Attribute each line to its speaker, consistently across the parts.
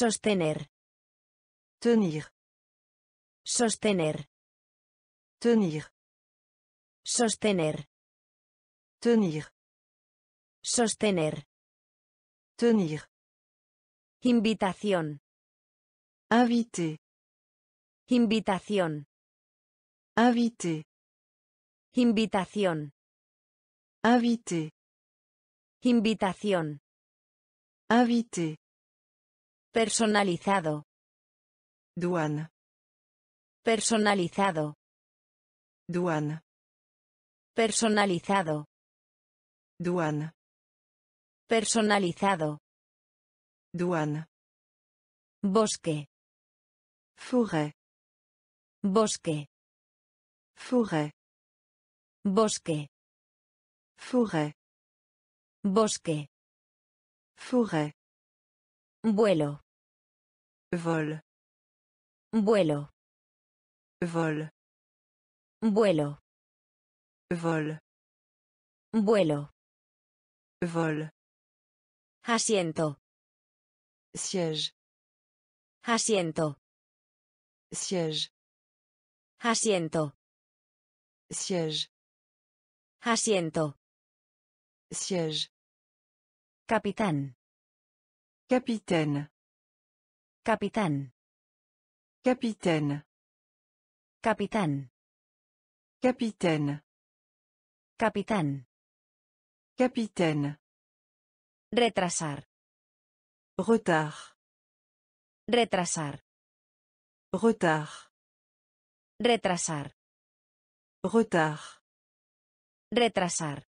Speaker 1: Sostener.
Speaker 2: Tenir.
Speaker 1: Sostener.
Speaker 2: Tenir.
Speaker 1: Sostener.
Speaker 2: Tenir.
Speaker 1: Sostener.
Speaker 2: Tenir.
Speaker 1: Invitación.
Speaker 2: Inviter.
Speaker 1: Invitación.
Speaker 2: Inviter.
Speaker 1: Invitación.
Speaker 2: Inviter.
Speaker 1: Invitación. Personalizado.
Speaker 2: Douane.
Speaker 1: Personalizado.
Speaker 2: Douane.
Speaker 1: Personalizado.
Speaker 2: Douane.
Speaker 1: Personalizado.
Speaker 2: Douane.
Speaker 1: Bosque.
Speaker 2: Forêt.
Speaker 1: Bosque.
Speaker 2: Forêt.
Speaker 1: Bosque.
Speaker 2: Forêt.
Speaker 1: Bosque.
Speaker 2: Forêt.
Speaker 1: Vuelo.
Speaker 2: Vol.
Speaker 1: Vuelo.
Speaker 2: Vol.
Speaker 1: Vuelo.
Speaker 2: Vol.
Speaker 1: Vuelo.
Speaker 2: Vol.
Speaker 1: Asiento.
Speaker 2: Siège.
Speaker 1: Asiento.
Speaker 2: Siège.
Speaker 1: Asiento.
Speaker 2: Siège.
Speaker 1: Asiento.
Speaker 2: Siège.
Speaker 1: Capitán.
Speaker 2: Capitaine.
Speaker 1: Capitán.
Speaker 2: Capitaine.
Speaker 1: Capitán.
Speaker 2: Capitaine.
Speaker 1: Capitán.
Speaker 2: Capitaine.
Speaker 1: Retrasar.
Speaker 2: Retard.
Speaker 1: Retrasar.
Speaker 2: Retard.
Speaker 1: Retrasar.
Speaker 2: Retard.
Speaker 1: Retrasar.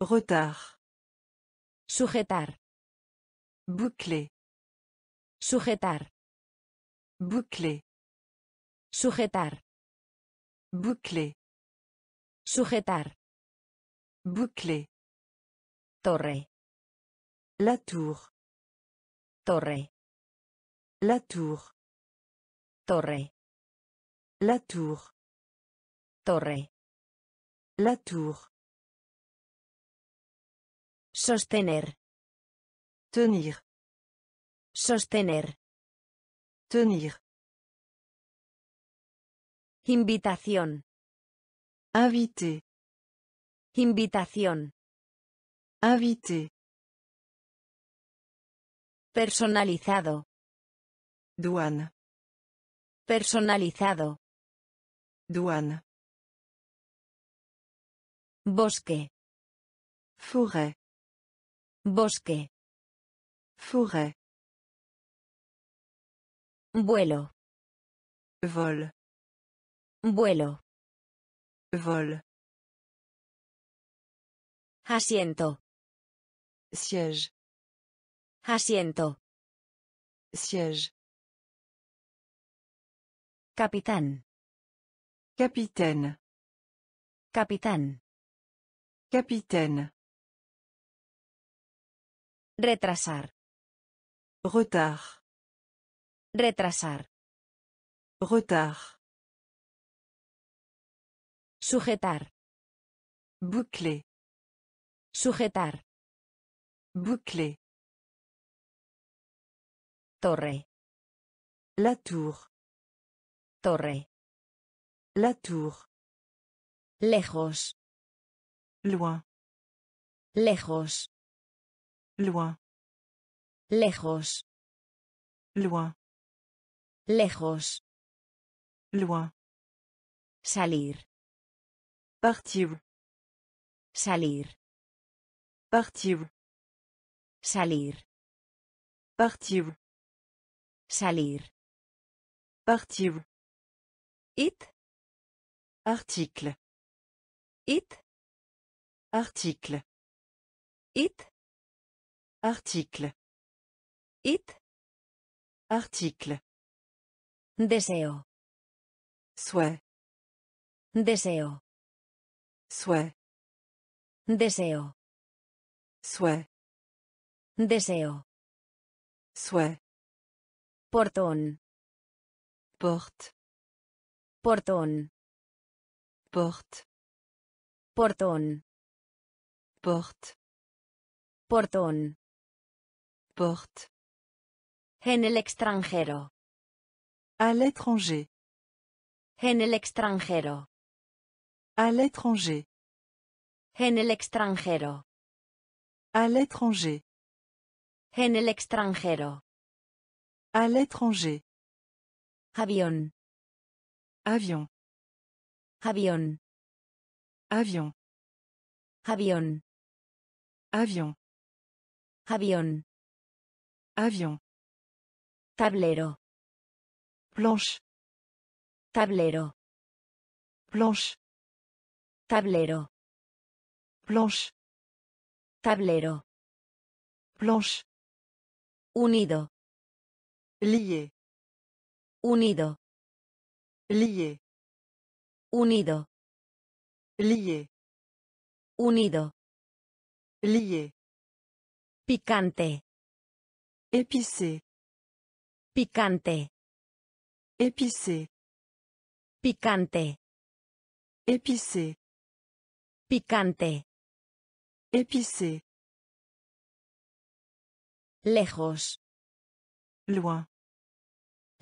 Speaker 2: Retard.
Speaker 1: Sujetar.
Speaker 2: Boucler.
Speaker 1: Sujetar.
Speaker 2: Boucler.
Speaker 1: Sujetar.
Speaker 2: Boucler.
Speaker 1: Sujetar.
Speaker 2: Boucler.
Speaker 1: Torre.
Speaker 2: La tour.
Speaker 1: Torre.
Speaker 2: La tour.
Speaker 1: Torre.
Speaker 2: La tour.
Speaker 1: Torre.
Speaker 2: La tour.
Speaker 1: Sostener.
Speaker 2: Tenir.
Speaker 1: Sostener.
Speaker 2: Tenir.
Speaker 1: Invitación.
Speaker 2: Inviter.
Speaker 1: Invitación.
Speaker 2: Inviter.
Speaker 1: Personalizado.
Speaker 2: Douane.
Speaker 1: Personalizado.
Speaker 2: Douane.
Speaker 1: Bosque.
Speaker 2: Forêt.
Speaker 1: Bosque.
Speaker 2: Forêt.
Speaker 1: Vuelo.
Speaker 2: Vol.
Speaker 1: Vuelo.
Speaker 2: Vol.
Speaker 1: Asiento.
Speaker 2: Siège.
Speaker 1: Asiento.
Speaker 2: Siège.
Speaker 1: Capitán.
Speaker 2: Capitaine.
Speaker 1: Capitán.
Speaker 2: Capitaine.
Speaker 1: Retrasar.
Speaker 2: Retard.
Speaker 1: Retrasar.
Speaker 2: Retard.
Speaker 1: Sujetar.
Speaker 2: Boucler.
Speaker 1: Sujetar.
Speaker 2: Boucler.
Speaker 1: Torre.
Speaker 2: La tour.
Speaker 1: Torre.
Speaker 2: La tour.
Speaker 1: Lejos.
Speaker 2: Loin.
Speaker 1: Lejos.
Speaker 2: Loin.
Speaker 1: Lejos.
Speaker 2: Loin.
Speaker 1: Lejos.
Speaker 2: Loin.
Speaker 1: Salir.
Speaker 2: Partir.
Speaker 1: Salir.
Speaker 2: Partir.
Speaker 1: Salir.
Speaker 2: Partir.
Speaker 1: Salir.
Speaker 2: Partir.
Speaker 1: It.
Speaker 2: Article.
Speaker 1: It.
Speaker 2: Article.
Speaker 1: It.
Speaker 2: Article.
Speaker 1: It.
Speaker 2: Article.
Speaker 1: Deseo.
Speaker 2: Souhait.
Speaker 1: Deseo.
Speaker 2: Souhait.
Speaker 1: Deseo.
Speaker 2: Souhait.
Speaker 1: Deseo.
Speaker 2: Souhait.
Speaker 1: Portón.
Speaker 2: Porte.
Speaker 1: Portón.
Speaker 2: Porte.
Speaker 1: Portón.
Speaker 2: Porte.
Speaker 1: Portón.
Speaker 2: Porte.
Speaker 1: En el extranjero.
Speaker 2: À l'étranger.
Speaker 1: En el extranjero.
Speaker 2: À l'étranger.
Speaker 1: En el extranjero.
Speaker 2: À l'étranger.
Speaker 1: En el extranjero.
Speaker 2: À l'étranger.
Speaker 1: Avión.
Speaker 2: Avion.
Speaker 1: Avión.
Speaker 2: Avion.
Speaker 1: Avión.
Speaker 2: Avion.
Speaker 1: Avión.
Speaker 2: Avion.
Speaker 1: Tablero.
Speaker 2: Planche.
Speaker 1: Tablero.
Speaker 2: Planche.
Speaker 1: Tablero.
Speaker 2: Planche.
Speaker 1: Tablero.
Speaker 2: Planche.
Speaker 1: Unido.
Speaker 2: Lié.
Speaker 1: Unido.
Speaker 2: Lié.
Speaker 1: Unido.
Speaker 2: Lié.
Speaker 1: Unido.
Speaker 2: Lié.
Speaker 1: Picante.
Speaker 2: Épicé.
Speaker 1: Picante.
Speaker 2: Épicé.
Speaker 1: Picante.
Speaker 2: Épicé.
Speaker 1: Picante.
Speaker 2: Épicé.
Speaker 1: Lejos.
Speaker 2: Loin.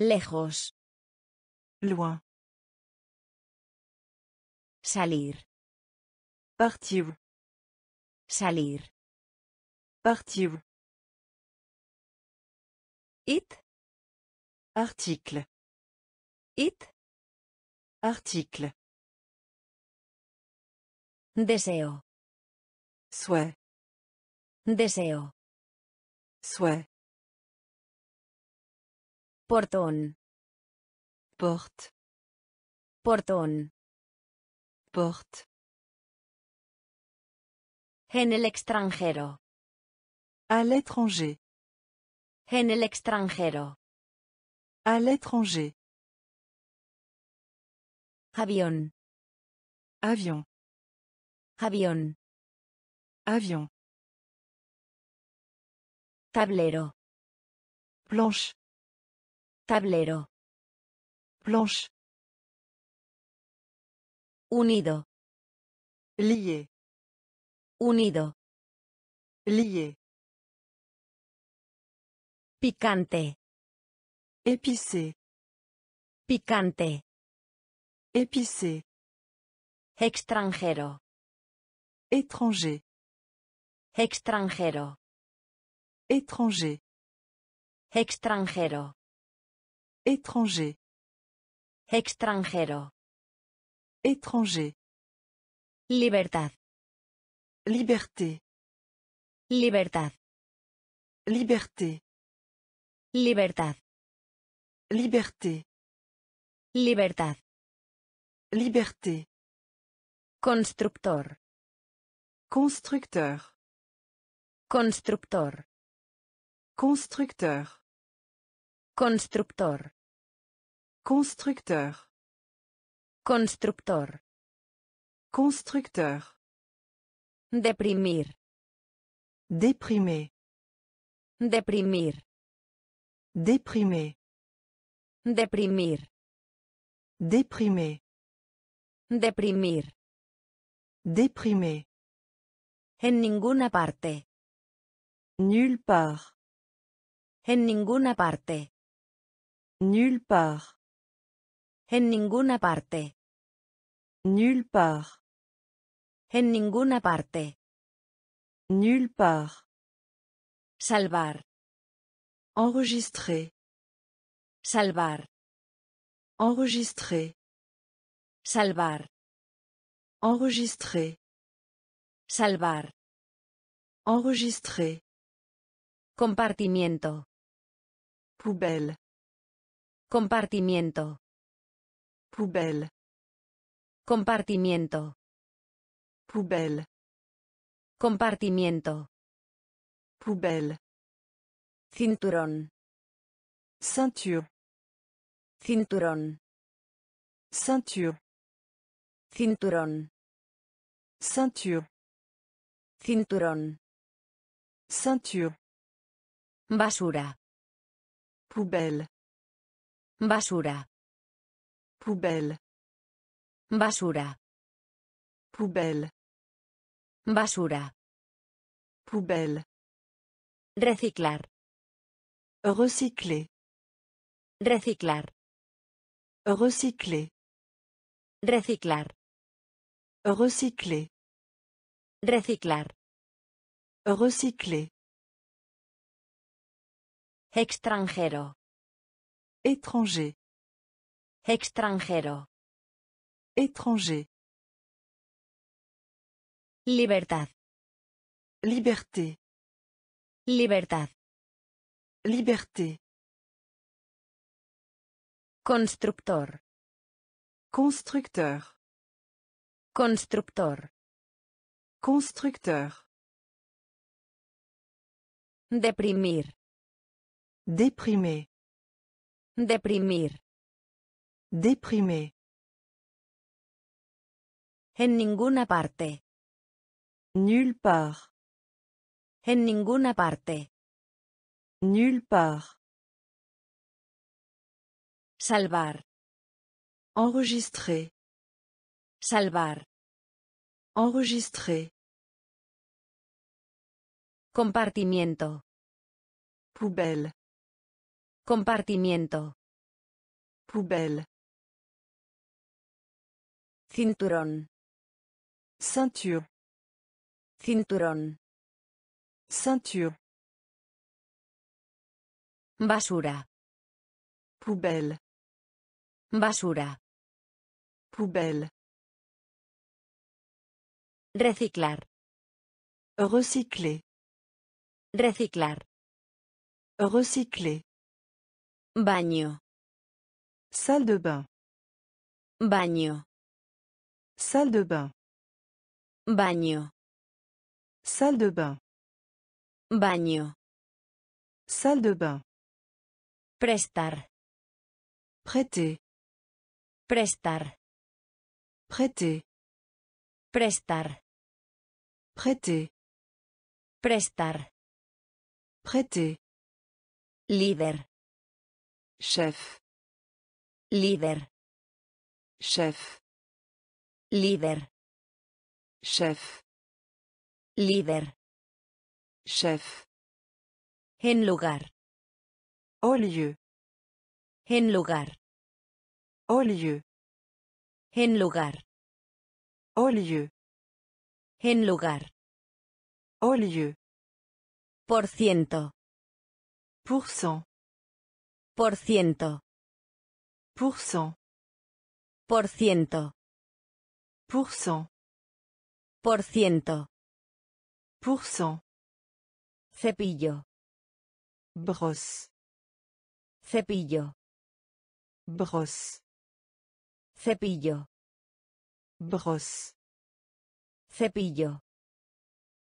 Speaker 1: Lejos.
Speaker 2: Loin.
Speaker 1: Salir.
Speaker 2: Partir.
Speaker 1: Salir.
Speaker 2: Partir.
Speaker 1: It.
Speaker 2: Article.
Speaker 1: It.
Speaker 2: Article.
Speaker 1: Deseo.
Speaker 2: Souhait.
Speaker 1: Deseo.
Speaker 2: Souhait.
Speaker 1: Portón.
Speaker 2: Porte.
Speaker 1: Portón.
Speaker 2: Porte.
Speaker 1: En el extranjero.
Speaker 2: À l'étranger.
Speaker 1: En el extranjero.
Speaker 2: À l'étranger.
Speaker 1: Avión.
Speaker 2: Avion.
Speaker 1: Avión.
Speaker 2: Avion.
Speaker 1: Tablero.
Speaker 2: Planche.
Speaker 1: Tablero.
Speaker 2: Planche.
Speaker 1: Unido.
Speaker 2: Lié.
Speaker 1: Unido.
Speaker 2: Lié.
Speaker 1: Picante.
Speaker 2: Épicé.
Speaker 1: Picante.
Speaker 2: Épicé.
Speaker 1: Extranjero.
Speaker 2: Étranger.
Speaker 1: Extranjero.
Speaker 2: Étranger.
Speaker 1: Extranjero.
Speaker 2: Étranger.
Speaker 1: Extranjero.
Speaker 2: Étranger.
Speaker 1: Libertad.
Speaker 2: Liberté.
Speaker 1: Libertad.
Speaker 2: Liberté.
Speaker 1: Libertad.
Speaker 2: Liberté.
Speaker 1: Libertad.
Speaker 2: Liberté.
Speaker 1: Constructor.
Speaker 2: Constructeur.
Speaker 1: Constructor.
Speaker 2: Constructeur.
Speaker 1: Constructor.
Speaker 2: Constructeur.
Speaker 1: Constructor.
Speaker 2: Constructeur.
Speaker 1: Deprimir.
Speaker 2: Déprimé.
Speaker 1: Deprimir.
Speaker 2: Déprimé.
Speaker 1: Deprimir.
Speaker 2: Déprimé.
Speaker 1: Deprimir.
Speaker 2: Déprimé.
Speaker 1: En ninguna parte.
Speaker 2: Nulle part.
Speaker 1: En ninguna parte.
Speaker 2: Nulle part.
Speaker 1: En ninguna parte.
Speaker 2: Nulle part.
Speaker 1: En ninguna parte.
Speaker 2: Nulle part.
Speaker 1: Salvar.
Speaker 2: Enregistrer.
Speaker 1: Salvar.
Speaker 2: Enregistrer.
Speaker 1: Salvar.
Speaker 2: Enregistrer.
Speaker 1: Salvar.
Speaker 2: Enregistrer.
Speaker 1: Compartimiento.
Speaker 2: Poubelle.
Speaker 1: Compartimiento.
Speaker 2: Poubelle.
Speaker 1: Compartimiento.
Speaker 2: Poubelle.
Speaker 1: Compartimiento.
Speaker 2: Poubelle.
Speaker 1: Cinturón.
Speaker 2: Ceinture.
Speaker 1: Cinturón.
Speaker 2: Ceinture.
Speaker 1: Cinturón.
Speaker 2: Ceinture.
Speaker 1: Cinturón.
Speaker 2: Ceinture.
Speaker 1: Basura.
Speaker 2: Poubelle.
Speaker 1: Basura.
Speaker 2: Poubelle.
Speaker 1: Basura.
Speaker 2: Poubelle.
Speaker 1: Basura.
Speaker 2: Poubelle.
Speaker 1: Reciclar.
Speaker 2: Recycler.
Speaker 1: Reciclar.
Speaker 2: Recycler.
Speaker 1: Reciclar.
Speaker 2: Recycler.
Speaker 1: Reciclar.
Speaker 2: Recycler.
Speaker 1: Extranjero.
Speaker 2: Étranger.
Speaker 1: Extranjero.
Speaker 2: Étranger.
Speaker 1: Libertad.
Speaker 2: Liberté.
Speaker 1: Libertad.
Speaker 2: Liberté.
Speaker 1: Constructor.
Speaker 2: Constructeur.
Speaker 1: Constructor.
Speaker 2: Constructeur.
Speaker 1: Deprimir.
Speaker 2: Déprimé.
Speaker 1: Deprimir.
Speaker 2: Déprimé.
Speaker 1: En ninguna parte.
Speaker 2: Nulle part.
Speaker 1: En ninguna parte.
Speaker 2: Nulle part.
Speaker 1: Salvar.
Speaker 2: Enregistrer.
Speaker 1: Salvar.
Speaker 2: Enregistrer.
Speaker 1: Compartimiento.
Speaker 2: Poubelle.
Speaker 1: Compartimiento.
Speaker 2: Poubelle.
Speaker 1: Cinturón.
Speaker 2: Ceinture.
Speaker 1: Cinturón.
Speaker 2: Ceinture.
Speaker 1: Basura.
Speaker 2: Poubelle.
Speaker 1: Basura.
Speaker 2: Poubelle.
Speaker 1: Reciclar.
Speaker 2: Recycler.
Speaker 1: Reciclar.
Speaker 2: Recycler.
Speaker 1: Baño.
Speaker 2: Salle de bain.
Speaker 1: Baño.
Speaker 2: Salle de bain.
Speaker 1: Baño.
Speaker 2: Salle de bain.
Speaker 1: Baño.
Speaker 2: Salle de bain.
Speaker 1: Prestar.
Speaker 2: Prêter.
Speaker 1: Prestar.
Speaker 2: Prêter.
Speaker 1: Prestar.
Speaker 2: Prêter.
Speaker 1: Prestar.
Speaker 2: Prêter.
Speaker 1: Líder.
Speaker 2: Chef.
Speaker 1: Líder.
Speaker 2: Chef.
Speaker 1: Líder.
Speaker 2: Chef.
Speaker 1: Líder.
Speaker 2: Chef.
Speaker 1: En lugar.
Speaker 2: Au lieu.
Speaker 1: En lugar.
Speaker 2: Au lieu.
Speaker 1: En lugar.
Speaker 2: Au lieu.
Speaker 1: En lugar.
Speaker 2: Au lieu.
Speaker 1: Por ciento.
Speaker 2: Pourcent.
Speaker 1: Por ciento.
Speaker 2: Pourcent.
Speaker 1: Por ciento.
Speaker 2: Pourcent.
Speaker 1: Por ciento.
Speaker 2: Pourcent.
Speaker 1: Cepillo.
Speaker 2: Brosse.
Speaker 1: Cepillo.
Speaker 2: Brosse.
Speaker 1: Cepillo.
Speaker 2: Brosse.
Speaker 1: Cepillo.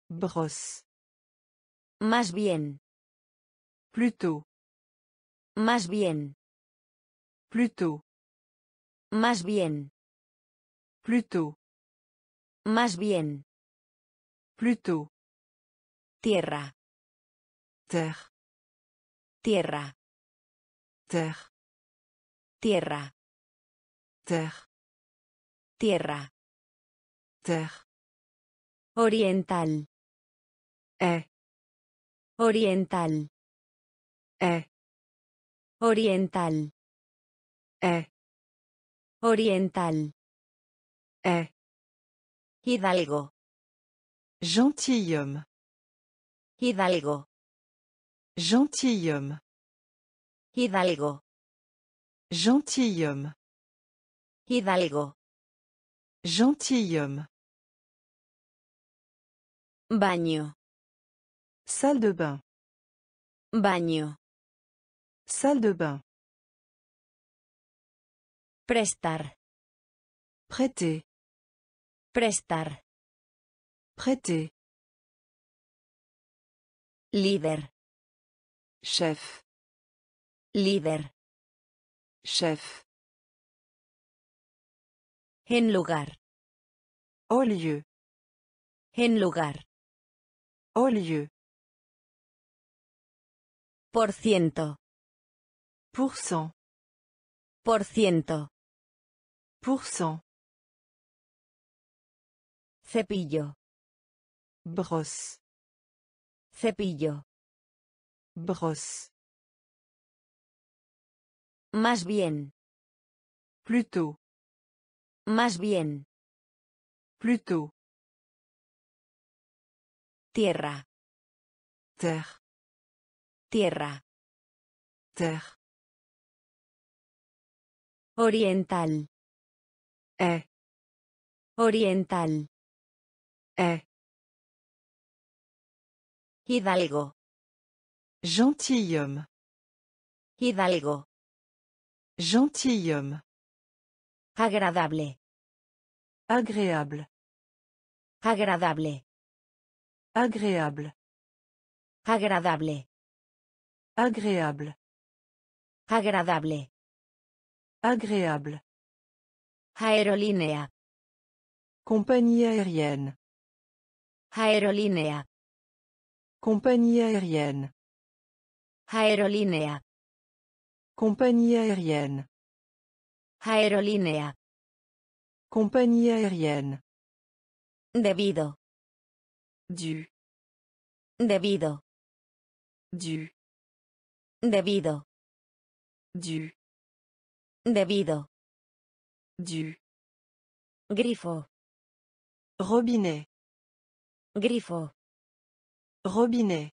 Speaker 2: Brosse.
Speaker 1: Más bien.
Speaker 2: Plutôt.
Speaker 1: Más bien.
Speaker 2: Plutôt.
Speaker 1: Más bien.
Speaker 2: Plutôt.
Speaker 1: Más bien.
Speaker 2: Plutôt.
Speaker 1: Tierra.
Speaker 2: Terre.
Speaker 1: Tierra.
Speaker 2: Terre.
Speaker 1: Tierra.
Speaker 2: Terre.
Speaker 1: Tierra.
Speaker 2: Terre.
Speaker 1: Oriental.
Speaker 2: Est.
Speaker 1: Oriental.
Speaker 2: Est.
Speaker 1: Oriental.
Speaker 2: Est.
Speaker 1: Oriental.
Speaker 2: Est.
Speaker 1: Hidalgo.
Speaker 2: Gentilhomme.
Speaker 1: Hidalgo.
Speaker 2: Gentilhomme.
Speaker 1: Hidalgo.
Speaker 2: Gentilhomme.
Speaker 1: Hidalgo.
Speaker 2: Gentilhomme.
Speaker 1: Baño.
Speaker 2: Salle de bain.
Speaker 1: Baño.
Speaker 2: Salle de bain.
Speaker 1: Prestar.
Speaker 2: Prêter.
Speaker 1: Prestar.
Speaker 2: Prêter.
Speaker 1: Líder.
Speaker 2: Chef.
Speaker 1: Líder.
Speaker 2: Chef.
Speaker 1: En lugar.
Speaker 2: Au lieu.
Speaker 1: En lugar.
Speaker 2: Au lieu.
Speaker 1: Por ciento.
Speaker 2: Pourcent.
Speaker 1: Por ciento.
Speaker 2: Pourcent.
Speaker 1: Cepillo.
Speaker 2: Brosse.
Speaker 1: Cepillo.
Speaker 2: Brosse.
Speaker 1: Más bien.
Speaker 2: Plutôt.
Speaker 1: Más bien.
Speaker 2: Plutôt.
Speaker 1: Tierra.
Speaker 2: Terre.
Speaker 1: Tierra.
Speaker 2: Terre.
Speaker 1: Oriental.
Speaker 2: Est.
Speaker 1: Oriental.
Speaker 2: Est.
Speaker 1: Hidalgo.
Speaker 2: Gentilhomme.
Speaker 1: Hidalgo.
Speaker 2: Gentilhomme.
Speaker 1: Agradable.
Speaker 2: Agréable.
Speaker 1: Agradable.
Speaker 2: Agréable.
Speaker 1: Agradable.
Speaker 2: Agréable.
Speaker 1: Agradable.
Speaker 2: Agréable.
Speaker 1: Aerolínea.
Speaker 2: Compagnie aérienne.
Speaker 1: Aerolínea.
Speaker 2: Compagnie aérienne.
Speaker 1: Aerolínea.
Speaker 2: Compagnie aérienne.
Speaker 1: Aerolínea.
Speaker 2: Compagnie aérienne.
Speaker 1: Debido.
Speaker 2: Du.
Speaker 1: Debido.
Speaker 2: Du.
Speaker 1: Debido.
Speaker 2: Du.
Speaker 1: Debido.
Speaker 2: Du.
Speaker 1: Grifo.
Speaker 2: Robinet.
Speaker 1: Grifo.
Speaker 2: Robinet.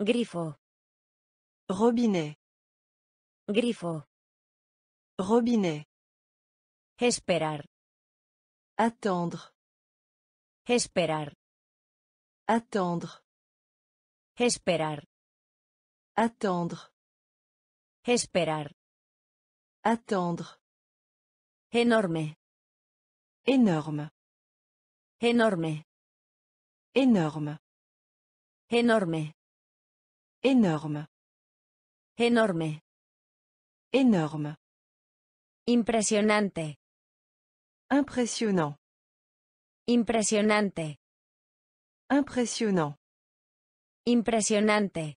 Speaker 1: Grifo.
Speaker 2: Robinet.
Speaker 1: Grifo.
Speaker 2: Robinet.
Speaker 1: Esperar.
Speaker 2: Attendre.
Speaker 1: Esperar.
Speaker 2: Attendre.
Speaker 1: Esperar.
Speaker 2: Attendre.
Speaker 1: Esperar.
Speaker 2: Attendre.
Speaker 1: Enorme.
Speaker 2: Énorme.
Speaker 1: Enorme.
Speaker 2: Énorme.
Speaker 1: Enorme.
Speaker 2: Énorme.
Speaker 1: Enorme.
Speaker 2: Énorme.
Speaker 1: Impresionante.
Speaker 2: Impressionnant.
Speaker 1: Impresionante.
Speaker 2: Impressionnant.
Speaker 1: Impresionante.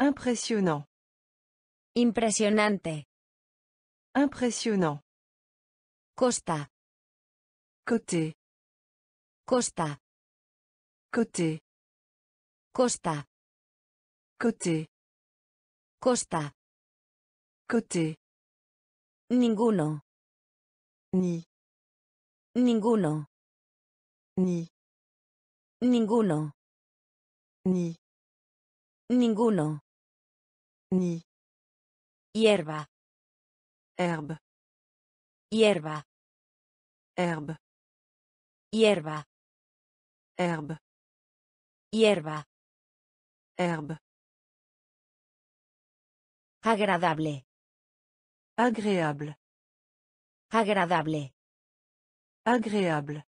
Speaker 2: Impressionnant.
Speaker 1: Impresionante.
Speaker 2: Impressionnant.
Speaker 1: Costa.
Speaker 2: Côté.
Speaker 1: Costa.
Speaker 2: Côté.
Speaker 1: Costa.
Speaker 2: Côté.
Speaker 1: Costa.
Speaker 2: Côté.
Speaker 1: Ninguno.
Speaker 2: Ni.
Speaker 1: Ninguno.
Speaker 2: Ni.
Speaker 1: Ninguno.
Speaker 2: Ni.
Speaker 1: Ninguno.
Speaker 2: Ni.
Speaker 1: Hierba.
Speaker 2: Herbe.
Speaker 1: Hierba.
Speaker 2: Herbe.
Speaker 1: Hierba.
Speaker 2: Herbe.
Speaker 1: Hierba.
Speaker 2: Herbe.
Speaker 1: Agradable.
Speaker 2: Agréable.
Speaker 1: Agradable.
Speaker 2: Agréable.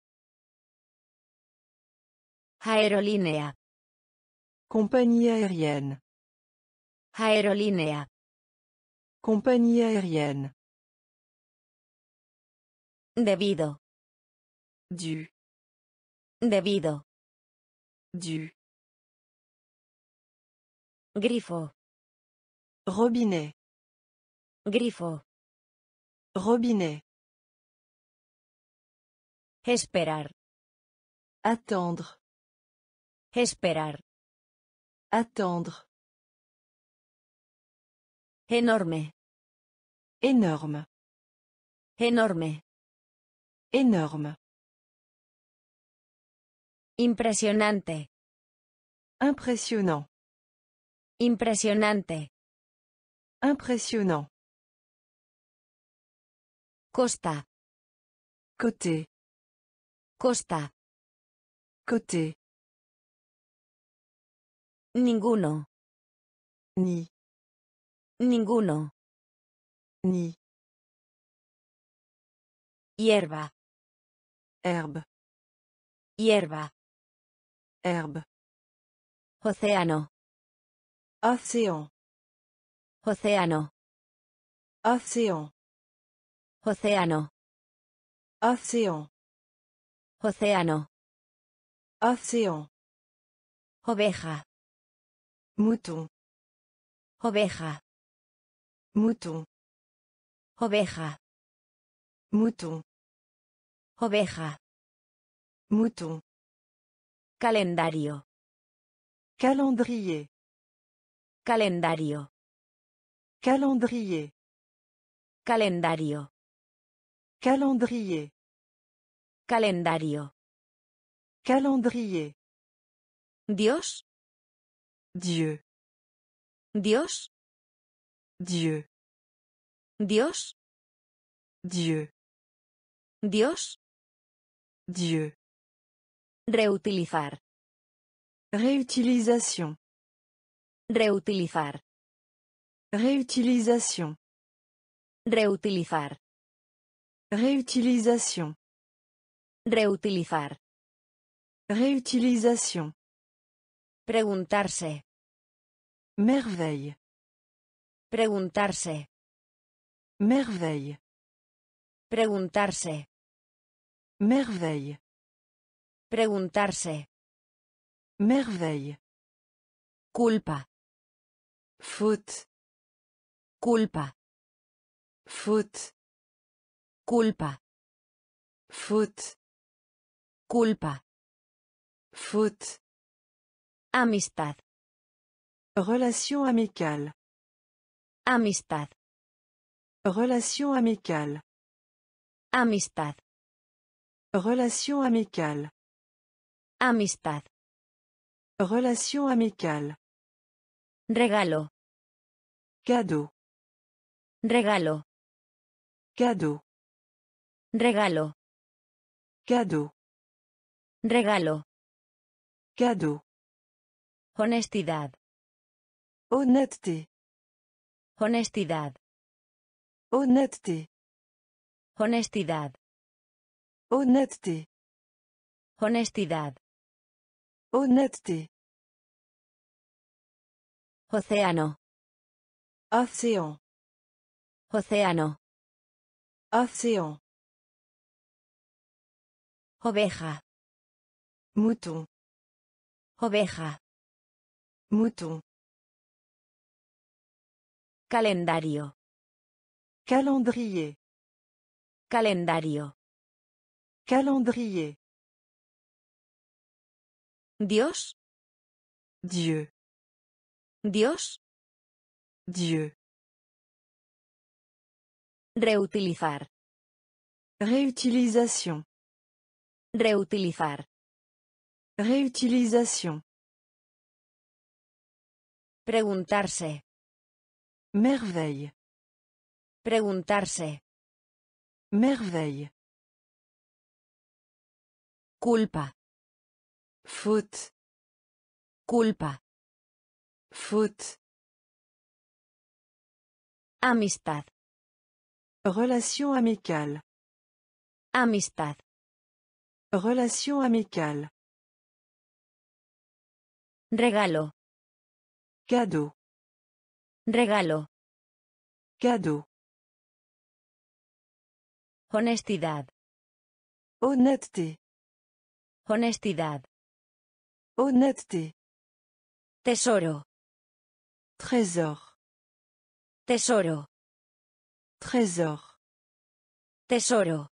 Speaker 1: Aerolínea.
Speaker 2: Compagnie aérienne.
Speaker 1: Aerolínea.
Speaker 2: Compagnie aérienne.
Speaker 1: Debido.
Speaker 2: Du.
Speaker 1: Debido.
Speaker 2: Du.
Speaker 1: Grifo.
Speaker 2: Robinet.
Speaker 1: Grifo.
Speaker 2: Robinet.
Speaker 1: Esperar.
Speaker 2: Attendre.
Speaker 1: Esperar.
Speaker 2: Attendre.
Speaker 1: Enorme.
Speaker 2: Énorme.
Speaker 1: Enorme.
Speaker 2: Énorme.
Speaker 1: Impresionante.
Speaker 2: Impressionnant.
Speaker 1: Impresionante.
Speaker 2: Impressionnant.
Speaker 1: Costa.
Speaker 2: Côté.
Speaker 1: Costa.
Speaker 2: Côté.
Speaker 1: Ninguno.
Speaker 2: Ni.
Speaker 1: Ninguno.
Speaker 2: Ni.
Speaker 1: Hierba.
Speaker 2: Herbe.
Speaker 1: Hierba.
Speaker 2: Herbe.
Speaker 1: Océano.
Speaker 2: Océan.
Speaker 1: Océano.
Speaker 2: Océan.
Speaker 1: Océano.
Speaker 2: Océan.
Speaker 1: Océano.
Speaker 2: Océan.
Speaker 1: Oveja.
Speaker 2: Mouton.
Speaker 1: Oveja.
Speaker 2: Mouton.
Speaker 1: Oveja.
Speaker 2: Mouton.
Speaker 1: Oveja.
Speaker 2: Mouton.
Speaker 1: Calendario.
Speaker 2: Calendrier.
Speaker 1: Calendario.
Speaker 2: Calendrier.
Speaker 1: Calendario.
Speaker 2: Calendrier.
Speaker 1: Calendario.
Speaker 2: Calendrier.
Speaker 1: Dios.
Speaker 2: Dieu.
Speaker 1: Dios.
Speaker 2: Dieu.
Speaker 1: Dios.
Speaker 2: Dieu.
Speaker 1: Dios.
Speaker 2: Dieu.
Speaker 1: Reutilizar.
Speaker 2: Réutilisation.
Speaker 1: Reutilizar.
Speaker 2: Réutilisation.
Speaker 1: Reutilizar.
Speaker 2: Réutilisation.
Speaker 1: Reutilizar.
Speaker 2: Réutilisation.
Speaker 1: Preguntarse.
Speaker 2: Merveille.
Speaker 1: Preguntarse.
Speaker 2: Merveille.
Speaker 1: Preguntarse.
Speaker 2: Merveille.
Speaker 1: Preguntarse.
Speaker 2: Merveille.
Speaker 1: Culpa.
Speaker 2: Faute.
Speaker 1: Culpa.
Speaker 2: Faute.
Speaker 1: Culpa.
Speaker 2: Faute.
Speaker 1: Culpa.
Speaker 2: Faute.
Speaker 1: Amistad.
Speaker 2: Relation amicale.
Speaker 1: Amistad.
Speaker 2: Relation amicale.
Speaker 1: Amistad.
Speaker 2: Relation amicale.
Speaker 1: Amistad.
Speaker 2: Relation amicale.
Speaker 1: Regalo.
Speaker 2: Cadeau.
Speaker 1: Regalo.
Speaker 2: Cadeau.
Speaker 1: Regalo.
Speaker 2: Cadeau.
Speaker 1: Regalo.
Speaker 2: Cadeau.
Speaker 1: Honestidad.
Speaker 2: Honnêteté.
Speaker 1: Honestidad.
Speaker 2: Honnêteté.
Speaker 1: Honestidad.
Speaker 2: Honnêteté.
Speaker 1: Honestidad.
Speaker 2: Honnêteté.
Speaker 1: Océano.
Speaker 2: Océan.
Speaker 1: Océano.
Speaker 2: Océan.
Speaker 1: Oveja.
Speaker 2: Mouton.
Speaker 1: Oveja.
Speaker 2: Mouton.
Speaker 1: Calendario.
Speaker 2: Calendrier.
Speaker 1: Calendario.
Speaker 2: Calendrier.
Speaker 1: Dios.
Speaker 2: Dieu.
Speaker 1: Dios.
Speaker 2: Dieu.
Speaker 1: Reutilizar.
Speaker 2: Réutilisation.
Speaker 1: Reutilizar.
Speaker 2: Réutilisation.
Speaker 1: Preguntarse.
Speaker 2: Merveille.
Speaker 1: Preguntarse.
Speaker 2: Merveille.
Speaker 1: Culpa.
Speaker 2: Faute.
Speaker 1: Culpa.
Speaker 2: Faute.
Speaker 1: Amistad.
Speaker 2: Relation amicale.
Speaker 1: Amistad.
Speaker 2: Relation amicale.
Speaker 1: Regalo.
Speaker 2: Cadeau.
Speaker 1: Regalo.
Speaker 2: Cadeau.
Speaker 1: Honestidad.
Speaker 2: Honnêteté.
Speaker 1: Honestidad.
Speaker 2: Honnêteté.
Speaker 1: Tesoro.
Speaker 2: Trésor.
Speaker 1: Tesoro.
Speaker 2: Trésor.
Speaker 1: Tesoro.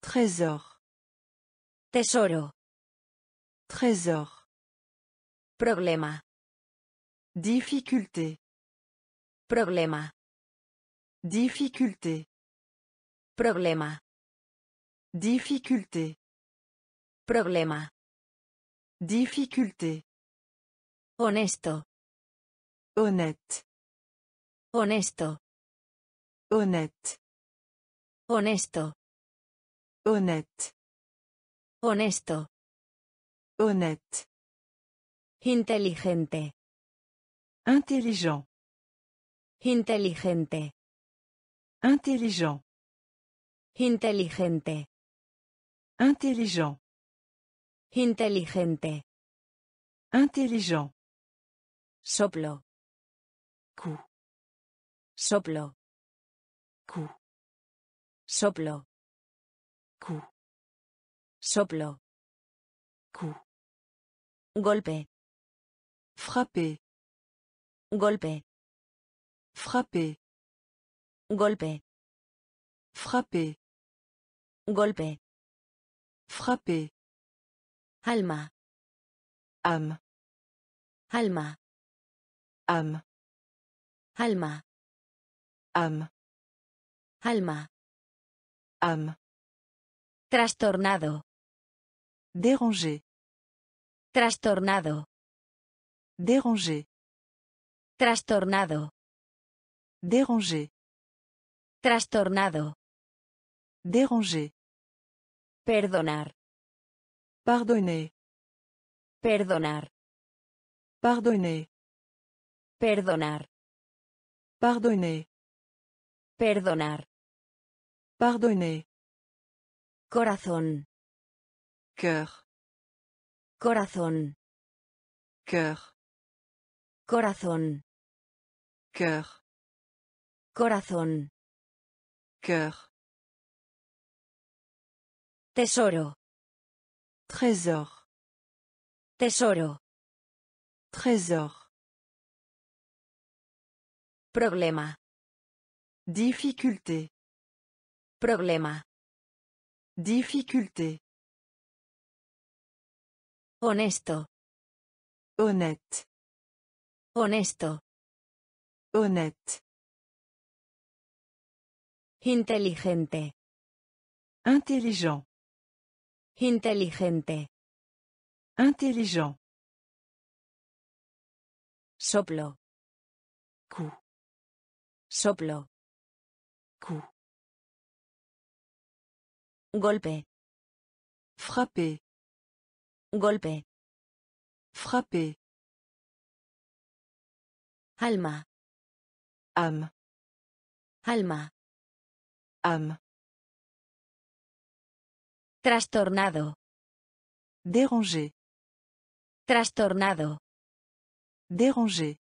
Speaker 2: Trésor.
Speaker 1: Tesoro.
Speaker 2: Trésor.
Speaker 1: Problema.
Speaker 2: Difficulté.
Speaker 1: Problema.
Speaker 2: Difficulté.
Speaker 1: Problema.
Speaker 2: Difficulté.
Speaker 1: Problema.
Speaker 2: Difficulté.
Speaker 1: Honesto.
Speaker 2: Honnête.
Speaker 1: Honesto.
Speaker 2: Honnête.
Speaker 1: Honesto.
Speaker 2: Honnête.
Speaker 1: Honesto.
Speaker 2: Honnête.
Speaker 1: Inteligente.
Speaker 2: Intelligent.
Speaker 1: Inteligente.
Speaker 2: Intelligent.
Speaker 1: Inteligente.
Speaker 2: Intelligent.
Speaker 1: Inteligente.
Speaker 2: Intelligent.
Speaker 1: Soplo.
Speaker 2: Coup.
Speaker 1: Soplo.
Speaker 2: Coup.
Speaker 1: Soplo.
Speaker 2: Coup.
Speaker 1: Soplo.
Speaker 2: Coup.
Speaker 1: Golpe.
Speaker 2: Frapper.
Speaker 1: Golpe.
Speaker 2: Frapper.
Speaker 1: Golpe.
Speaker 2: Frapper.
Speaker 1: Golpe.
Speaker 2: Frapper.
Speaker 1: Alma.
Speaker 2: Âme.
Speaker 1: Alma.
Speaker 2: Âme.
Speaker 1: Alma.
Speaker 2: âme,
Speaker 1: Alma.
Speaker 2: âme,
Speaker 1: Trastornado.
Speaker 2: Déranger,
Speaker 1: Trastornado.
Speaker 2: déranger,
Speaker 1: Trastornado.
Speaker 2: déranger,
Speaker 1: Trastornado.
Speaker 2: déranger,
Speaker 1: Perdonar.
Speaker 2: pardonner,
Speaker 1: Perdonar.
Speaker 2: pardonner,
Speaker 1: Perdonar.
Speaker 2: pardonner,
Speaker 1: Perdonar.
Speaker 2: pardonner,
Speaker 1: Corazón.
Speaker 2: Cœur,
Speaker 1: Corazón.
Speaker 2: cœur,
Speaker 1: Corazón.
Speaker 2: cœur,
Speaker 1: Corazón.
Speaker 2: cœur,
Speaker 1: Tesoro.
Speaker 2: trésor,
Speaker 1: Tesoro.
Speaker 2: trésor,
Speaker 1: Problema.
Speaker 2: difficulté,
Speaker 1: Problema.
Speaker 2: difficulté,
Speaker 1: Honesto.
Speaker 2: honnête,
Speaker 1: Honesto.
Speaker 2: honnête,
Speaker 1: Inteligente.
Speaker 2: intelligent,
Speaker 1: Inteligente.
Speaker 2: intelligent,
Speaker 1: Soplo.
Speaker 2: coup,
Speaker 1: Soplo.
Speaker 2: coup,
Speaker 1: Golpe.
Speaker 2: frapper,
Speaker 1: Golpe.
Speaker 2: frapper,
Speaker 1: Alma.
Speaker 2: âme,
Speaker 1: Alma.
Speaker 2: âme,
Speaker 1: Trastornado.
Speaker 2: déranger,
Speaker 1: Trastornado.
Speaker 2: déranger,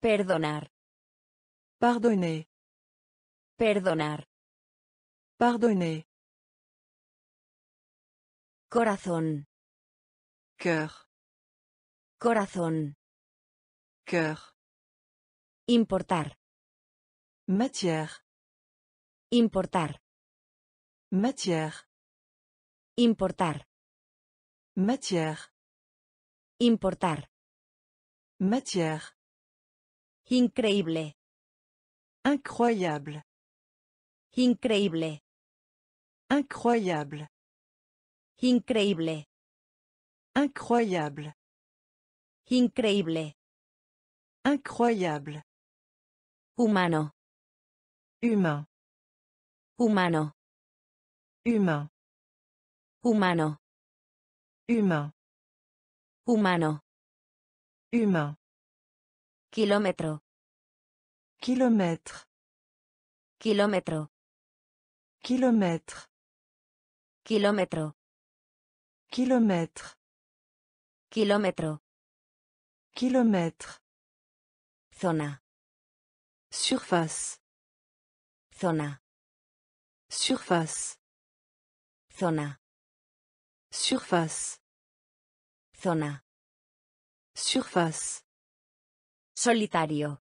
Speaker 1: Perdonar.
Speaker 2: pardonner,
Speaker 1: Perdonar.
Speaker 2: pardonner,
Speaker 1: Corazón.
Speaker 2: cœur,
Speaker 1: Corazón.
Speaker 2: cœur,
Speaker 1: Importar.
Speaker 2: matière,
Speaker 1: Importar.
Speaker 2: matière,
Speaker 1: Importar.
Speaker 2: matière,
Speaker 1: Importar.
Speaker 2: matière,
Speaker 1: Increíble.
Speaker 2: incroyable,
Speaker 1: Increíble.
Speaker 2: incroyable,
Speaker 1: Increíble.
Speaker 2: incroyable,
Speaker 1: Increíble.
Speaker 2: incroyable,
Speaker 1: Humano.
Speaker 2: humain,
Speaker 1: Humano.
Speaker 2: humain,
Speaker 1: Humano.
Speaker 2: humain,
Speaker 1: Humano.
Speaker 2: humain,
Speaker 1: Kilómetro.
Speaker 2: kilomètre,
Speaker 1: Kilómetro.
Speaker 2: kilomètre,
Speaker 1: Kilómetro.
Speaker 2: Kilomètre,
Speaker 1: Kilómetro.
Speaker 2: kilomètre,
Speaker 1: Zona.
Speaker 2: surface,
Speaker 1: Zona.
Speaker 2: surface,
Speaker 1: Zona.
Speaker 2: surface,
Speaker 1: Zona.
Speaker 2: surface,
Speaker 1: Solitario.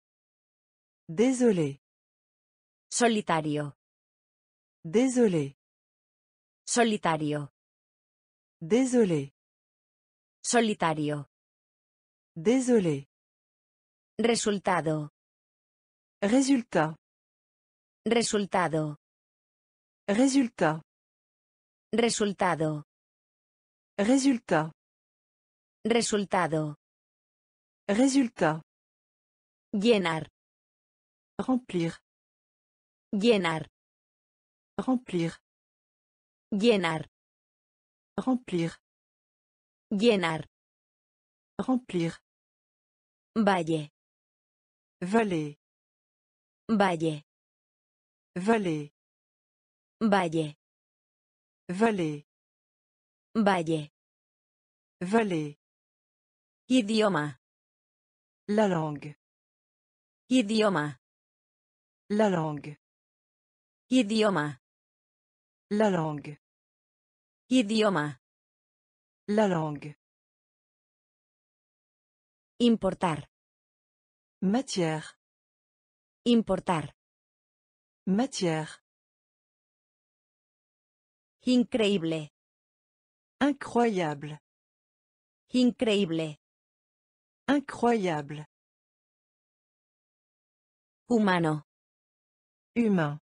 Speaker 2: désolé,
Speaker 1: Solitario.
Speaker 2: désolé,
Speaker 1: Solitario.
Speaker 2: Désolé,
Speaker 1: Solitario.
Speaker 2: désolé,
Speaker 1: Resultado.
Speaker 2: résultat,
Speaker 1: Resultado.
Speaker 2: résultat,
Speaker 1: Resultado.
Speaker 2: résultat,
Speaker 1: Resultado.
Speaker 2: résultat,
Speaker 1: Llenar.
Speaker 2: remplir,
Speaker 1: Llenar.
Speaker 2: remplir,
Speaker 1: Llenar.
Speaker 2: Remplir,
Speaker 1: Llenar.
Speaker 2: remplir,
Speaker 1: Valle.
Speaker 2: vallée,
Speaker 1: Valle.
Speaker 2: vallée,
Speaker 1: Valle.
Speaker 2: vallée,
Speaker 1: Valle.
Speaker 2: vallée,
Speaker 1: Idioma.
Speaker 2: la langue,
Speaker 1: Idioma.
Speaker 2: la langue,
Speaker 1: Idioma.
Speaker 2: la langue,
Speaker 1: Idioma.
Speaker 2: la langue,
Speaker 1: Importar.
Speaker 2: matière,
Speaker 1: Importar.
Speaker 2: matière,
Speaker 1: Increíble.
Speaker 2: incroyable,
Speaker 1: Increíble.
Speaker 2: incroyable,
Speaker 1: Humano.
Speaker 2: Humain.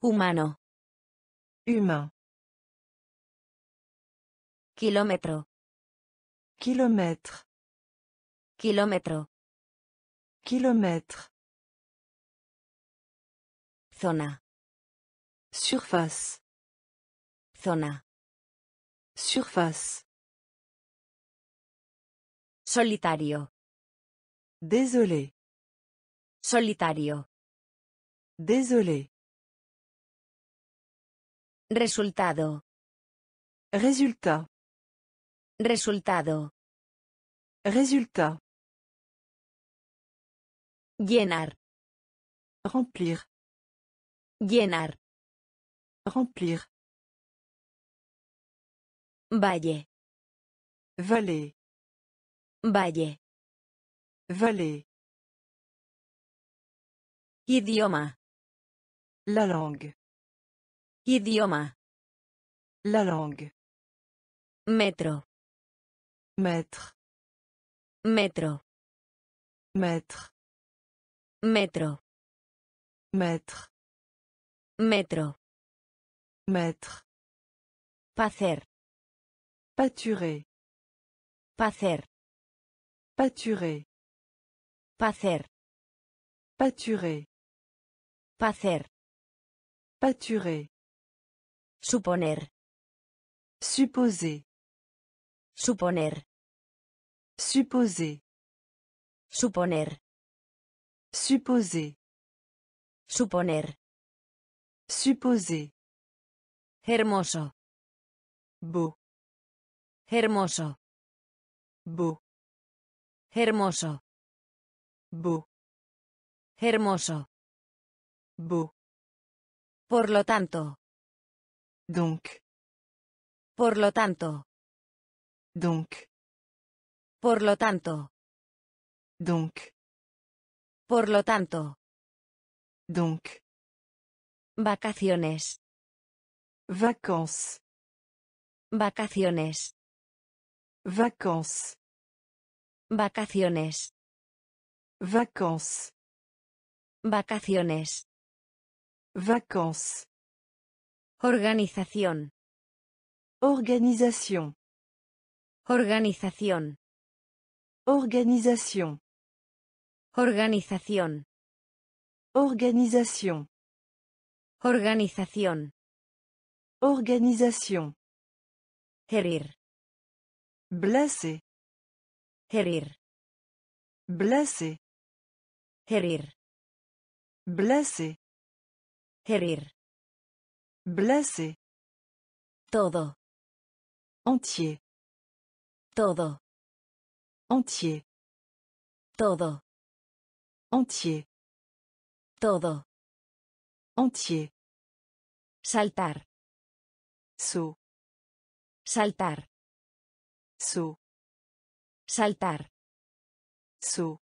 Speaker 1: Humano.
Speaker 2: Humain.
Speaker 1: Kilómetro.
Speaker 2: Kilomètre.
Speaker 1: Kilómetro.
Speaker 2: Kilomètre.
Speaker 1: Zona.
Speaker 2: Surface.
Speaker 1: Zona.
Speaker 2: Surface.
Speaker 1: Solitario.
Speaker 2: Désolé.
Speaker 1: Solitario.
Speaker 2: Désolé.
Speaker 1: Resultado.
Speaker 2: Résultat.
Speaker 1: Resultado.
Speaker 2: Résultat.
Speaker 1: Llenar.
Speaker 2: Remplir.
Speaker 1: Llenar.
Speaker 2: Remplir.
Speaker 1: Valle.
Speaker 2: Vallée.
Speaker 1: Valle.
Speaker 2: Vallée.
Speaker 1: Idioma.
Speaker 2: La langue.
Speaker 1: Idioma.
Speaker 2: La langue.
Speaker 1: Metro.
Speaker 2: Mètre.
Speaker 1: Metro.
Speaker 2: Mètre.
Speaker 1: Metro.
Speaker 2: Mètre.
Speaker 1: Metro.
Speaker 2: Mètre.
Speaker 1: Pacer.
Speaker 2: Pâturer.
Speaker 1: Pacer.
Speaker 2: Pâturer.
Speaker 1: Pacer.
Speaker 2: Pâturer.
Speaker 1: Pacer.
Speaker 2: Pâturer.
Speaker 1: Suponer.
Speaker 2: Supposer.
Speaker 1: Suponer.
Speaker 2: Supposer.
Speaker 1: Suponer.
Speaker 2: Supposer.
Speaker 1: Suponer.
Speaker 2: Supposer.
Speaker 1: Hermoso.
Speaker 2: Beau.
Speaker 1: Hermoso.
Speaker 2: Beau.
Speaker 1: Hermoso.
Speaker 2: Beau.
Speaker 1: Hermoso.
Speaker 2: Beau.
Speaker 1: Por lo tanto.
Speaker 2: Donc.
Speaker 1: Por lo tanto.
Speaker 2: Donc.
Speaker 1: Por lo tanto.
Speaker 2: Donc.
Speaker 1: Por lo tanto.
Speaker 2: Donc.
Speaker 1: Vacaciones.
Speaker 2: Vacances.
Speaker 1: Vacaciones.
Speaker 2: Vacances.
Speaker 1: Vacaciones.
Speaker 2: Vacances.
Speaker 1: Vacaciones.
Speaker 2: Vacances.
Speaker 1: Organización.
Speaker 2: Organisation.
Speaker 1: Organización.
Speaker 2: Organisation.
Speaker 1: Organización.
Speaker 2: Organisation.
Speaker 1: Organización.
Speaker 2: Organisation.
Speaker 1: Herir.
Speaker 2: Blessé.
Speaker 1: Herir.
Speaker 2: Blessé.
Speaker 1: Herir.
Speaker 2: Blessé.
Speaker 1: Herir.
Speaker 2: Blessé.
Speaker 1: Todo.
Speaker 2: Entier.
Speaker 1: Todo.
Speaker 2: Entier.
Speaker 1: Todo.
Speaker 2: Entier.
Speaker 1: Todo.
Speaker 2: Entier.
Speaker 1: Saltar.
Speaker 2: Saut.
Speaker 1: Saltar.
Speaker 2: Saut.
Speaker 1: Saltar.
Speaker 2: Saut.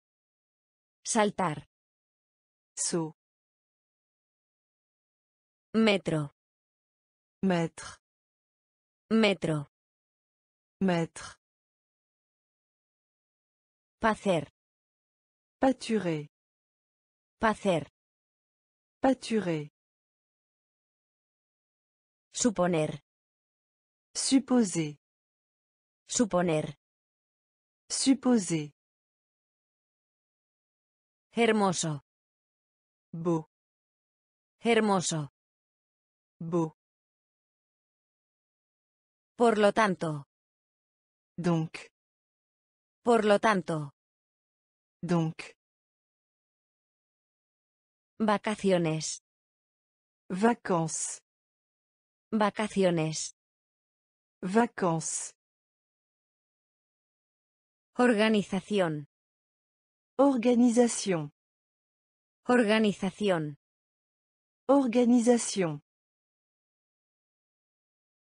Speaker 1: Saltar.
Speaker 2: Saut.
Speaker 1: Metro.
Speaker 2: Mètre.
Speaker 1: Metro.
Speaker 2: Mètre.
Speaker 1: Pacer.
Speaker 2: Pâturer.
Speaker 1: Pacer.
Speaker 2: Pâturer.
Speaker 1: Suponer.
Speaker 2: Supposer.
Speaker 1: Suponer.
Speaker 2: Supposer.
Speaker 1: Hermoso.
Speaker 2: Beau.
Speaker 1: Hermoso.
Speaker 2: Beau.
Speaker 1: Por lo tanto.
Speaker 2: Donc.
Speaker 1: Por lo tanto.
Speaker 2: Donc.
Speaker 1: Vacaciones.
Speaker 2: Vacances.
Speaker 1: Vacaciones.
Speaker 2: Vacances.
Speaker 1: Organización.
Speaker 2: Organisation.
Speaker 1: Organización.
Speaker 2: Organisation.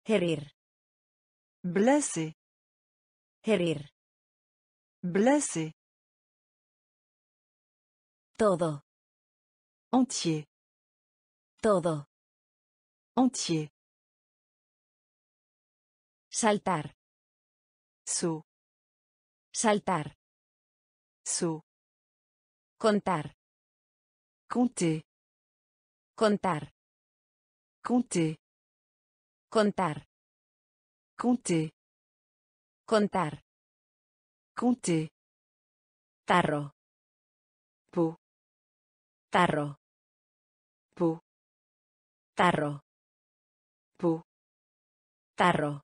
Speaker 1: Herir.
Speaker 2: Blessé.
Speaker 1: Herir.
Speaker 2: Blessé.
Speaker 1: Todo.
Speaker 2: Entier.
Speaker 1: Todo.
Speaker 2: Entier.
Speaker 1: Saltar.
Speaker 2: Saut.
Speaker 1: Saltar.
Speaker 2: Saut.
Speaker 1: Contar.
Speaker 2: Compter.
Speaker 1: Contar.
Speaker 2: Compter.
Speaker 1: Contar.
Speaker 2: Compter.
Speaker 1: Contar.
Speaker 2: Compter.
Speaker 1: Tarro.
Speaker 2: Peau.
Speaker 1: Tarro.
Speaker 2: Peau.
Speaker 1: Tarro.
Speaker 2: Peau.
Speaker 1: Tarro.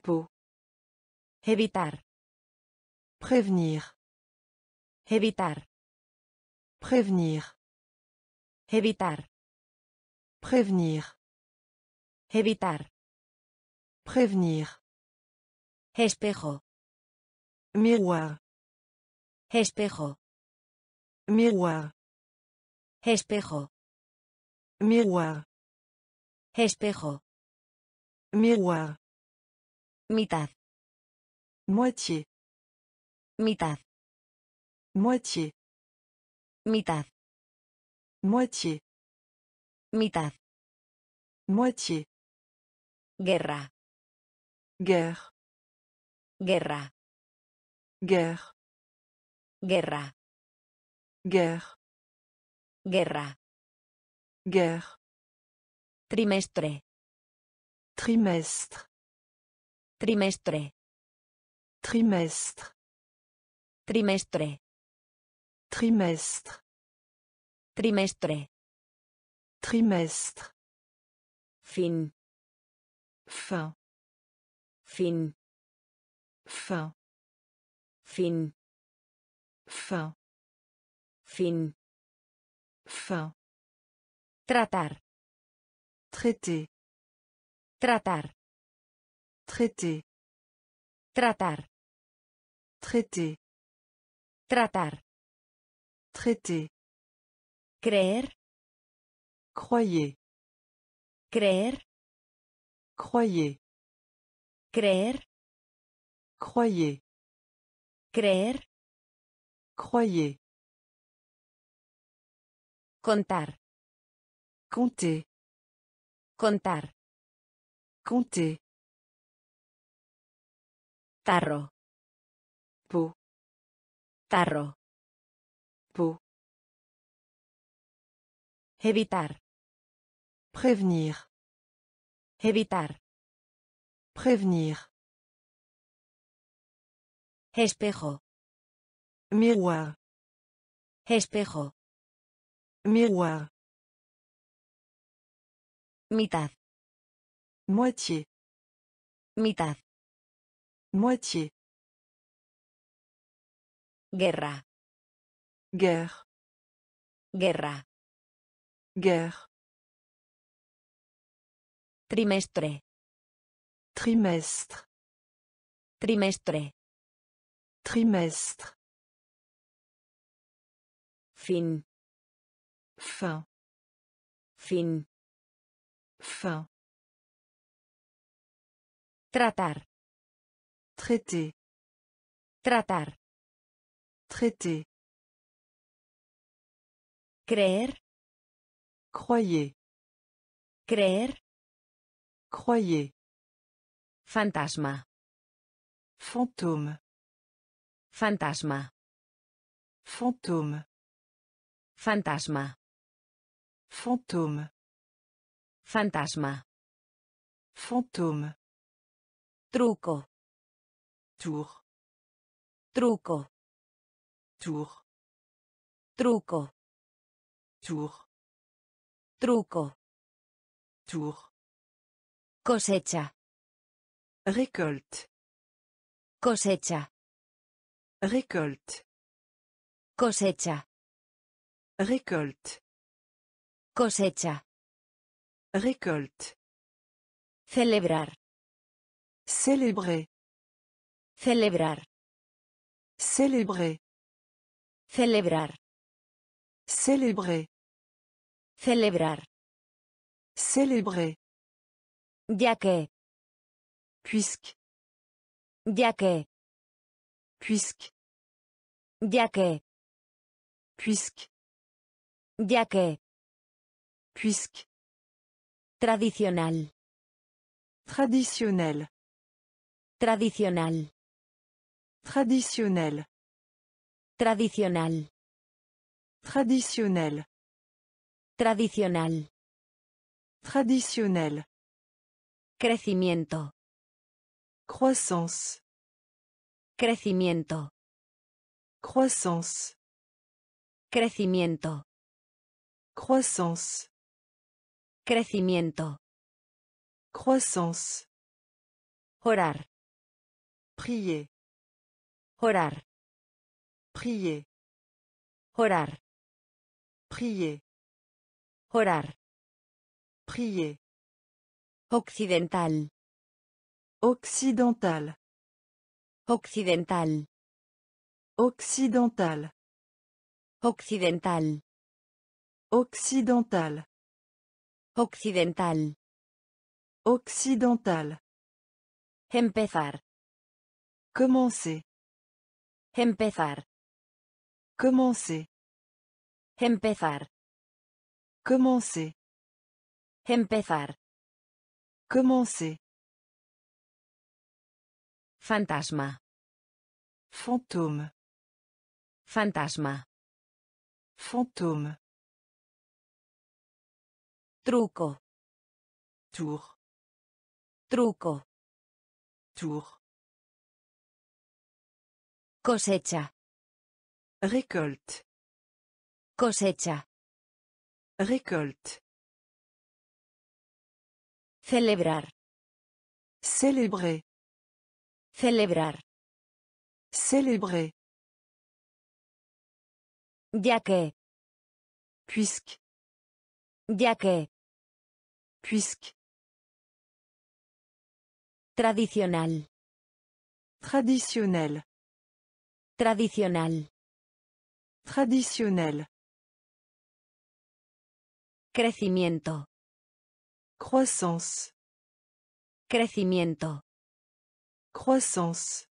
Speaker 2: Peau.
Speaker 1: Evitar.
Speaker 2: Prévenir.
Speaker 1: Evitar.
Speaker 2: Prévenir.
Speaker 1: Evitar.
Speaker 2: Prévenir.
Speaker 1: Evitar.
Speaker 2: Prévenir.
Speaker 1: Espejo.
Speaker 2: Miroir.
Speaker 1: Espejo.
Speaker 2: Miroir.
Speaker 1: Espejo.
Speaker 2: Miroir.
Speaker 1: Espejo.
Speaker 2: Miroir.
Speaker 1: Mitad.
Speaker 2: Moitié.
Speaker 1: Mitad.
Speaker 2: Moitié.
Speaker 1: Mitad.
Speaker 2: Moitié.
Speaker 1: Mitad.
Speaker 2: Moitié.
Speaker 1: Guerra.
Speaker 2: Guerre.
Speaker 1: Guerra.
Speaker 2: Guerre.
Speaker 1: Guerra.
Speaker 2: Guerre.
Speaker 1: Guerra.
Speaker 2: Guerre.
Speaker 1: Trimestre.
Speaker 2: Trimestre.
Speaker 1: Trimestre.
Speaker 2: Trimestre.
Speaker 1: Trimestre.
Speaker 2: Trimestre.
Speaker 1: Trimestre.
Speaker 2: Trimestre.
Speaker 1: Fin.
Speaker 2: Fin.
Speaker 1: Fin.
Speaker 2: Fin.
Speaker 1: Fin.
Speaker 2: Fin.
Speaker 1: Fin.
Speaker 2: Fin.
Speaker 1: Tratar.
Speaker 2: Traiter.
Speaker 1: Tratar.
Speaker 2: Traiter.
Speaker 1: Tratar.
Speaker 2: Traiter.
Speaker 1: Tratar.
Speaker 2: Traiter.
Speaker 1: Creer.
Speaker 2: Croyez.
Speaker 1: Creer.
Speaker 2: Croyez.
Speaker 1: Creer.
Speaker 2: Croyez.
Speaker 1: Creer.
Speaker 2: Croyez.
Speaker 1: Contar.
Speaker 2: Compter.
Speaker 1: Contar.
Speaker 2: Compter.
Speaker 1: Tarro.
Speaker 2: Peau.
Speaker 1: Tarro.
Speaker 2: Peau.
Speaker 1: Evitar.
Speaker 2: Prévenir.
Speaker 1: Evitar.
Speaker 2: Prévenir.
Speaker 1: Espejo.
Speaker 2: Miroir.
Speaker 1: Espejo.
Speaker 2: Miroir.
Speaker 1: Mitad.
Speaker 2: Moitié.
Speaker 1: Mitad.
Speaker 2: Moitié.
Speaker 1: Guerra.
Speaker 2: Guerre.
Speaker 1: Guerra.
Speaker 2: Guerre.
Speaker 1: Trimestre.
Speaker 2: Trimestre.
Speaker 1: Trimestre.
Speaker 2: Trimestre.
Speaker 1: Fin.
Speaker 2: Fin.
Speaker 1: Fin.
Speaker 2: Fin.
Speaker 1: Tratar.
Speaker 2: Traiter.
Speaker 1: Tratar.
Speaker 2: Traiter.
Speaker 1: Creer.
Speaker 2: Croyez.
Speaker 1: Creer.
Speaker 2: Croyez.
Speaker 1: Fantasma.
Speaker 2: Fantôme.
Speaker 1: Fantasma.
Speaker 2: Fantôme.
Speaker 1: Fantasma.
Speaker 2: Fantôme.
Speaker 1: Fantasma.
Speaker 2: Fantôme.
Speaker 1: Truco.
Speaker 2: Tour.
Speaker 1: Truco.
Speaker 2: Tour.
Speaker 1: Truco.
Speaker 2: Tour.
Speaker 1: Truco.
Speaker 2: Tour.
Speaker 1: Cosecha.
Speaker 2: Récolte.
Speaker 1: Cosecha.
Speaker 2: Récolte.
Speaker 1: Cosecha.
Speaker 2: Récolte.
Speaker 1: Cosecha.
Speaker 2: Récolte.
Speaker 1: Celebrar.
Speaker 2: Célébrer.
Speaker 1: Celebrar.
Speaker 2: Célébrer.
Speaker 1: Celebrar.
Speaker 2: Célébrer.
Speaker 1: Celebrar.
Speaker 2: Célébrer.
Speaker 1: Ya que.
Speaker 2: Puisque.
Speaker 1: Ya que.
Speaker 2: Puisque.
Speaker 1: Ya que.
Speaker 2: Puisque.
Speaker 1: Ya que.
Speaker 2: Puisque.
Speaker 1: Tradicional.
Speaker 2: Traditionnel.
Speaker 1: Tradicional.
Speaker 2: Traditionnel.
Speaker 1: Tradicional.
Speaker 2: Traditionnel.
Speaker 1: Tradicional.
Speaker 2: Traditionnel.
Speaker 1: Crecimiento.
Speaker 2: Croissance.
Speaker 1: Crecimiento.
Speaker 2: Croissance.
Speaker 1: Crecimiento.
Speaker 2: Croissance.
Speaker 1: Crecimiento.
Speaker 2: Croissance.
Speaker 1: Orar.
Speaker 2: Prier.
Speaker 1: Orar.
Speaker 2: Prier.
Speaker 1: Orar.
Speaker 2: Prier.
Speaker 1: Orar.
Speaker 2: Prier.
Speaker 1: Occidental.
Speaker 2: Occidental.
Speaker 1: Occidental.
Speaker 2: Occidental.
Speaker 1: Occidental.
Speaker 2: Occidental.
Speaker 1: Occidental.
Speaker 2: Occidental.
Speaker 1: Empezar.
Speaker 2: Commencer.
Speaker 1: Empezar.
Speaker 2: Commencer.
Speaker 1: Empezar.
Speaker 2: Commencer.
Speaker 1: Empezar.
Speaker 2: Commencer.
Speaker 1: Fantasma.
Speaker 2: Fantôme.
Speaker 1: Fantasma.
Speaker 2: Fantôme.
Speaker 1: Truco.
Speaker 2: Tour.
Speaker 1: Truco.
Speaker 2: Tour.
Speaker 1: Cosecha.
Speaker 2: Récolte.
Speaker 1: Cosecha.
Speaker 2: Récolte.
Speaker 1: Celebrar.
Speaker 2: Célébrer.
Speaker 1: Celebrar.
Speaker 2: Célébrer.
Speaker 1: Ya que.
Speaker 2: Puisque.
Speaker 1: Ya que.
Speaker 2: Puisque.
Speaker 1: Tradicional.
Speaker 2: Traditionnel.
Speaker 1: Tradicional.
Speaker 2: Traditionnel.
Speaker 1: Crecimiento.
Speaker 2: Croissance.
Speaker 1: Crecimiento.
Speaker 2: Croissance.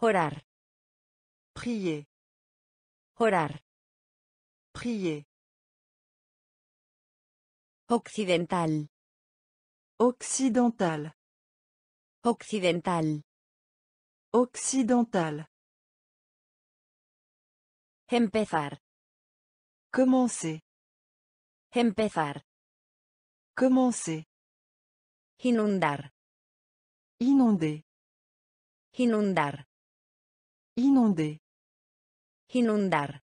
Speaker 1: Orar.
Speaker 2: Prier.
Speaker 1: Orar.
Speaker 2: Prier.
Speaker 1: Occidental.
Speaker 2: Occidental.
Speaker 1: Occidental.
Speaker 2: Occidental.
Speaker 1: Empezar.
Speaker 2: Commencer.
Speaker 1: Empezar.
Speaker 2: Commencer.
Speaker 1: Inundar.
Speaker 2: Inonder.
Speaker 1: Inundar.
Speaker 2: Inonder.
Speaker 1: Inundar.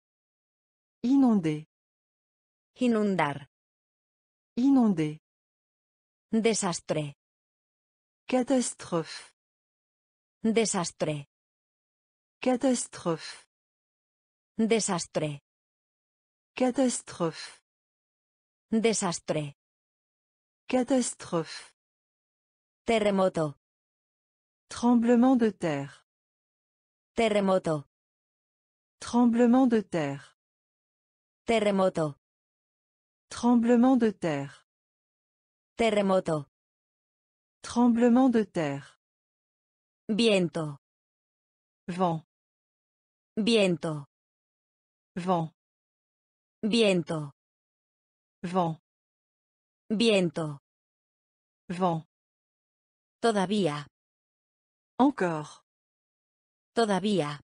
Speaker 2: Inonder.
Speaker 1: Inundar.
Speaker 2: Inonder.
Speaker 1: Desastre.
Speaker 2: Catastrophe.
Speaker 1: Desastre.
Speaker 2: Catastrophe.
Speaker 1: Desastre.
Speaker 2: Catastrophe.
Speaker 1: Desastre.
Speaker 2: Catastrophe.
Speaker 1: Terremoto.
Speaker 2: Tremblement de terre.
Speaker 1: Terremoto.
Speaker 2: Tremblement de terre.
Speaker 1: Terremoto.
Speaker 2: Tremblement de terre.
Speaker 1: Terremoto.
Speaker 2: Tremblement de terre.
Speaker 1: Viento.
Speaker 2: Vent.
Speaker 1: Viento.
Speaker 2: Vent.
Speaker 1: Viento.
Speaker 2: Vent.
Speaker 1: Viento.
Speaker 2: Vent.
Speaker 1: Todavía.
Speaker 2: Encore.
Speaker 1: Todavía.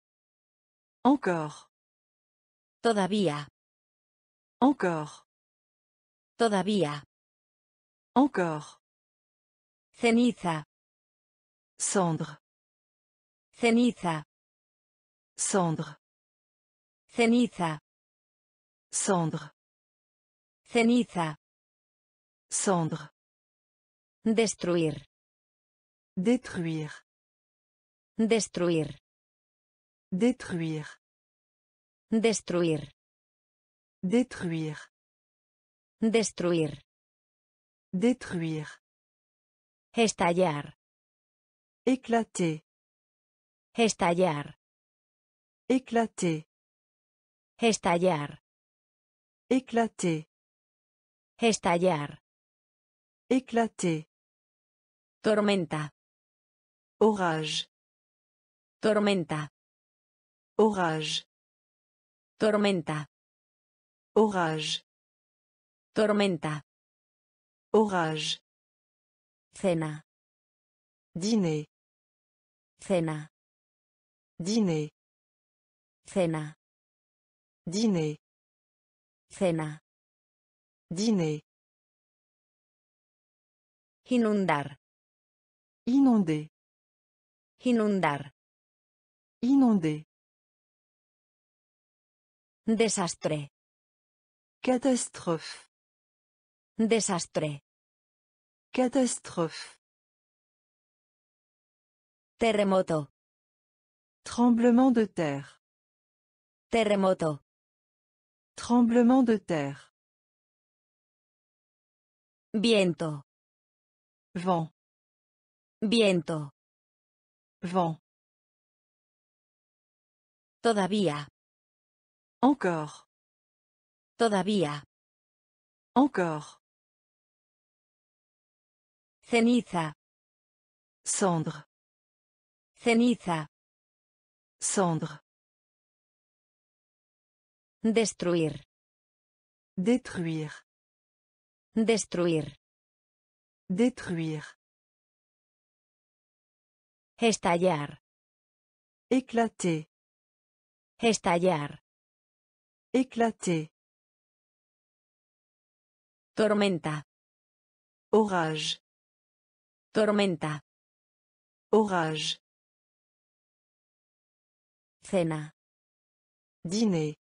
Speaker 2: Encore.
Speaker 1: Todavía.
Speaker 2: Encore.
Speaker 1: Todavía.
Speaker 2: Encore.
Speaker 1: Ceniza.
Speaker 2: Cendre.
Speaker 1: Ceniza.
Speaker 2: Cendre.
Speaker 1: Ceniza.
Speaker 2: Cendre.
Speaker 1: Ceniza.
Speaker 2: Cendre.
Speaker 1: Destruir.
Speaker 2: Détruire.
Speaker 1: Destruir.
Speaker 2: Détruire.
Speaker 1: Destruir.
Speaker 2: Détruire.
Speaker 1: Destruir.
Speaker 2: Détruire.
Speaker 1: Estallar.
Speaker 2: Éclater.
Speaker 1: Estallar.
Speaker 2: Éclater.
Speaker 1: Estallar.
Speaker 2: Éclater.
Speaker 1: Estallar.
Speaker 2: Éclater.
Speaker 1: Tormenta.
Speaker 2: Orage.
Speaker 1: Tormenta.
Speaker 2: Orage.
Speaker 1: Tormenta.
Speaker 2: Orage.
Speaker 1: Tormenta.
Speaker 2: Orage.
Speaker 1: Cena.
Speaker 2: Dîner.
Speaker 1: Cena.
Speaker 2: Dîner.
Speaker 1: Cena.
Speaker 2: Dîner.
Speaker 1: Cena.
Speaker 2: Dîner.
Speaker 1: Inundar.
Speaker 2: Inonder.
Speaker 1: Inundar.
Speaker 2: Inonder.
Speaker 1: Desastre.
Speaker 2: Catastrophe.
Speaker 1: Desastre.
Speaker 2: Catastrophe.
Speaker 1: Terremoto.
Speaker 2: Tremblement de terre.
Speaker 1: Terremoto.
Speaker 2: Tremblement de terre.
Speaker 1: Viento.
Speaker 2: Vent.
Speaker 1: Viento.
Speaker 2: Vent.
Speaker 1: Todavía.
Speaker 2: Encore.
Speaker 1: Todavía.
Speaker 2: Encore.
Speaker 1: Ceniza.
Speaker 2: Cendre.
Speaker 1: Ceniza.
Speaker 2: Cendre.
Speaker 1: Destruir.
Speaker 2: Détruire.
Speaker 1: Destruir.
Speaker 2: Détruire.
Speaker 1: Estallar.
Speaker 2: Éclater.
Speaker 1: Estallar.
Speaker 2: Éclater.
Speaker 1: Tormenta.
Speaker 2: Orage.
Speaker 1: Tormenta.
Speaker 2: Orage.
Speaker 1: Cena.
Speaker 2: Dîner.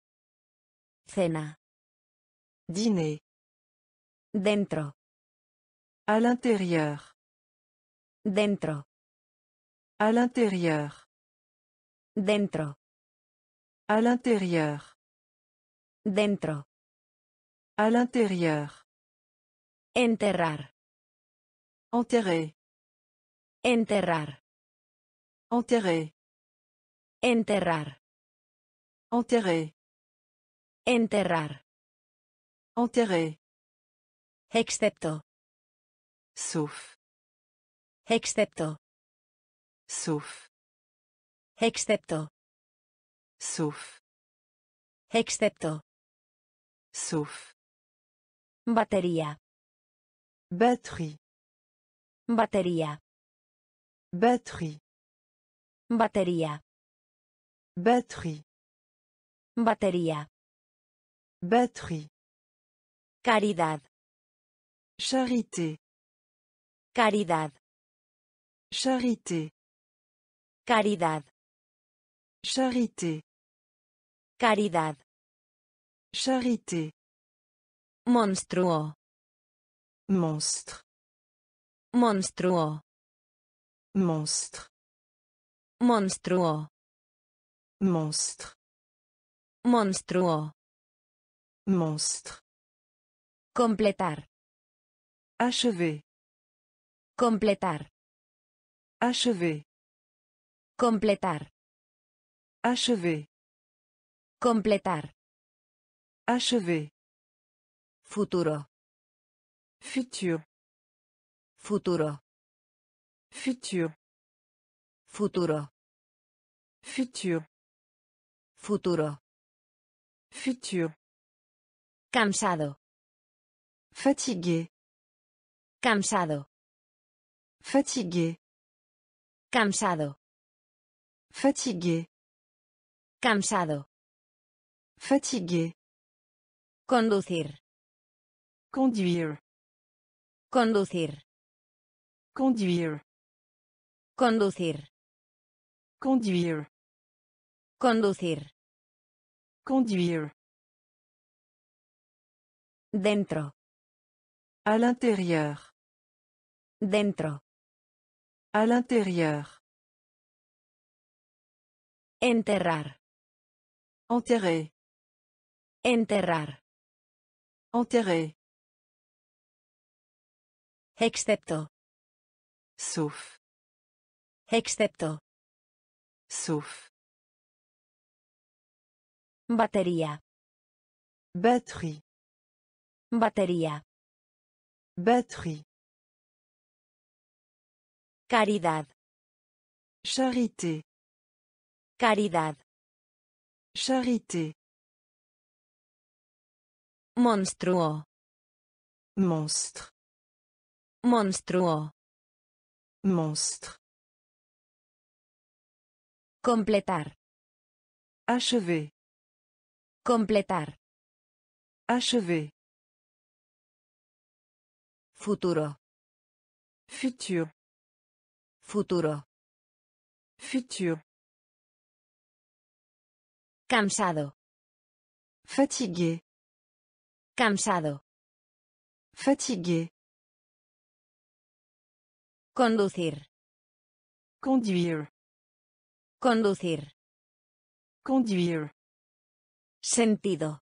Speaker 1: Cena.
Speaker 2: Dîner.
Speaker 1: Dentro.
Speaker 2: À l'intérieur.
Speaker 1: Dentro.
Speaker 2: À l'intérieur.
Speaker 1: Dentro.
Speaker 2: À l'intérieur.
Speaker 1: Dentro.
Speaker 2: À l'intérieur.
Speaker 1: Enterrar.
Speaker 2: Enterrer.
Speaker 1: Enterrar.
Speaker 2: Enterrer.
Speaker 1: Enterrar.
Speaker 2: Enterrer.
Speaker 1: Enterrar.
Speaker 2: Enterrer.
Speaker 1: Excepto.
Speaker 2: Sauf.
Speaker 1: Excepto.
Speaker 2: Sauf.
Speaker 1: Excepto.
Speaker 2: Sauf.
Speaker 1: Excepto.
Speaker 2: Sauf.
Speaker 1: Batería.
Speaker 2: Batterie.
Speaker 1: Batería.
Speaker 2: Batterie.
Speaker 1: Batería.
Speaker 2: Batterie.
Speaker 1: Batería.
Speaker 2: Batterie.
Speaker 1: Caridad.
Speaker 2: Charité.
Speaker 1: Caridad.
Speaker 2: Charité.
Speaker 1: Caridad.
Speaker 2: Charité.
Speaker 1: Caridad.
Speaker 2: Charité.
Speaker 1: Monstruo.
Speaker 2: Monstre.
Speaker 1: Monstruo.
Speaker 2: Monstre.
Speaker 1: Monstruo.
Speaker 2: Monstre.
Speaker 1: Monstruo.
Speaker 2: Monstre.
Speaker 1: Completar.
Speaker 2: Achever.
Speaker 1: Completar.
Speaker 2: Achever.
Speaker 1: Completar.
Speaker 2: Achever.
Speaker 1: Completar.
Speaker 2: Achever.
Speaker 1: Futuro.
Speaker 2: Futur.
Speaker 1: Futuro.
Speaker 2: Futur.
Speaker 1: Futuro.
Speaker 2: Futur.
Speaker 1: Futuro.
Speaker 2: Futur.
Speaker 1: Cansado.
Speaker 2: Fatigué.
Speaker 1: Cansado.
Speaker 2: Fatigué.
Speaker 1: Cansado.
Speaker 2: Fatigué.
Speaker 1: Cansado.
Speaker 2: Fatigué.
Speaker 1: Conducir.
Speaker 2: Conduire.
Speaker 1: Conducir.
Speaker 2: Conduire.
Speaker 1: Conducir.
Speaker 2: Conduire.
Speaker 1: Conducir.
Speaker 2: Conduire.
Speaker 1: Dentro.
Speaker 2: À l'intérieur.
Speaker 1: Dentro.
Speaker 2: À l'intérieur.
Speaker 1: Enterrar.
Speaker 2: Enterrer.
Speaker 1: Enterrar.
Speaker 2: Enterrer.
Speaker 1: Excepto.
Speaker 2: Sauf.
Speaker 1: Excepto.
Speaker 2: Sauf.
Speaker 1: Batería.
Speaker 2: Batterie.
Speaker 1: Batería.
Speaker 2: Batterie.
Speaker 1: Caridad.
Speaker 2: Charité.
Speaker 1: Caridad.
Speaker 2: Charité.
Speaker 1: Monstruo.
Speaker 2: Monstre.
Speaker 1: Monstruo.
Speaker 2: Monstre.
Speaker 1: Completar.
Speaker 2: Achever.
Speaker 1: Completar.
Speaker 2: Achever.
Speaker 1: Futuro.
Speaker 2: Futur.
Speaker 1: Futuro.
Speaker 2: Futur.
Speaker 1: Cansado.
Speaker 2: Fatigué.
Speaker 1: Cansado.
Speaker 2: Fatigué.
Speaker 1: Conducir.
Speaker 2: Conduire.
Speaker 1: Conducir.
Speaker 2: Conduire.
Speaker 1: Sentido.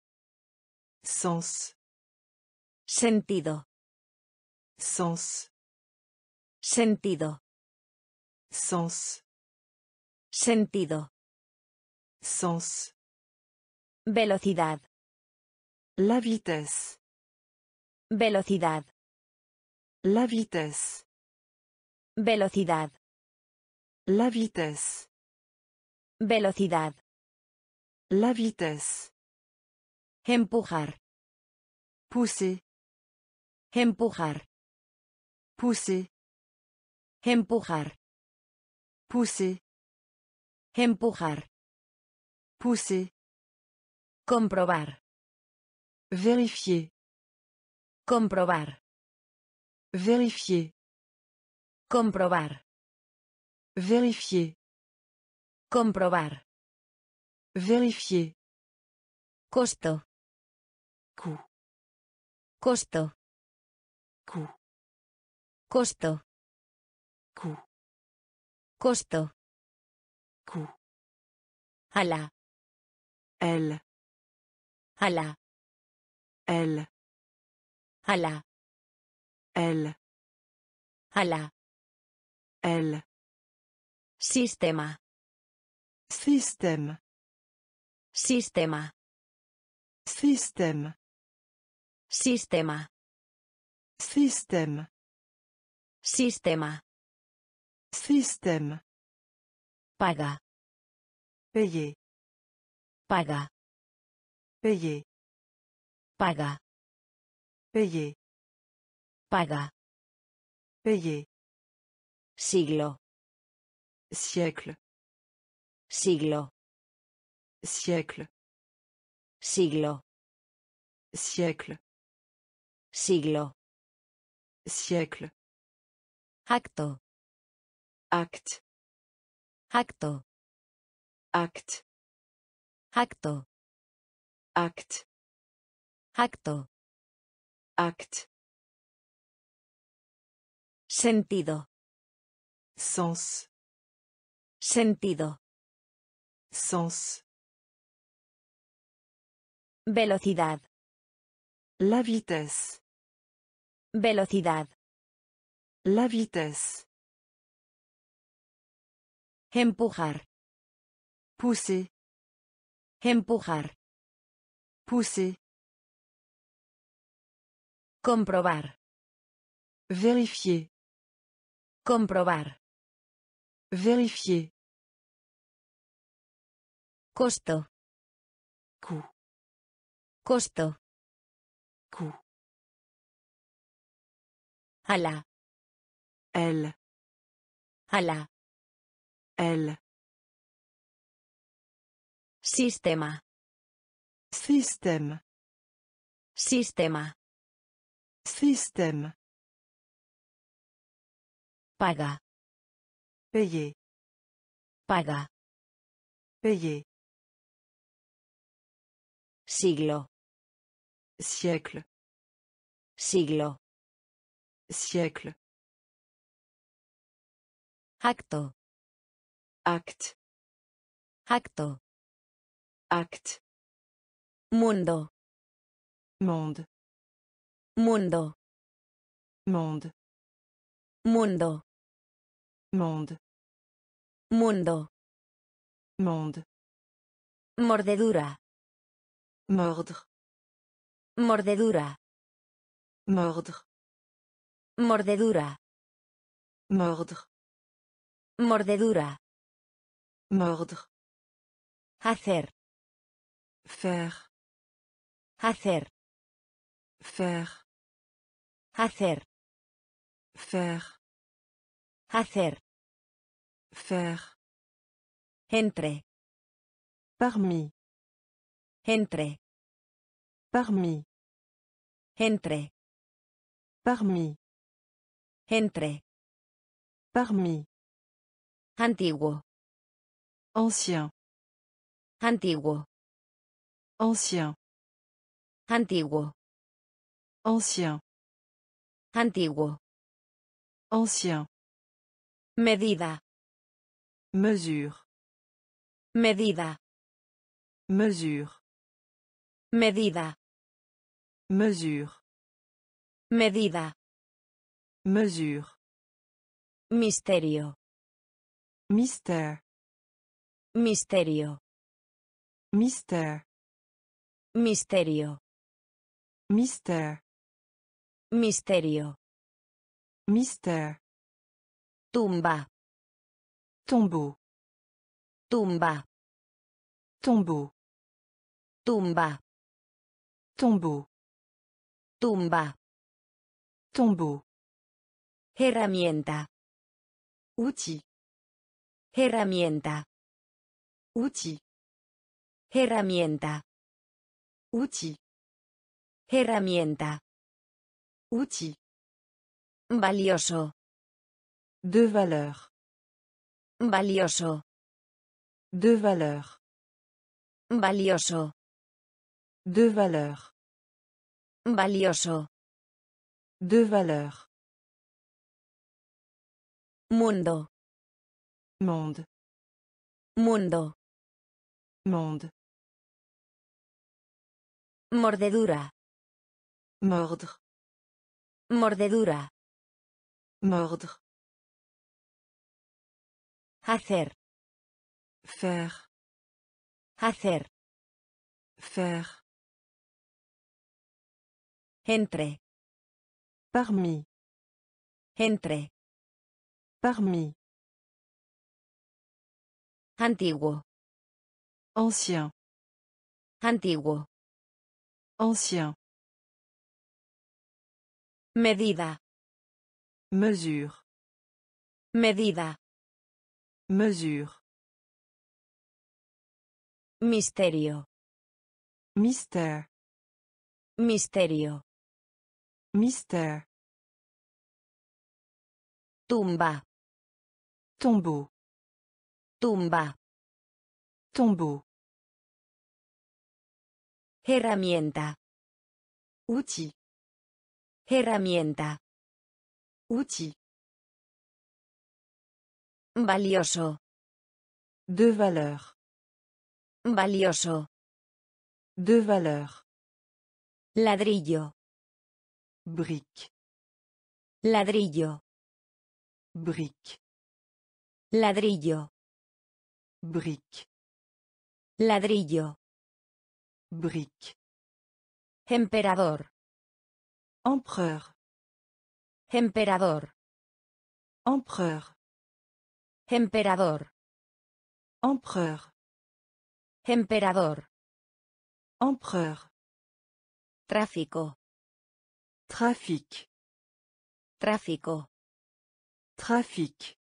Speaker 2: Sens.
Speaker 1: Sentido.
Speaker 2: Sens.
Speaker 1: Sentido.
Speaker 2: Sens.
Speaker 1: Sentido.
Speaker 2: Sens.
Speaker 1: Velocidad.
Speaker 2: La vitesse.
Speaker 1: Velocidad.
Speaker 2: La vitesse.
Speaker 1: Velocidad.
Speaker 2: La vitesse.
Speaker 1: Velocidad.
Speaker 2: La vitesse.
Speaker 1: Empujar.
Speaker 2: Pousser.
Speaker 1: Empujar.
Speaker 2: Pousser.
Speaker 1: Empujar.
Speaker 2: Pousser.
Speaker 1: Empujar.
Speaker 2: Pousser.
Speaker 1: Comprobar.
Speaker 2: Vérifier.
Speaker 1: Comprobar.
Speaker 2: Vérifier.
Speaker 1: Comprobar.
Speaker 2: Vérifier.
Speaker 1: Comprobar.
Speaker 2: Vérifier.
Speaker 1: Costo.
Speaker 2: Coût.
Speaker 1: Costo.
Speaker 2: Coût.
Speaker 1: Costo.
Speaker 2: Coût.
Speaker 1: Costo.
Speaker 2: Coût.
Speaker 1: Ala.
Speaker 2: Elle.
Speaker 1: Ala.
Speaker 2: Elle.
Speaker 1: Ala.
Speaker 2: Elle.
Speaker 1: Ala.
Speaker 2: Elle.
Speaker 1: Sistema.
Speaker 2: Système.
Speaker 1: Sistema.
Speaker 2: Système.
Speaker 1: Sistema.
Speaker 2: Système.
Speaker 1: Sistema.
Speaker 2: Système.
Speaker 1: Paga.
Speaker 2: Payer.
Speaker 1: Paga.
Speaker 2: Payer.
Speaker 1: Paga.
Speaker 2: Payer.
Speaker 1: Paga.
Speaker 2: Payer.
Speaker 1: Siglo.
Speaker 2: Siècle.
Speaker 1: Siglo.
Speaker 2: Siècle.
Speaker 1: Siglo.
Speaker 2: Siècle.
Speaker 1: Siglo.
Speaker 2: Siècle.
Speaker 1: Acto.
Speaker 2: Acte.
Speaker 1: Acto.
Speaker 2: Acte.
Speaker 1: Acto.
Speaker 2: Acte.
Speaker 1: Acto.
Speaker 2: Acte.
Speaker 1: Sentido.
Speaker 2: Sens.
Speaker 1: Sentido.
Speaker 2: Sens.
Speaker 1: Velocidad.
Speaker 2: La vitesse.
Speaker 1: Velocidad.
Speaker 2: La vitesse.
Speaker 1: Empujar.
Speaker 2: Pousser.
Speaker 1: Empujar.
Speaker 2: Pousser.
Speaker 1: Comprobar.
Speaker 2: Vérifier.
Speaker 1: Comprobar.
Speaker 2: Vérifier.
Speaker 1: Costo.
Speaker 2: Coût.
Speaker 1: Costo.
Speaker 2: Coût.
Speaker 1: Ala.
Speaker 2: Elle.
Speaker 1: Ala.
Speaker 2: Elle.
Speaker 1: Sistema.
Speaker 2: Système.
Speaker 1: Sistema.
Speaker 2: Système.
Speaker 1: Paga.
Speaker 2: Payer.
Speaker 1: Paga.
Speaker 2: Payer.
Speaker 1: Siglo.
Speaker 2: Siècle.
Speaker 1: Siglo.
Speaker 2: Siècle.
Speaker 1: Acto.
Speaker 2: Acte.
Speaker 1: Acto.
Speaker 2: Acte.
Speaker 1: Mundo.
Speaker 2: Monde.
Speaker 1: Mundo.
Speaker 2: Monde.
Speaker 1: Mundo.
Speaker 2: Monde.
Speaker 1: Mundo.
Speaker 2: Monde.
Speaker 1: Mordedura.
Speaker 2: Mordre.
Speaker 1: Mordedura.
Speaker 2: Mordre.
Speaker 1: Mordedura.
Speaker 2: Mordre.
Speaker 1: Mordedura.
Speaker 2: Mordre.
Speaker 1: Hacer.
Speaker 2: Faire.
Speaker 1: Hacer.
Speaker 2: Faire.
Speaker 1: Hacer.
Speaker 2: Faire.
Speaker 1: Hacer.
Speaker 2: Faire.
Speaker 1: Entre.
Speaker 2: Parmi.
Speaker 1: Entre.
Speaker 2: Parmi.
Speaker 1: Entre.
Speaker 2: Parmi.
Speaker 1: Entre.
Speaker 2: Parmi.
Speaker 1: Antiguo.
Speaker 2: Ancien.
Speaker 1: Antiguo.
Speaker 2: Ancien.
Speaker 1: Antiguo.
Speaker 2: Ancien.
Speaker 1: Antiguo.
Speaker 2: Ancien.
Speaker 1: Medida.
Speaker 2: Mesure.
Speaker 1: Medida.
Speaker 2: Mesure.
Speaker 1: Medida.
Speaker 2: Mesure.
Speaker 1: Medida.
Speaker 2: Mesure.
Speaker 1: Misterio.
Speaker 2: Mystère.
Speaker 1: Misterio.
Speaker 2: Mystère.
Speaker 1: Misterio.
Speaker 2: Mystère.
Speaker 1: Misterio.
Speaker 2: Mystère.
Speaker 1: Tumba.
Speaker 2: Tombeau.
Speaker 1: Tumba.
Speaker 2: Tombeau.
Speaker 1: Tumba.
Speaker 2: Tombeau.
Speaker 1: Tumba.
Speaker 2: Tombeau.
Speaker 1: Herramienta.
Speaker 2: Outil.
Speaker 1: Herramienta.
Speaker 2: Outil.
Speaker 1: Herramienta.
Speaker 2: Outil.
Speaker 1: Herramienta.
Speaker 2: Outil.
Speaker 1: Valioso.
Speaker 2: De valeur.
Speaker 1: Valioso.
Speaker 2: De valeur.
Speaker 1: Valioso.
Speaker 2: De valeur.
Speaker 1: Valioso.
Speaker 2: De valeur.
Speaker 1: Mundo.
Speaker 2: Monde.
Speaker 1: Mundo.
Speaker 2: Monde.
Speaker 1: Mordedura.
Speaker 2: Mordre.
Speaker 1: Mordedura.
Speaker 2: Mordre.
Speaker 1: Hacer.
Speaker 2: Faire.
Speaker 1: Hacer.
Speaker 2: Faire.
Speaker 1: Entre.
Speaker 2: Parmi.
Speaker 1: Entre.
Speaker 2: Parmi.
Speaker 1: Antiguo.
Speaker 2: Ancien.
Speaker 1: Antiguo.
Speaker 2: Ancien.
Speaker 1: Medida.
Speaker 2: Mesure.
Speaker 1: Medida.
Speaker 2: Mesure.
Speaker 1: Misterio.
Speaker 2: Mystère.
Speaker 1: Misterio.
Speaker 2: Mystère.
Speaker 1: Tumba.
Speaker 2: Tombeau.
Speaker 1: Tumba.
Speaker 2: Tombeau.
Speaker 1: Herramienta.
Speaker 2: Outil.
Speaker 1: Herramienta.
Speaker 2: Outil.
Speaker 1: Valioso.
Speaker 2: De valeur.
Speaker 1: Valioso.
Speaker 2: De valeur.
Speaker 1: Ladrillo.
Speaker 2: Brique.
Speaker 1: Ladrillo.
Speaker 2: Brique.
Speaker 1: Ladrillo.
Speaker 2: Brique.
Speaker 1: Ladrillo.
Speaker 2: Brique.
Speaker 1: Emperador.
Speaker 2: Empereur.
Speaker 1: Emperador.
Speaker 2: Empereur.
Speaker 1: Emperador.
Speaker 2: Empereur.
Speaker 1: Emperador.
Speaker 2: Empereur.
Speaker 1: Tráfico.
Speaker 2: Trafic.
Speaker 1: Tráfico.
Speaker 2: Trafic.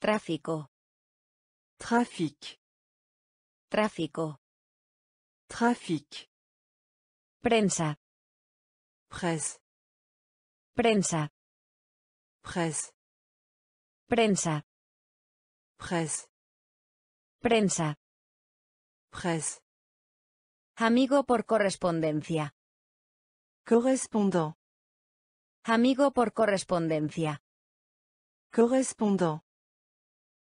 Speaker 1: Tráfico.
Speaker 2: Trafic.
Speaker 1: Tráfico.
Speaker 2: Trafic.
Speaker 1: Prensa.
Speaker 2: Presse.
Speaker 1: Prensa.
Speaker 2: Presse.
Speaker 1: Prensa.
Speaker 2: Presse.
Speaker 1: Prensa.
Speaker 2: Presse.
Speaker 1: Amigo por correspondencia.
Speaker 2: Correspondant.
Speaker 1: Amigo por correspondencia.
Speaker 2: Correspondant.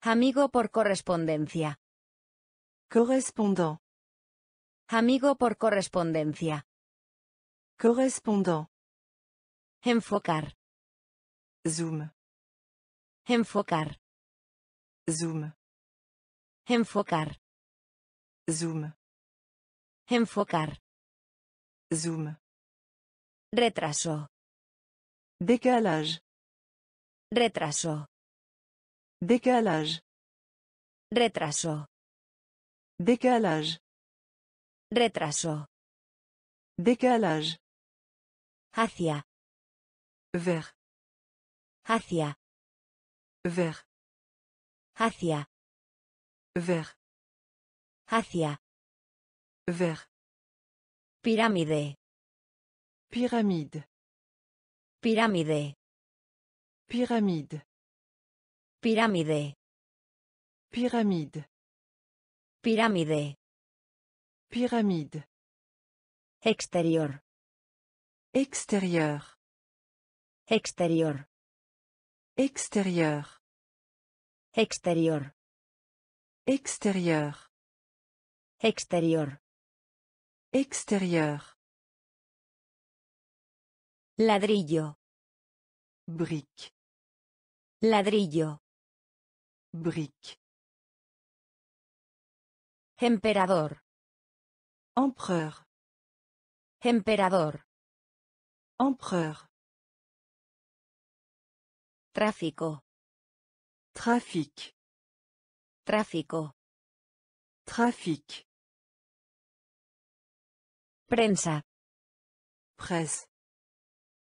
Speaker 1: Amigo por correspondencia.
Speaker 2: Correspondant.
Speaker 1: Amigo por correspondencia.
Speaker 2: Correspondant.
Speaker 1: Enfocar.
Speaker 2: Zoom.
Speaker 1: Enfocar.
Speaker 2: Zoom.
Speaker 1: Enfocar.
Speaker 2: Zoom.
Speaker 1: Enfocar.
Speaker 2: Zoom.
Speaker 1: Retraso.
Speaker 2: Décalage.
Speaker 1: Retraso.
Speaker 2: Décalage.
Speaker 1: Retraso.
Speaker 2: Décalage.
Speaker 1: Retraso.
Speaker 2: Décalage.
Speaker 1: Hacia.
Speaker 2: Vers.
Speaker 1: Hacia.
Speaker 2: Vers.
Speaker 1: Hacia.
Speaker 2: Vers.
Speaker 1: Hacia.
Speaker 2: Vert.
Speaker 1: Pirámide.
Speaker 2: Pyramide.
Speaker 1: Pyramide.
Speaker 2: Pyramide.
Speaker 1: Pyramide.
Speaker 2: Pyramide.
Speaker 1: Pyramide.
Speaker 2: Pyramide.
Speaker 1: Extérieur.
Speaker 2: Extérieur.
Speaker 1: Extérieur.
Speaker 2: Extérieur.
Speaker 1: Extérieur.
Speaker 2: Extérieur.
Speaker 1: Extérieur.
Speaker 2: Extérieur.
Speaker 1: Ladrillo.
Speaker 2: Brique.
Speaker 1: Ladrillo.
Speaker 2: Brique.
Speaker 1: Emperador.
Speaker 2: Empereur.
Speaker 1: Emperador.
Speaker 2: Empereur.
Speaker 1: Tráfico.
Speaker 2: Trafic.
Speaker 1: Tráfico.
Speaker 2: Trafic.
Speaker 1: Prensa.
Speaker 2: Presse.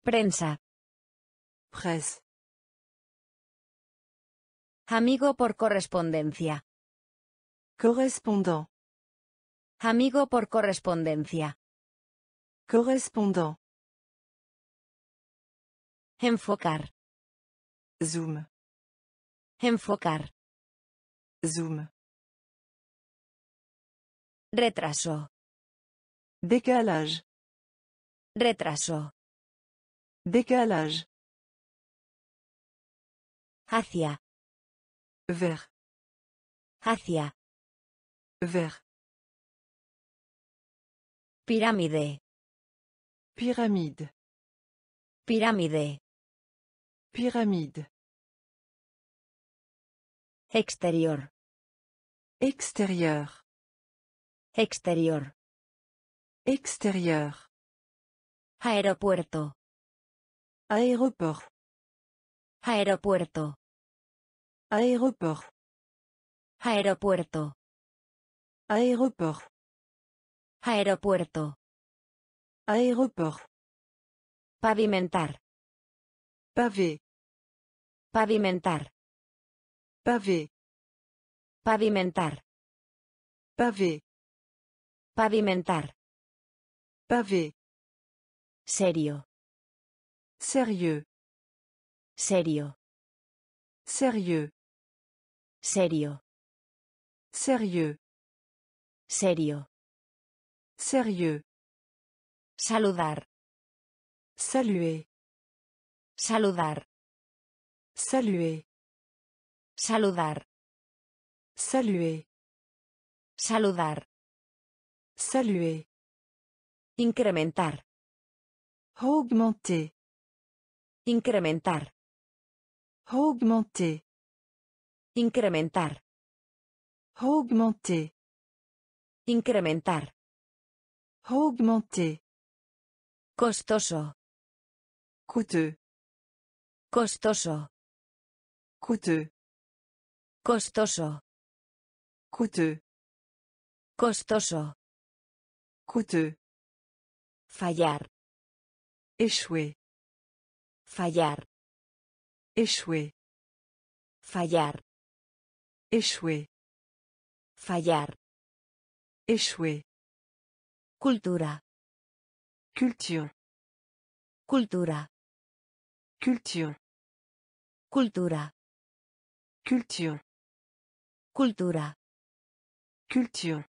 Speaker 1: Prensa.
Speaker 2: Presse.
Speaker 1: Amigo por correspondencia.
Speaker 2: Correspondant.
Speaker 1: Amigo por correspondencia.
Speaker 2: Correspondant.
Speaker 1: Enfocar.
Speaker 2: Zoom.
Speaker 1: Enfocar.
Speaker 2: Zoom.
Speaker 1: Retraso.
Speaker 2: Décalage.
Speaker 1: Retraso.
Speaker 2: Décalage.
Speaker 1: Hacia.
Speaker 2: Vert.
Speaker 1: Hacia.
Speaker 2: Vert.
Speaker 1: Pirámide.
Speaker 2: Pyramide.
Speaker 1: Pirámide.
Speaker 2: Pyramide.
Speaker 1: Exterior.
Speaker 2: Extérieur.
Speaker 1: Exterior.
Speaker 2: Extérieur.
Speaker 1: Aeropuerto.
Speaker 2: Aéroport.
Speaker 1: Aeropuerto.
Speaker 2: Aéroport.
Speaker 1: Aeropuerto.
Speaker 2: Aéroport.
Speaker 1: Aeropuerto.
Speaker 2: Aéroport.
Speaker 1: Pavimentar.
Speaker 2: Pavé.
Speaker 1: Pavimentar.
Speaker 2: Pavé.
Speaker 1: Pavimentar.
Speaker 2: Pavé.
Speaker 1: Pavimentar.
Speaker 2: Pavé.
Speaker 1: Serio.
Speaker 2: Sérieux.
Speaker 1: Serio.
Speaker 2: Sérieux.
Speaker 1: Serio.
Speaker 2: Sérieux.
Speaker 1: Serio.
Speaker 2: Sérieux.
Speaker 1: Saludar.
Speaker 2: Saluer.
Speaker 1: Saludar.
Speaker 2: Saluer.
Speaker 1: Saludar.
Speaker 2: Saluer.
Speaker 1: Saludar.
Speaker 2: Saluer.
Speaker 1: Incrementar.
Speaker 2: Augmenter.
Speaker 1: Incrementar.
Speaker 2: Augmenter.
Speaker 1: Incrementar.
Speaker 2: Augmenter.
Speaker 1: Incrementar.
Speaker 2: Augmenter.
Speaker 1: Costoso.
Speaker 2: Coûteux.
Speaker 1: Costoso.
Speaker 2: Coûteux.
Speaker 1: Costoso.
Speaker 2: Coûteux.
Speaker 1: Costoso.
Speaker 2: Coûteux.
Speaker 1: Fallar.
Speaker 2: Échouer.
Speaker 1: Fallar.
Speaker 2: Échouer.
Speaker 1: Fallar.
Speaker 2: Échouer.
Speaker 1: Fallar.
Speaker 2: Échouer.
Speaker 1: Cultura.
Speaker 2: Culture.
Speaker 1: Cultura.
Speaker 2: Culture.
Speaker 1: Cultura.
Speaker 2: Culture.
Speaker 1: Cultura.
Speaker 2: Culture.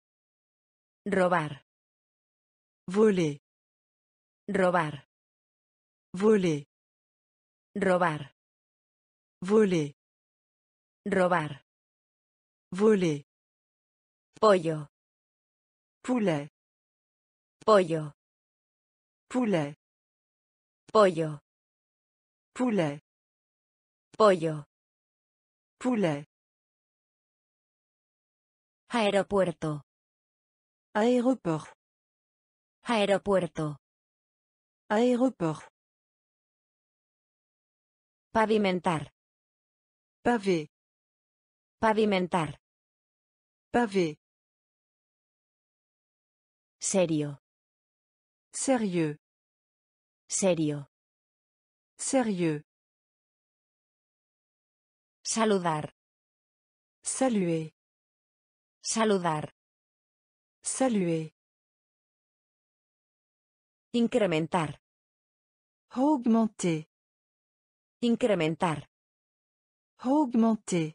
Speaker 1: Robar.
Speaker 2: Voler.
Speaker 1: Robar.
Speaker 2: Voler.
Speaker 1: Robar.
Speaker 2: Voler.
Speaker 1: Robar.
Speaker 2: Voler.
Speaker 1: Pollo.
Speaker 2: Poulet.
Speaker 1: Pollo.
Speaker 2: Poulet.
Speaker 1: Pollo.
Speaker 2: Poulet.
Speaker 1: Pollo.
Speaker 2: Poulet.
Speaker 1: Aeropuerto.
Speaker 2: Aéroport.
Speaker 1: Aeropuerto.
Speaker 2: Aéroport.
Speaker 1: Pavimentar.
Speaker 2: Pavé.
Speaker 1: Pavimentar.
Speaker 2: Pavé.
Speaker 1: Serio.
Speaker 2: Sérieux.
Speaker 1: Serio.
Speaker 2: Sérieux.
Speaker 1: Saludar.
Speaker 2: Saluer.
Speaker 1: Saludar.
Speaker 2: Saluer.
Speaker 1: Incrementar.
Speaker 2: Augmenter.
Speaker 1: Incrementar.
Speaker 2: Augmenter.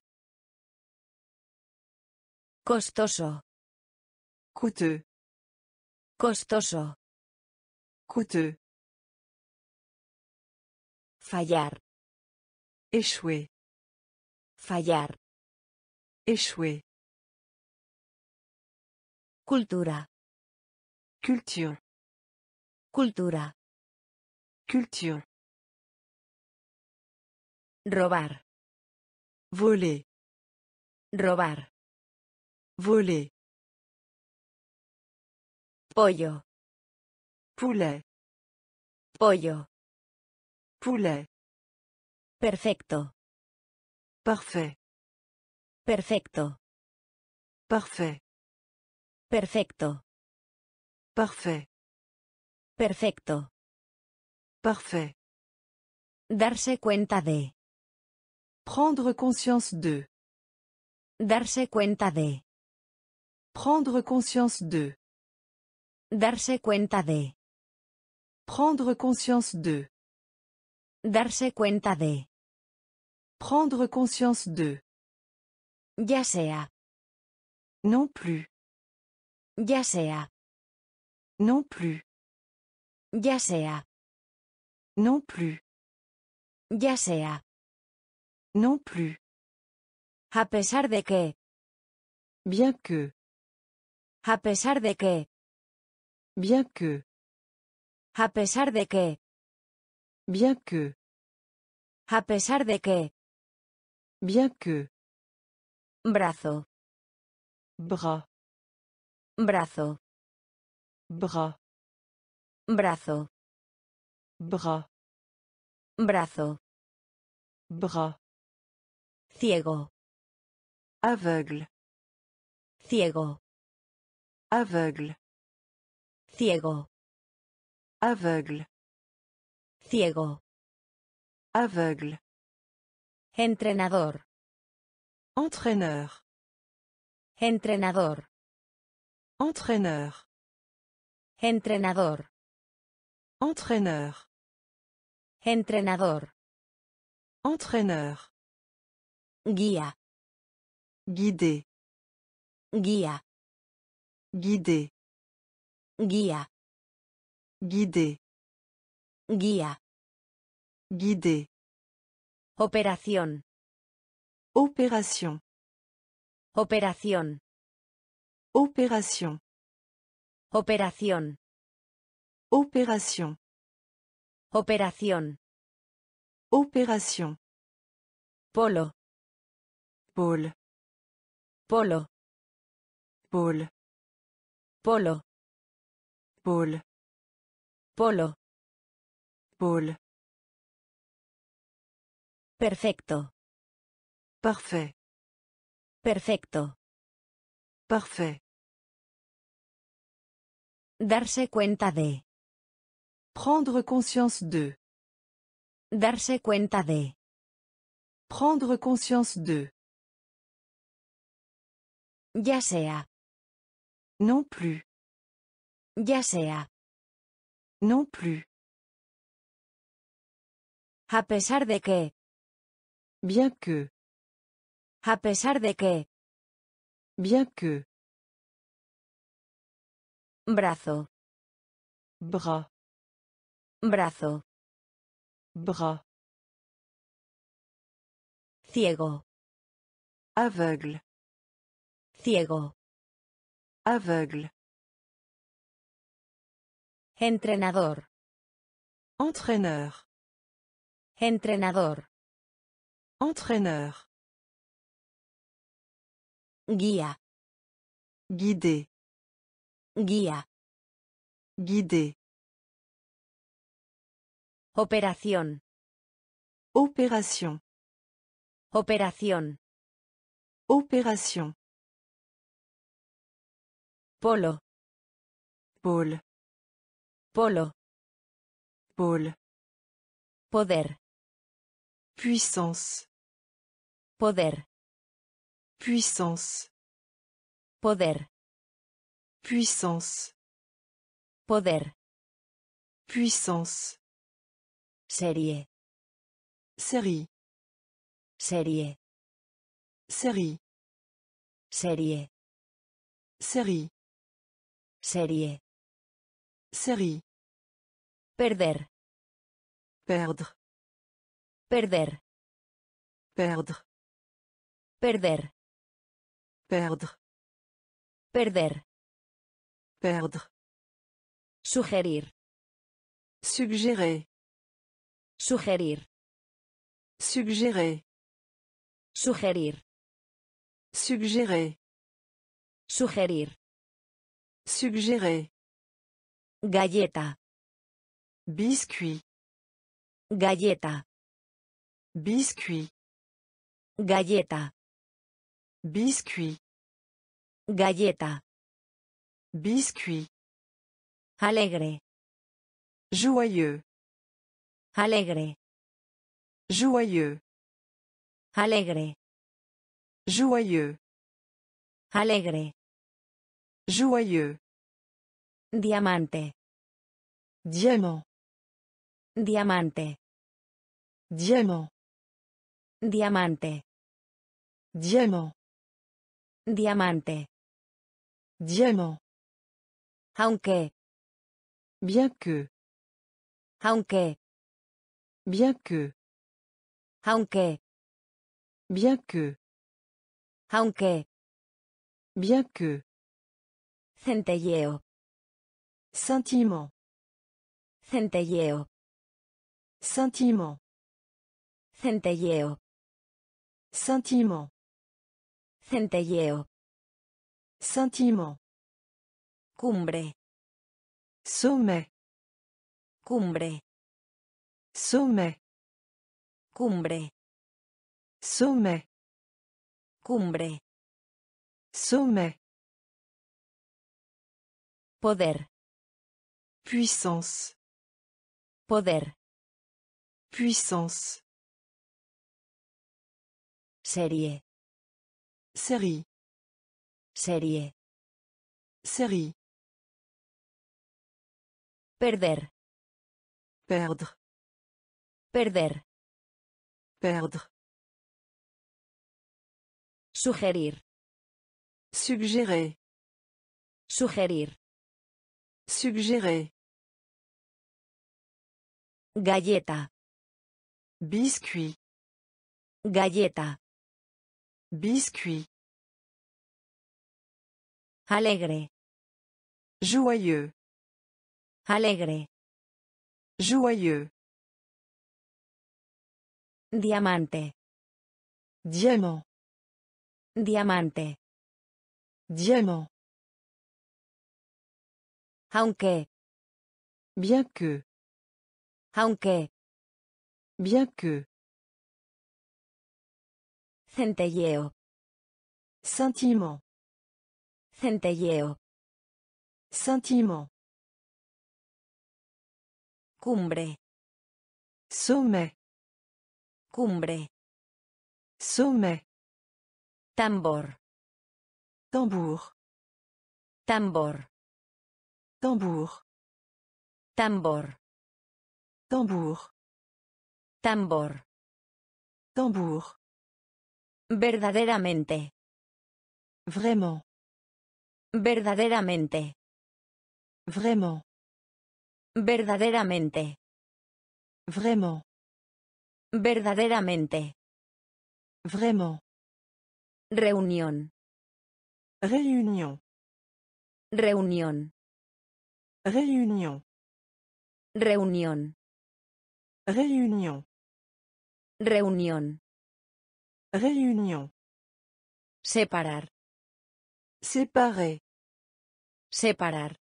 Speaker 1: Costoso.
Speaker 2: Coûteux.
Speaker 1: Costoso.
Speaker 2: Coûteux.
Speaker 1: Fallar.
Speaker 2: Échouer.
Speaker 1: Fallar.
Speaker 2: Échouer.
Speaker 1: Cultura.
Speaker 2: Culture.
Speaker 1: Cultura.
Speaker 2: Culture.
Speaker 1: Robar.
Speaker 2: Voler.
Speaker 1: Robar.
Speaker 2: Voler.
Speaker 1: Pollo.
Speaker 2: Poulet.
Speaker 1: Pollo.
Speaker 2: Poulet.
Speaker 1: Perfecto.
Speaker 2: Parfait.
Speaker 1: Perfecto.
Speaker 2: Parfait.
Speaker 1: Perfecto.
Speaker 2: Parfait.
Speaker 1: Perfecto.
Speaker 2: Parfait.
Speaker 1: Darse cuenta de.
Speaker 2: Prendre conscience de.
Speaker 1: Darse cuenta de.
Speaker 2: Prendre conscience de.
Speaker 1: Darse cuenta de.
Speaker 2: Prendre conscience de.
Speaker 1: Darse cuenta de.
Speaker 2: Prendre conscience de.
Speaker 1: Ya sea.
Speaker 2: Non plus.
Speaker 1: Ya sea.
Speaker 2: Non plus.
Speaker 1: Ya sea.
Speaker 2: Non plus.
Speaker 1: Ya sea.
Speaker 2: Non plus.
Speaker 1: A pesar de que.
Speaker 2: Bien que.
Speaker 1: A pesar de que.
Speaker 2: Bien que.
Speaker 1: A pesar de que.
Speaker 2: Bien que.
Speaker 1: A pesar de que.
Speaker 2: Bien que.
Speaker 1: Brazo.
Speaker 2: Bras.
Speaker 1: Brazo.
Speaker 2: Bras.
Speaker 1: Brazo.
Speaker 2: Bras.
Speaker 1: Brazo.
Speaker 2: Bras.
Speaker 1: Ciego.
Speaker 2: Aveugle.
Speaker 1: Ciego.
Speaker 2: Aveugle.
Speaker 1: Ciego.
Speaker 2: Aveugle.
Speaker 1: Ciego.
Speaker 2: Aveugle.
Speaker 1: Entrenador.
Speaker 2: Entraîneur.
Speaker 1: Entrenador.
Speaker 2: Entraîneur.
Speaker 1: Entrenador.
Speaker 2: Entraîneur.
Speaker 1: Entrenador.
Speaker 2: Entraîneur.
Speaker 1: Guía.
Speaker 2: Guider.
Speaker 1: Guía.
Speaker 2: Guider.
Speaker 1: Guía.
Speaker 2: Guider.
Speaker 1: Guía.
Speaker 2: Guider.
Speaker 1: Operación.
Speaker 2: Opération.
Speaker 1: Operación.
Speaker 2: Opération.
Speaker 1: Operación.
Speaker 2: Opération.
Speaker 1: Operación.
Speaker 2: Opération.
Speaker 1: Polo.
Speaker 2: Pôle.
Speaker 1: Polo.
Speaker 2: Pôle.
Speaker 1: Polo.
Speaker 2: Pôle.
Speaker 1: Polo.
Speaker 2: Pôle.
Speaker 1: Perfecto.
Speaker 2: Parfait.
Speaker 1: Perfecto.
Speaker 2: Parfait.
Speaker 1: Darse cuenta de.
Speaker 2: Prendre conscience de.
Speaker 1: Darse cuenta de.
Speaker 2: Prendre conscience de.
Speaker 1: Ya sea.
Speaker 2: Non plus.
Speaker 1: Ya sea.
Speaker 2: Non plus.
Speaker 1: A pesar de que.
Speaker 2: Bien que.
Speaker 1: A pesar de que.
Speaker 2: Bien que.
Speaker 1: Brazo.
Speaker 2: Bras.
Speaker 1: Brazo.
Speaker 2: Bras.
Speaker 1: Ciego.
Speaker 2: Aveugle.
Speaker 1: Ciego.
Speaker 2: Aveugle.
Speaker 1: Entrenador.
Speaker 2: Entraîneur.
Speaker 1: Entrenador.
Speaker 2: Entraîneur.
Speaker 1: Guía.
Speaker 2: Guider.
Speaker 1: Guía.
Speaker 2: Guider.
Speaker 1: Operación.
Speaker 2: Opération.
Speaker 1: Operación.
Speaker 2: Opération.
Speaker 1: Polo.
Speaker 2: Pôle.
Speaker 1: Polo.
Speaker 2: Pôle.
Speaker 1: Poder.
Speaker 2: Puissance.
Speaker 1: Poder.
Speaker 2: Puissance.
Speaker 1: Poder.
Speaker 2: Puissance.
Speaker 1: Poder.
Speaker 2: Puissance.
Speaker 1: Serie.
Speaker 2: Série.
Speaker 1: Serie.
Speaker 2: Série.
Speaker 1: Serie.
Speaker 2: Série.
Speaker 1: Serie.
Speaker 2: Série.
Speaker 1: Perder.
Speaker 2: Perdre.
Speaker 1: Perder.
Speaker 2: Perdre.
Speaker 1: Perder.
Speaker 2: Perdre.
Speaker 1: Perder.
Speaker 2: Perdre.
Speaker 1: Sugerir.
Speaker 2: Suggérer.
Speaker 1: Sugerir.
Speaker 2: Suggérer.
Speaker 1: Sugerir.
Speaker 2: Suggérer.
Speaker 1: Sugerir.
Speaker 2: Suggérer.
Speaker 1: Galleta.
Speaker 2: Biscuit.
Speaker 1: Galleta.
Speaker 2: Biscuit.
Speaker 1: Galleta.
Speaker 2: Biscuit.
Speaker 1: Galleta.
Speaker 2: Biscuit.
Speaker 1: Alegre.
Speaker 2: Joyeux.
Speaker 1: Alegre.
Speaker 2: Joyeux.
Speaker 1: Alegre.
Speaker 2: Joyeux.
Speaker 1: Alegre.
Speaker 2: Joyeux.
Speaker 1: Diamante.
Speaker 2: Diamant.
Speaker 1: Diamante.
Speaker 2: Diamant.
Speaker 1: Diamante.
Speaker 2: Diamant.
Speaker 1: Diamante.
Speaker 2: Diamant.
Speaker 1: Aunque.
Speaker 2: Bien que.
Speaker 1: Aunque.
Speaker 2: Bien que.
Speaker 1: Aunque.
Speaker 2: Bien que.
Speaker 1: Aunque.
Speaker 2: Bien que.
Speaker 1: Centelleo.
Speaker 2: Sentiment.
Speaker 1: Centelleo.
Speaker 2: Sentiment.
Speaker 1: Centelleo.
Speaker 2: Sentiment.
Speaker 1: Centelleo.
Speaker 2: Sentiment.
Speaker 1: Cumbre.
Speaker 2: Sommet.
Speaker 1: Cumbre.
Speaker 2: Sommet.
Speaker 1: Cumbre.
Speaker 2: Sommet.
Speaker 1: Cumbre.
Speaker 2: Sommet.
Speaker 1: Poder.
Speaker 2: Puissance.
Speaker 1: Poder.
Speaker 2: Puissance.
Speaker 1: Serie.
Speaker 2: Série.
Speaker 1: Serie.
Speaker 2: Série.
Speaker 1: Perder.
Speaker 2: Perdre.
Speaker 1: Perder.
Speaker 2: Perdre.
Speaker 1: Sugerir.
Speaker 2: Suggérer.
Speaker 1: Sugerir.
Speaker 2: Suggérer.
Speaker 1: Galleta.
Speaker 2: Biscuit.
Speaker 1: Galleta.
Speaker 2: Biscuit.
Speaker 1: Alegre.
Speaker 2: Joyeux.
Speaker 1: Alegre.
Speaker 2: Joyeux.
Speaker 1: Diamante.
Speaker 2: Diamant.
Speaker 1: Diamante.
Speaker 2: Diamant.
Speaker 1: Aunque.
Speaker 2: Bien que.
Speaker 1: Aunque.
Speaker 2: Bien que.
Speaker 1: Centelleo.
Speaker 2: Sentiment.
Speaker 1: Centelleo.
Speaker 2: Sentiment.
Speaker 1: Cumbre.
Speaker 2: Sommet.
Speaker 1: Cumbre.
Speaker 2: Sommet.
Speaker 1: Tambor.
Speaker 2: Tambour.
Speaker 1: Tambor.
Speaker 2: Tambour.
Speaker 1: Tambor.
Speaker 2: Tambour.
Speaker 1: Tambor.
Speaker 2: Tambour.
Speaker 1: Verdaderamente.
Speaker 2: Vraiment.
Speaker 1: Verdaderamente.
Speaker 2: Vraiment.
Speaker 1: Verdaderamente.
Speaker 2: Vraiment.
Speaker 1: Verdaderamente.
Speaker 2: Vraiment.
Speaker 1: Reunión.
Speaker 2: Réunion.
Speaker 1: Reunión.
Speaker 2: Réunion.
Speaker 1: Reunión.
Speaker 2: Réunion.
Speaker 1: Reunión.
Speaker 2: Réunion.
Speaker 1: Separar.
Speaker 2: Séparer.
Speaker 1: Separar.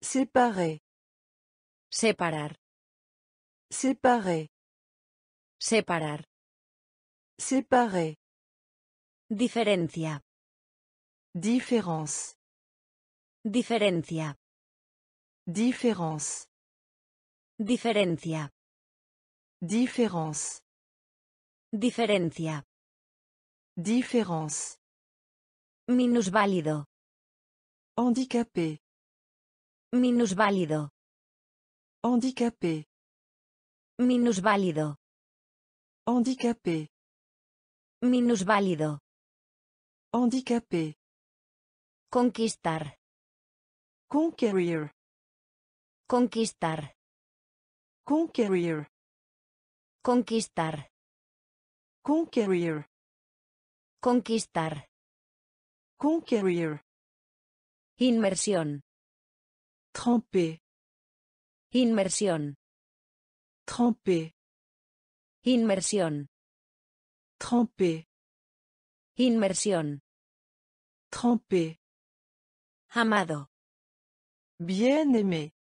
Speaker 2: Séparer.
Speaker 1: Separar.
Speaker 2: Séparer.
Speaker 1: Separar.
Speaker 2: Séparer.
Speaker 1: Diferencia.
Speaker 2: Différence.
Speaker 1: Diferencia.
Speaker 2: Différence.
Speaker 1: Diferencia.
Speaker 2: Différence.
Speaker 1: Diferencia.
Speaker 2: Différence.
Speaker 1: Minusválido.
Speaker 2: Handicapé.
Speaker 1: Minusválido.
Speaker 2: Handicapé.
Speaker 1: Minusválido.
Speaker 2: Handicapé.
Speaker 1: Minusválido.
Speaker 2: Handicapé.
Speaker 1: Conquistar.
Speaker 2: Conquérir.
Speaker 1: Conquistar.
Speaker 2: Conquérir.
Speaker 1: Conquistar.
Speaker 2: Conquérir.
Speaker 1: Conquistar.
Speaker 2: Conquérir.
Speaker 1: Inmersión.
Speaker 2: Tremper.
Speaker 1: Inmersión.
Speaker 2: Tremper.
Speaker 1: Inmersión.
Speaker 2: Tremper.
Speaker 1: Inmersión.
Speaker 2: Tremper.
Speaker 1: Amado.
Speaker 2: Bien-aimé.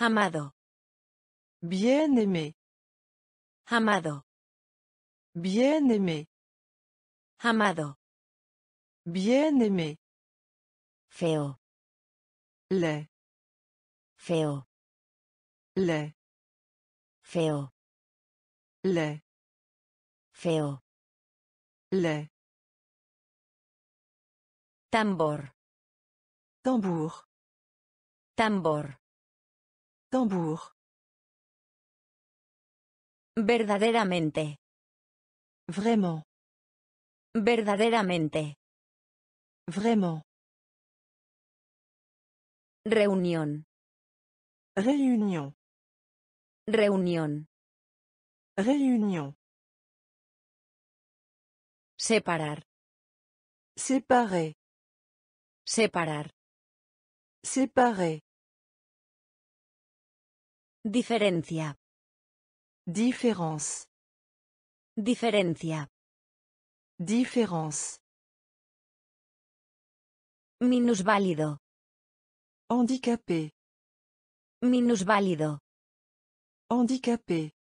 Speaker 1: Amado.
Speaker 2: Bien-aimé.
Speaker 1: Amado.
Speaker 2: Bien-aimé.
Speaker 1: Amado.
Speaker 2: Bien-aimé.
Speaker 1: Feo.
Speaker 2: Laid.
Speaker 1: Feo.
Speaker 2: Laid.
Speaker 1: Feo.
Speaker 2: Laid.
Speaker 1: Feo.
Speaker 2: Laid.
Speaker 1: Tambor.
Speaker 2: Tambour.
Speaker 1: Tambor.
Speaker 2: Tambour.
Speaker 1: Verdaderamente.
Speaker 2: Vraiment.
Speaker 1: Verdaderamente.
Speaker 2: Vraiment.
Speaker 1: Reunión.
Speaker 2: Réunion.
Speaker 1: Reunión.
Speaker 2: Réunion.
Speaker 1: Separar.
Speaker 2: Séparer.
Speaker 1: Separar.
Speaker 2: Séparer.
Speaker 1: Diferencia.
Speaker 2: Différence.
Speaker 1: Diferencia.
Speaker 2: Différence.
Speaker 1: Minusválido.
Speaker 2: Handicapé.
Speaker 1: Minusválido.
Speaker 2: Handicapé.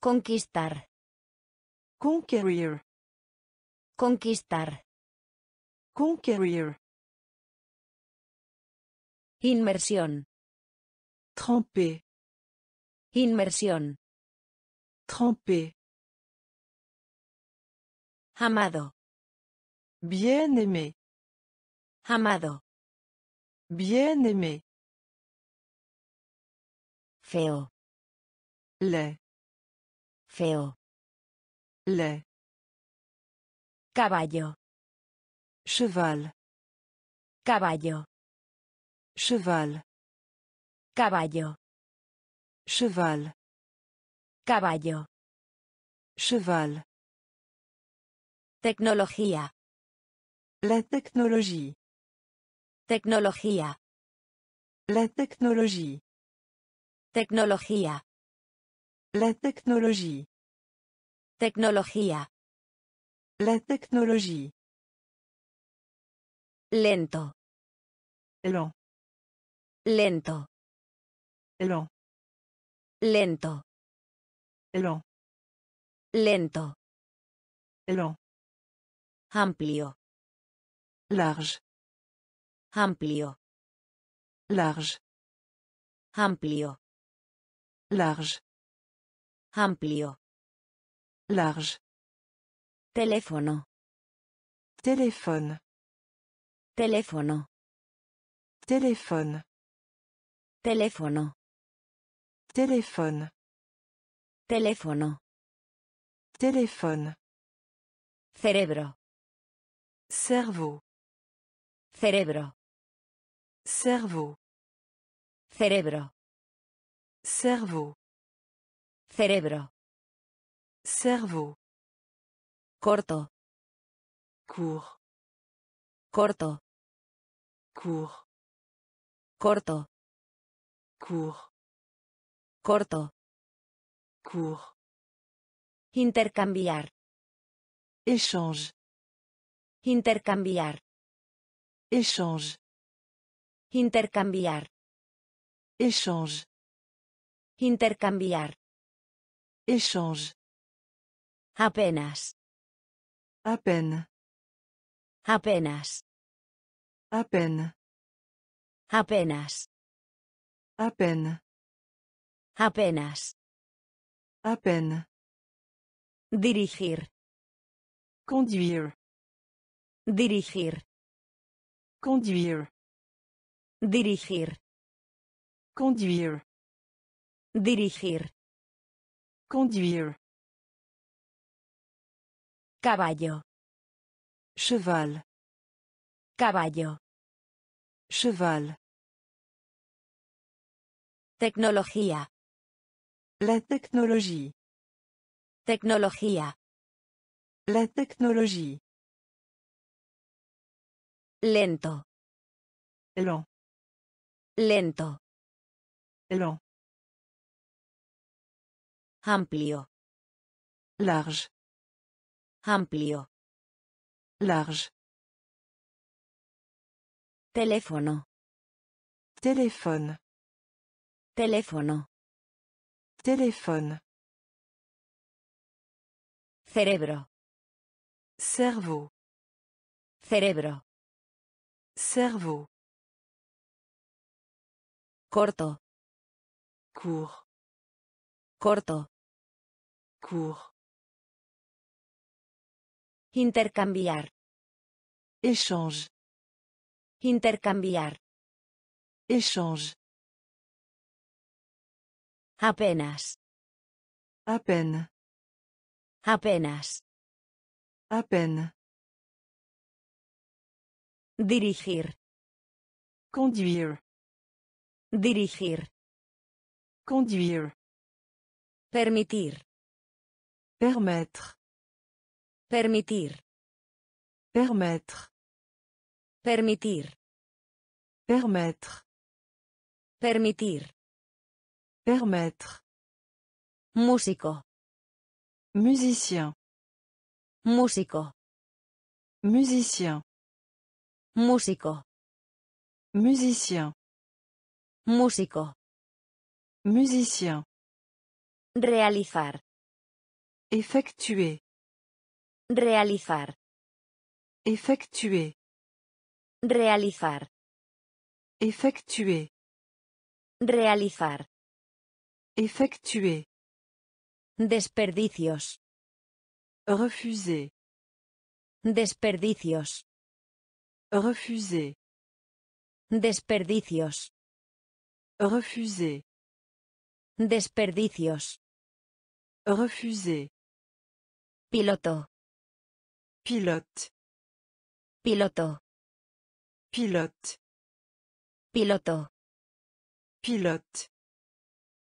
Speaker 1: Conquistar.
Speaker 2: Conquérir.
Speaker 1: Conquistar.
Speaker 2: Conquérir.
Speaker 1: Inmersión.
Speaker 2: Tremper.
Speaker 1: Inmersión.
Speaker 2: Tremper.
Speaker 1: Amado.
Speaker 2: Bien-aimé.
Speaker 1: Amado.
Speaker 2: Bien-aimé.
Speaker 1: Feo.
Speaker 2: Laid.
Speaker 1: Feo.
Speaker 2: Laid.
Speaker 1: Caballo.
Speaker 2: Cheval.
Speaker 1: Caballo.
Speaker 2: Cheval.
Speaker 1: Caballo.
Speaker 2: Cheval.
Speaker 1: Caballo.
Speaker 2: Cheval.
Speaker 1: Tecnología.
Speaker 2: La technologie.
Speaker 1: Tecnología.
Speaker 2: La technologie.
Speaker 1: Tecnología.
Speaker 2: La technologie.
Speaker 1: Tecnología.
Speaker 2: La technologie.
Speaker 1: Lento.
Speaker 2: Lent.
Speaker 1: Lento.
Speaker 2: Lent.
Speaker 1: Lento.
Speaker 2: Lent.
Speaker 1: Lento.
Speaker 2: Lent.
Speaker 1: Amplio.
Speaker 2: Large.
Speaker 1: Amplio.
Speaker 2: Large.
Speaker 1: Amplio.
Speaker 2: Large.
Speaker 1: Amplio.
Speaker 2: Large.
Speaker 1: Teléfono.
Speaker 2: Téléphone.
Speaker 1: Teléfono.
Speaker 2: Téléphone.
Speaker 1: Teléfono.
Speaker 2: Téléphone.
Speaker 1: Teléfono.
Speaker 2: Téléphone.
Speaker 1: Cerebro.
Speaker 2: Cerveau.
Speaker 1: Cerebro.
Speaker 2: Cerveau.
Speaker 1: Cerebro.
Speaker 2: Cerveau.
Speaker 1: Cerebro.
Speaker 2: Cerveau.
Speaker 1: Corto.
Speaker 2: Court.
Speaker 1: Corto.
Speaker 2: Court.
Speaker 1: Corto.
Speaker 2: Court.
Speaker 1: Corto.
Speaker 2: Court.
Speaker 1: Intercambiar.
Speaker 2: Échange.
Speaker 1: Intercambiar.
Speaker 2: Échange.
Speaker 1: Intercambiar.
Speaker 2: Échange.
Speaker 1: Intercambiar.
Speaker 2: Échange.
Speaker 1: Apenas.
Speaker 2: À peine.
Speaker 1: Apenas.
Speaker 2: À peine.
Speaker 1: Apenas.
Speaker 2: À peine.
Speaker 1: Apenas.
Speaker 2: À peine.
Speaker 1: Dirigir.
Speaker 2: Conduire.
Speaker 1: Dirigir.
Speaker 2: Conduire.
Speaker 1: Dirigir.
Speaker 2: Conduire.
Speaker 1: Dirigir.
Speaker 2: Conduire.
Speaker 1: Caballo.
Speaker 2: Cheval.
Speaker 1: Caballo.
Speaker 2: Cheval.
Speaker 1: Tecnología.
Speaker 2: La technologie.
Speaker 1: Tecnología.
Speaker 2: La technologie.
Speaker 1: Lento.
Speaker 2: Lent.
Speaker 1: Lento.
Speaker 2: Lent.
Speaker 1: Amplio.
Speaker 2: Large.
Speaker 1: Amplio.
Speaker 2: Large.
Speaker 1: Teléfono.
Speaker 2: Téléphone.
Speaker 1: Teléfono.
Speaker 2: Téléphone.
Speaker 1: Cerebro.
Speaker 2: Cerveau.
Speaker 1: Cerebro.
Speaker 2: Cerveau.
Speaker 1: Corto.
Speaker 2: Court.
Speaker 1: Corto.
Speaker 2: Court.
Speaker 1: Intercambiar.
Speaker 2: Échange.
Speaker 1: Intercambiar.
Speaker 2: Échange.
Speaker 1: Apenas.
Speaker 2: À peine.
Speaker 1: Apenas.
Speaker 2: À peine.
Speaker 1: Dirigir.
Speaker 2: Conduire.
Speaker 1: Dirigir.
Speaker 2: Conduire.
Speaker 1: Permitir.
Speaker 2: Permettre.
Speaker 1: Permitir.
Speaker 2: Permettre.
Speaker 1: Permitir.
Speaker 2: Permettre.
Speaker 1: Permitir.
Speaker 2: Permettre.
Speaker 1: Músico.
Speaker 2: Musicien.
Speaker 1: Músico.
Speaker 2: Musicien.
Speaker 1: Músico.
Speaker 2: Musicien.
Speaker 1: Músico.
Speaker 2: Musicien.
Speaker 1: Realizar.
Speaker 2: Effectuer.
Speaker 1: Realizar.
Speaker 2: Effectuer.
Speaker 1: Realizar.
Speaker 2: Effectuer.
Speaker 1: Realizar.
Speaker 2: Effectuer.
Speaker 1: Desperdicios.
Speaker 2: Refuser.
Speaker 1: Desperdicios.
Speaker 2: Refuser.
Speaker 1: Desperdicios.
Speaker 2: Refuser.
Speaker 1: Desperdicios.
Speaker 2: Refuser.
Speaker 1: Piloto.
Speaker 2: Pilote.
Speaker 1: Piloto.
Speaker 2: Pilote.
Speaker 1: Piloto.
Speaker 2: Pilote.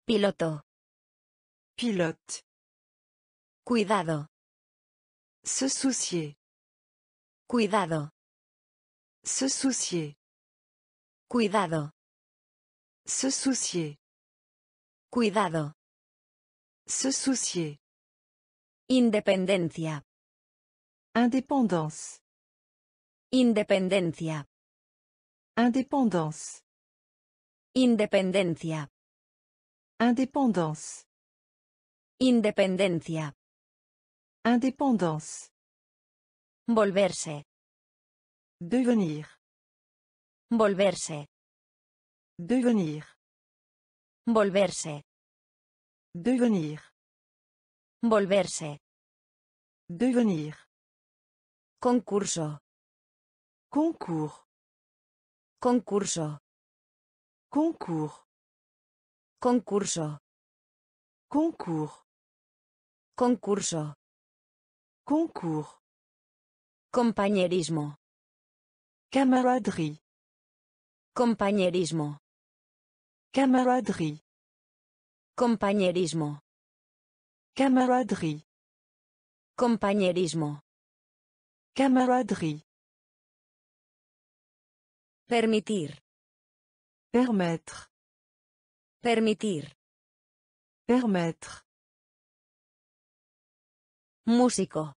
Speaker 1: Piloto.
Speaker 2: Pilote.
Speaker 1: Cuidado.
Speaker 2: Se soucier.
Speaker 1: Cuidado.
Speaker 2: Se soucier.
Speaker 1: Cuidado.
Speaker 2: Se soucier.
Speaker 1: Cuidado.
Speaker 2: Se soucier.
Speaker 1: Independencia.
Speaker 2: Indépendance.
Speaker 1: Independencia.
Speaker 2: Indépendance.
Speaker 1: Independencia.
Speaker 2: Indépendance.
Speaker 1: Independencia.
Speaker 2: Indépendance.
Speaker 1: Volverse.
Speaker 2: Devenir.
Speaker 1: Volverse.
Speaker 2: Devenir.
Speaker 1: Volverse.
Speaker 2: Devenir.
Speaker 1: Volverse.
Speaker 2: Devenir.
Speaker 1: Concurso.
Speaker 2: Concours.
Speaker 1: Concurso.
Speaker 2: Concours.
Speaker 1: Concurso.
Speaker 2: Concours.
Speaker 1: Concurso.
Speaker 2: Concours.
Speaker 1: Compañerismo.
Speaker 2: Camaraderie.
Speaker 1: Compañerismo.
Speaker 2: Camaraderie.
Speaker 1: Compañerismo.
Speaker 2: Camaraderie.
Speaker 1: Compañerismo.
Speaker 2: Camaraderie.
Speaker 1: Permitir.
Speaker 2: Permettre.
Speaker 1: Permitir.
Speaker 2: Permettre.
Speaker 1: Músico.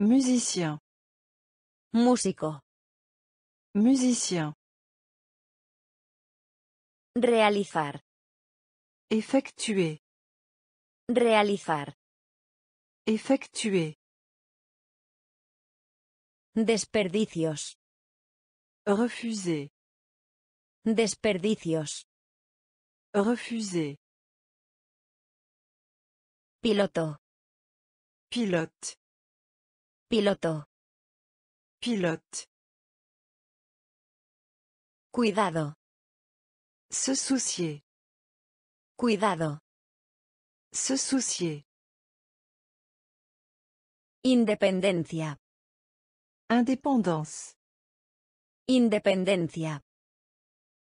Speaker 2: Musicien.
Speaker 1: Músico.
Speaker 2: Musicien.
Speaker 1: Realizar.
Speaker 2: Effectuer.
Speaker 1: Realizar.
Speaker 2: Effectuer.
Speaker 1: Desperdicios.
Speaker 2: Refuser.
Speaker 1: Desperdicios.
Speaker 2: Refuser.
Speaker 1: Piloto.
Speaker 2: Pilote.
Speaker 1: Piloto.
Speaker 2: Pilote.
Speaker 1: Cuidado.
Speaker 2: Se soucier.
Speaker 1: Cuidado.
Speaker 2: Se soucier.
Speaker 1: Independencia.
Speaker 2: Indépendance.
Speaker 1: Independencia.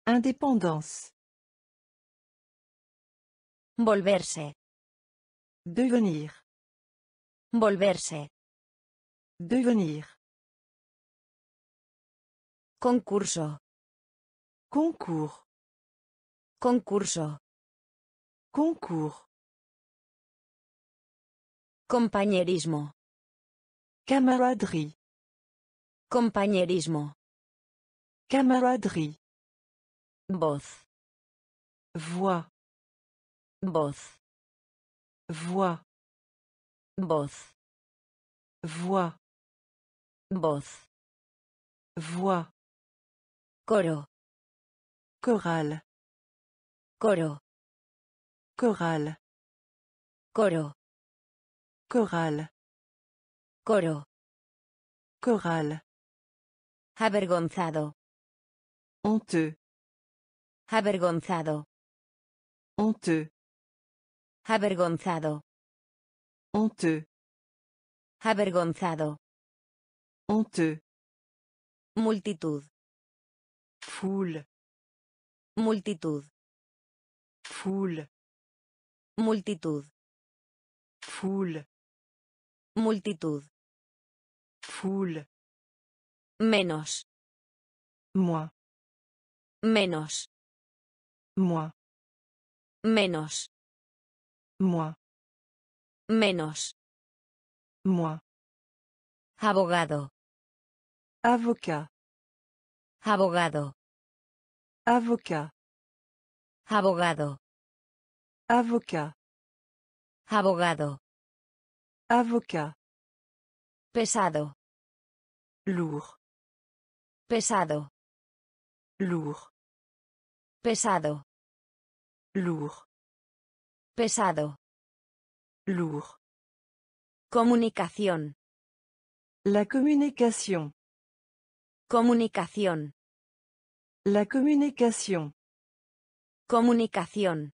Speaker 2: Indépendance.
Speaker 1: Volverse.
Speaker 2: Devenir.
Speaker 1: Volverse.
Speaker 2: Devenir.
Speaker 1: Concurso.
Speaker 2: Concours.
Speaker 1: Concurso.
Speaker 2: Concours.
Speaker 1: Compañerismo.
Speaker 2: Camaraderie.
Speaker 1: Compañerismo.
Speaker 2: Camaraderie.
Speaker 1: Voz.
Speaker 2: Voix.
Speaker 1: Voz.
Speaker 2: Voix.
Speaker 1: Voz.
Speaker 2: Voix.
Speaker 1: Voz.
Speaker 2: Voix.
Speaker 1: Coro.
Speaker 2: Chorale.
Speaker 1: Coro.
Speaker 2: Chorale.
Speaker 1: Coro.
Speaker 2: Chorale.
Speaker 1: Coro.
Speaker 2: Chorale.
Speaker 1: Avergonzado.
Speaker 2: Honteux.
Speaker 1: Avergonzado.
Speaker 2: Honteux.
Speaker 1: Avergonzado.
Speaker 2: Honteux.
Speaker 1: Avergonzado.
Speaker 2: Honteux.
Speaker 1: Multitud.
Speaker 2: Foule.
Speaker 1: Multitud.
Speaker 2: Foule.
Speaker 1: Multitud.
Speaker 2: Foule.
Speaker 1: Multitud.
Speaker 2: Foule.
Speaker 1: Menos.
Speaker 2: Moins.
Speaker 1: Menos.
Speaker 2: Moins.
Speaker 1: Menos. Menos.
Speaker 2: Moins.
Speaker 1: Abogado.
Speaker 2: Avocat.
Speaker 1: Abogado.
Speaker 2: Avocat.
Speaker 1: Abogado.
Speaker 2: Avocat.
Speaker 1: Abogado.
Speaker 2: Avocat.
Speaker 1: Pesado.
Speaker 2: Lourd.
Speaker 1: Pesado.
Speaker 2: Lourd.
Speaker 1: Pesado.
Speaker 2: Lourd.
Speaker 1: Pesado.
Speaker 2: Lourd.
Speaker 1: Comunicación.
Speaker 2: La communication.
Speaker 1: Comunicación.
Speaker 2: La communication.
Speaker 1: Comunicación.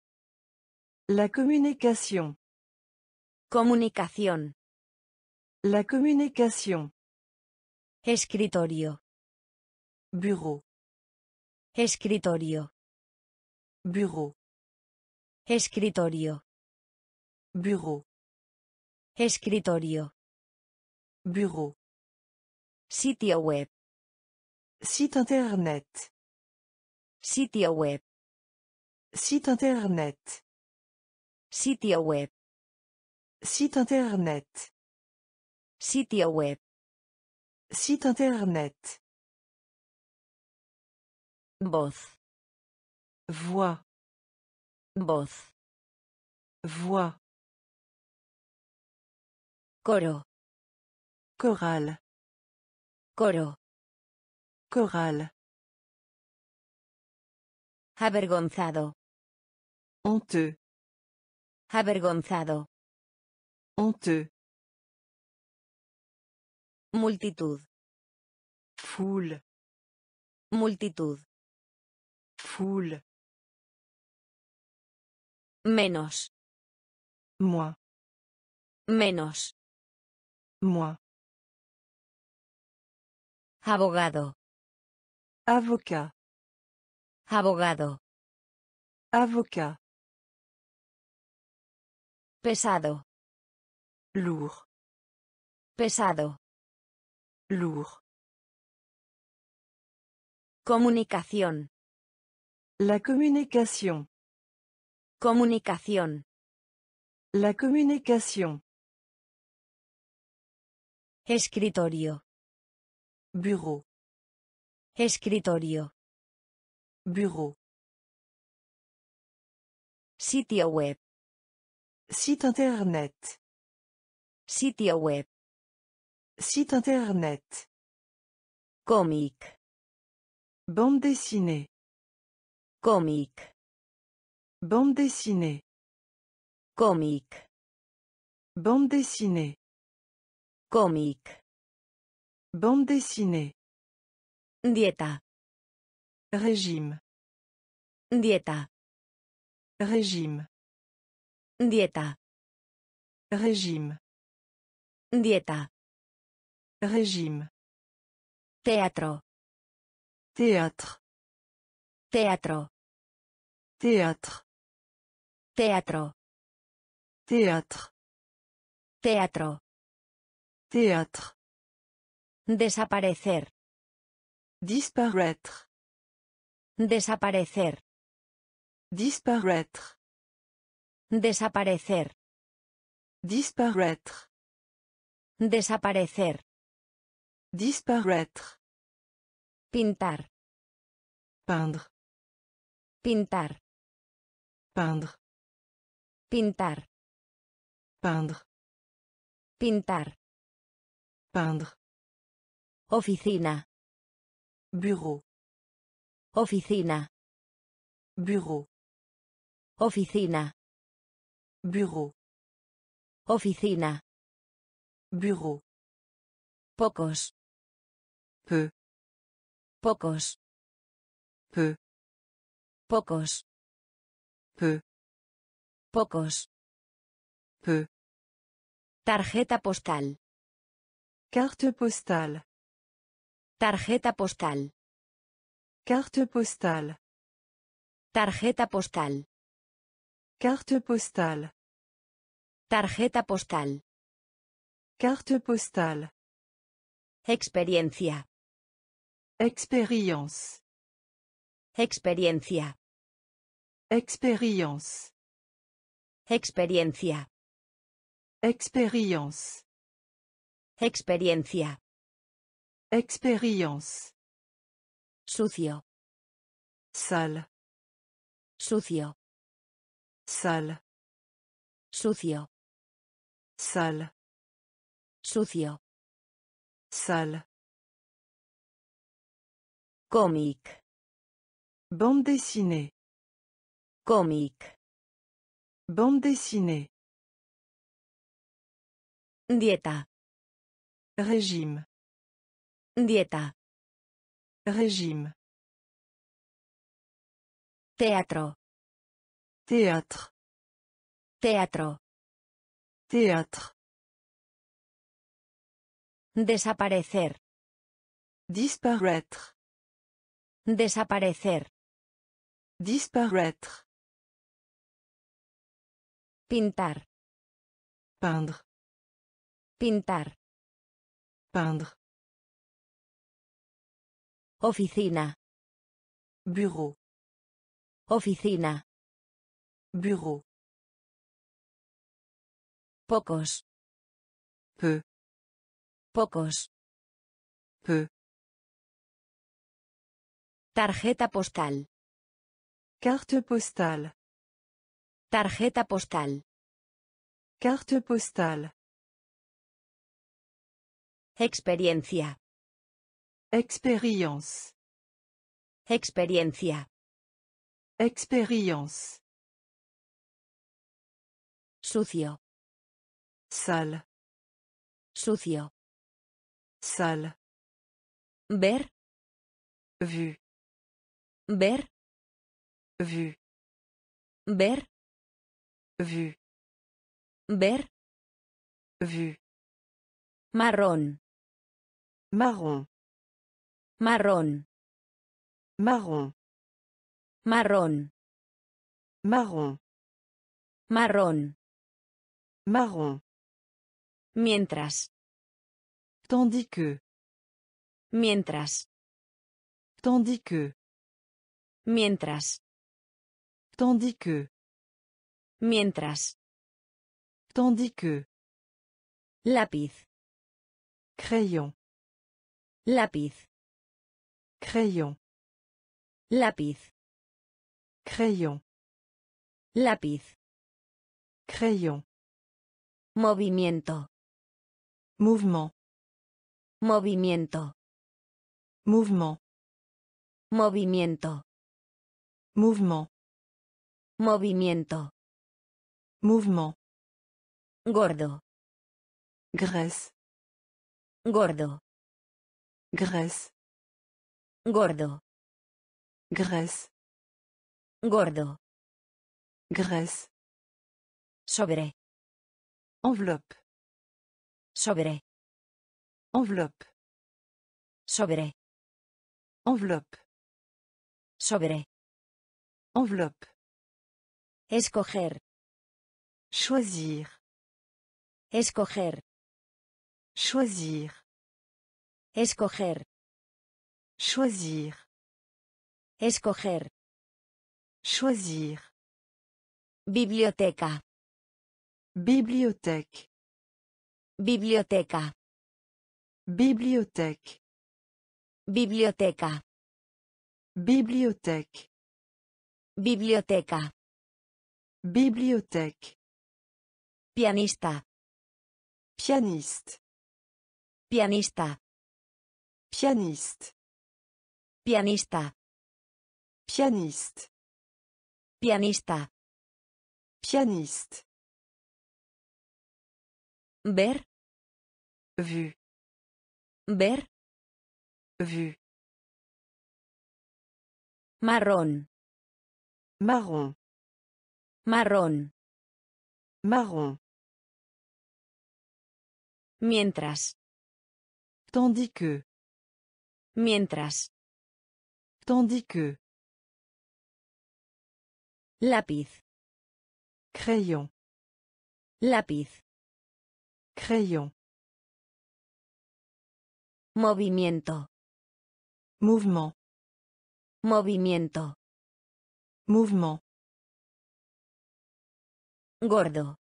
Speaker 2: La communication.
Speaker 1: Comunicación.
Speaker 2: La communication.
Speaker 1: Escritorio.
Speaker 2: Bureau.
Speaker 1: Escritorio.
Speaker 2: Bureau.
Speaker 1: Escritorio.
Speaker 2: Bureau.
Speaker 1: Escritorio.
Speaker 2: Bureau.
Speaker 1: Sitio web.
Speaker 2: Site internet.
Speaker 1: Sitio web.
Speaker 2: Site internet.
Speaker 1: Sitio web.
Speaker 2: Site internet.
Speaker 1: Sitio web.
Speaker 2: Site internet.
Speaker 1: Voz.
Speaker 2: Voix.
Speaker 1: Voz.
Speaker 2: Voix.
Speaker 1: Coro.
Speaker 2: Chorale.
Speaker 1: Coro.
Speaker 2: Chorale.
Speaker 1: Avergonzado.
Speaker 2: Honteux.
Speaker 1: Avergonzado.
Speaker 2: Honteux.
Speaker 1: Multitud.
Speaker 2: Foule.
Speaker 1: Multitud.
Speaker 2: Foule.
Speaker 1: Menos.
Speaker 2: Moins.
Speaker 1: Menos.
Speaker 2: Moins.
Speaker 1: Abogado.
Speaker 2: Avocat.
Speaker 1: Abogado.
Speaker 2: Avocat.
Speaker 1: Pesado.
Speaker 2: Lourd.
Speaker 1: Pesado.
Speaker 2: Lourd.
Speaker 1: Comunicación.
Speaker 2: La communication.
Speaker 1: Comunicación.
Speaker 2: La communication.
Speaker 1: Escritorio.
Speaker 2: Bureau.
Speaker 1: Escritorio.
Speaker 2: Bureau.
Speaker 1: Sitio web.
Speaker 2: Site internet.
Speaker 1: Sitio web.
Speaker 2: Site internet.
Speaker 1: Cómic.
Speaker 2: Bande dessinée.
Speaker 1: Cómic.
Speaker 2: Bande dessinée.
Speaker 1: Cómic.
Speaker 2: Bande dessinée.
Speaker 1: Cómic.
Speaker 2: Bande dessinée.
Speaker 1: Dieta.
Speaker 2: Régime.
Speaker 1: Dieta.
Speaker 2: Régime.
Speaker 1: Dieta.
Speaker 2: Régime.
Speaker 1: Dieta.
Speaker 2: Régime.
Speaker 1: Teatro.
Speaker 2: Théâtre.
Speaker 1: Teatro.
Speaker 2: Théâtre.
Speaker 1: Teatro.
Speaker 2: Théâtre.
Speaker 1: Teatro.
Speaker 2: Théâtre.
Speaker 1: Desaparecer.
Speaker 2: Disparaître.
Speaker 1: Desaparecer.
Speaker 2: Disparaître.
Speaker 1: Desaparecer.
Speaker 2: Disparaître.
Speaker 1: Desaparecer.
Speaker 2: Disparaître.
Speaker 1: Pintar.
Speaker 2: Peindre.
Speaker 1: Pintar.
Speaker 2: Peindre.
Speaker 1: Pintar.
Speaker 2: Peindre.
Speaker 1: Pintar.
Speaker 2: Peindre.
Speaker 1: Oficina.
Speaker 2: Bureau.
Speaker 1: Oficina.
Speaker 2: Bureau.
Speaker 1: Oficina.
Speaker 2: Bureau.
Speaker 1: Oficina.
Speaker 2: Bureau.
Speaker 1: Pocos.
Speaker 2: Peu.
Speaker 1: Pocos.
Speaker 2: Peu.
Speaker 1: Pocos.
Speaker 2: Peu.
Speaker 1: Pocos.
Speaker 2: Peu.
Speaker 1: Tarjeta postal.
Speaker 2: Carte postale.
Speaker 1: Tarjeta postal.
Speaker 2: Carte postale.
Speaker 1: Tarjeta postal.
Speaker 2: Carte postale.
Speaker 1: Tarjeta postal.
Speaker 2: Carte postale.
Speaker 1: Experiencia.
Speaker 2: Expérience.
Speaker 1: Experiencia.
Speaker 2: Expérience.
Speaker 1: Experiencia.
Speaker 2: Expérience.
Speaker 1: Experiencia.
Speaker 2: Expérience.
Speaker 1: Sucio.
Speaker 2: Sale.
Speaker 1: Sucio.
Speaker 2: Sale.
Speaker 1: Sucio.
Speaker 2: Sale.
Speaker 1: Sucio.
Speaker 2: Sale.
Speaker 1: Cómic.
Speaker 2: Bande dessinée.
Speaker 1: Cómic.
Speaker 2: Bande dessinée.
Speaker 1: Dieta.
Speaker 2: Régime.
Speaker 1: Dieta.
Speaker 2: Régime.
Speaker 1: Teatro.
Speaker 2: Théâtre.
Speaker 1: Teatro.
Speaker 2: Théâtre.
Speaker 1: Desaparecer.
Speaker 2: Disparaître.
Speaker 1: Desaparecer.
Speaker 2: Disparaître.
Speaker 1: Pintar.
Speaker 2: Peindre.
Speaker 1: Pintar.
Speaker 2: Peindre.
Speaker 1: Oficina.
Speaker 2: Bureau.
Speaker 1: Oficina.
Speaker 2: Bureau.
Speaker 1: Pocos.
Speaker 2: Peu.
Speaker 1: Pocos.
Speaker 2: Peu.
Speaker 1: Tarjeta postal.
Speaker 2: Carte postale.
Speaker 1: Tarjeta postal.
Speaker 2: Carte postale.
Speaker 1: Experiencia.
Speaker 2: Expérience.
Speaker 1: Experiencia.
Speaker 2: Expérience.
Speaker 1: Sucio.
Speaker 2: Sale.
Speaker 1: Sucio.
Speaker 2: Sale.
Speaker 1: Ver.
Speaker 2: Vue.
Speaker 1: Ver.
Speaker 2: Vue.
Speaker 1: Ver.
Speaker 2: Vue.
Speaker 1: Ver.
Speaker 2: Vue.
Speaker 1: Marrón.
Speaker 2: Marron.
Speaker 1: Marrón.
Speaker 2: Marron.
Speaker 1: Marrón.
Speaker 2: Marron.
Speaker 1: Marrón.
Speaker 2: Marron.
Speaker 1: Mientras.
Speaker 2: Tandis que.
Speaker 1: Mientras.
Speaker 2: Tandis que.
Speaker 1: Mientras.
Speaker 2: Tandis que.
Speaker 1: Mientras.
Speaker 2: Tandis que.
Speaker 1: Lápiz.
Speaker 2: Crayon.
Speaker 1: Lápiz.
Speaker 2: Crayon.
Speaker 1: Lápiz.
Speaker 2: Crayon.
Speaker 1: Lápiz.
Speaker 2: Crayon.
Speaker 1: Movimiento.
Speaker 2: Mouvement.
Speaker 1: Movimiento.
Speaker 2: Mouvement.
Speaker 1: Movimiento.
Speaker 2: Mouvement.
Speaker 1: Movimiento.
Speaker 2: Mouvement.
Speaker 1: Gordo.
Speaker 2: Graisse.
Speaker 1: Gordo.
Speaker 2: Graisse.
Speaker 1: Gordo.
Speaker 2: Graisse.
Speaker 1: Gordo.
Speaker 2: Graisse.
Speaker 1: Sobre.
Speaker 2: Enveloppe.
Speaker 1: Sobre.
Speaker 2: Enveloppe.
Speaker 1: Sobre.
Speaker 2: Enveloppe.
Speaker 1: Sobre.
Speaker 2: Enveloppe.
Speaker 1: Escoger.
Speaker 2: Choisir.
Speaker 1: Escoger.
Speaker 2: Choisir.
Speaker 1: Escoger.
Speaker 2: Choisir.
Speaker 1: Escoger.
Speaker 2: Choisir.
Speaker 1: Biblioteca.
Speaker 2: Bibliothèque.
Speaker 1: Biblioteca.
Speaker 2: Bibliothèque.
Speaker 1: Biblioteca.
Speaker 2: Bibliothèque.
Speaker 1: Biblioteca.
Speaker 2: Bibliothèque.
Speaker 1: Pianista.
Speaker 2: Pianiste.
Speaker 1: Pianista.
Speaker 2: Pianiste.
Speaker 1: Pianista.
Speaker 2: Pianiste.
Speaker 1: Pianista.
Speaker 2: Pianiste.
Speaker 1: Ver.
Speaker 2: Vu.
Speaker 1: Ver.
Speaker 2: Vu.
Speaker 1: Marrón.
Speaker 2: Marron.
Speaker 1: Marrón.
Speaker 2: Marron.
Speaker 1: Mientras.
Speaker 2: Tandis que.
Speaker 1: Mientras.
Speaker 2: Tandis que.
Speaker 1: Lápiz.
Speaker 2: Crayon.
Speaker 1: Lápiz.
Speaker 2: Crayon.
Speaker 1: Movimiento.
Speaker 2: Mouvement.
Speaker 1: Movimiento.
Speaker 2: Mouvement.
Speaker 1: Gordo.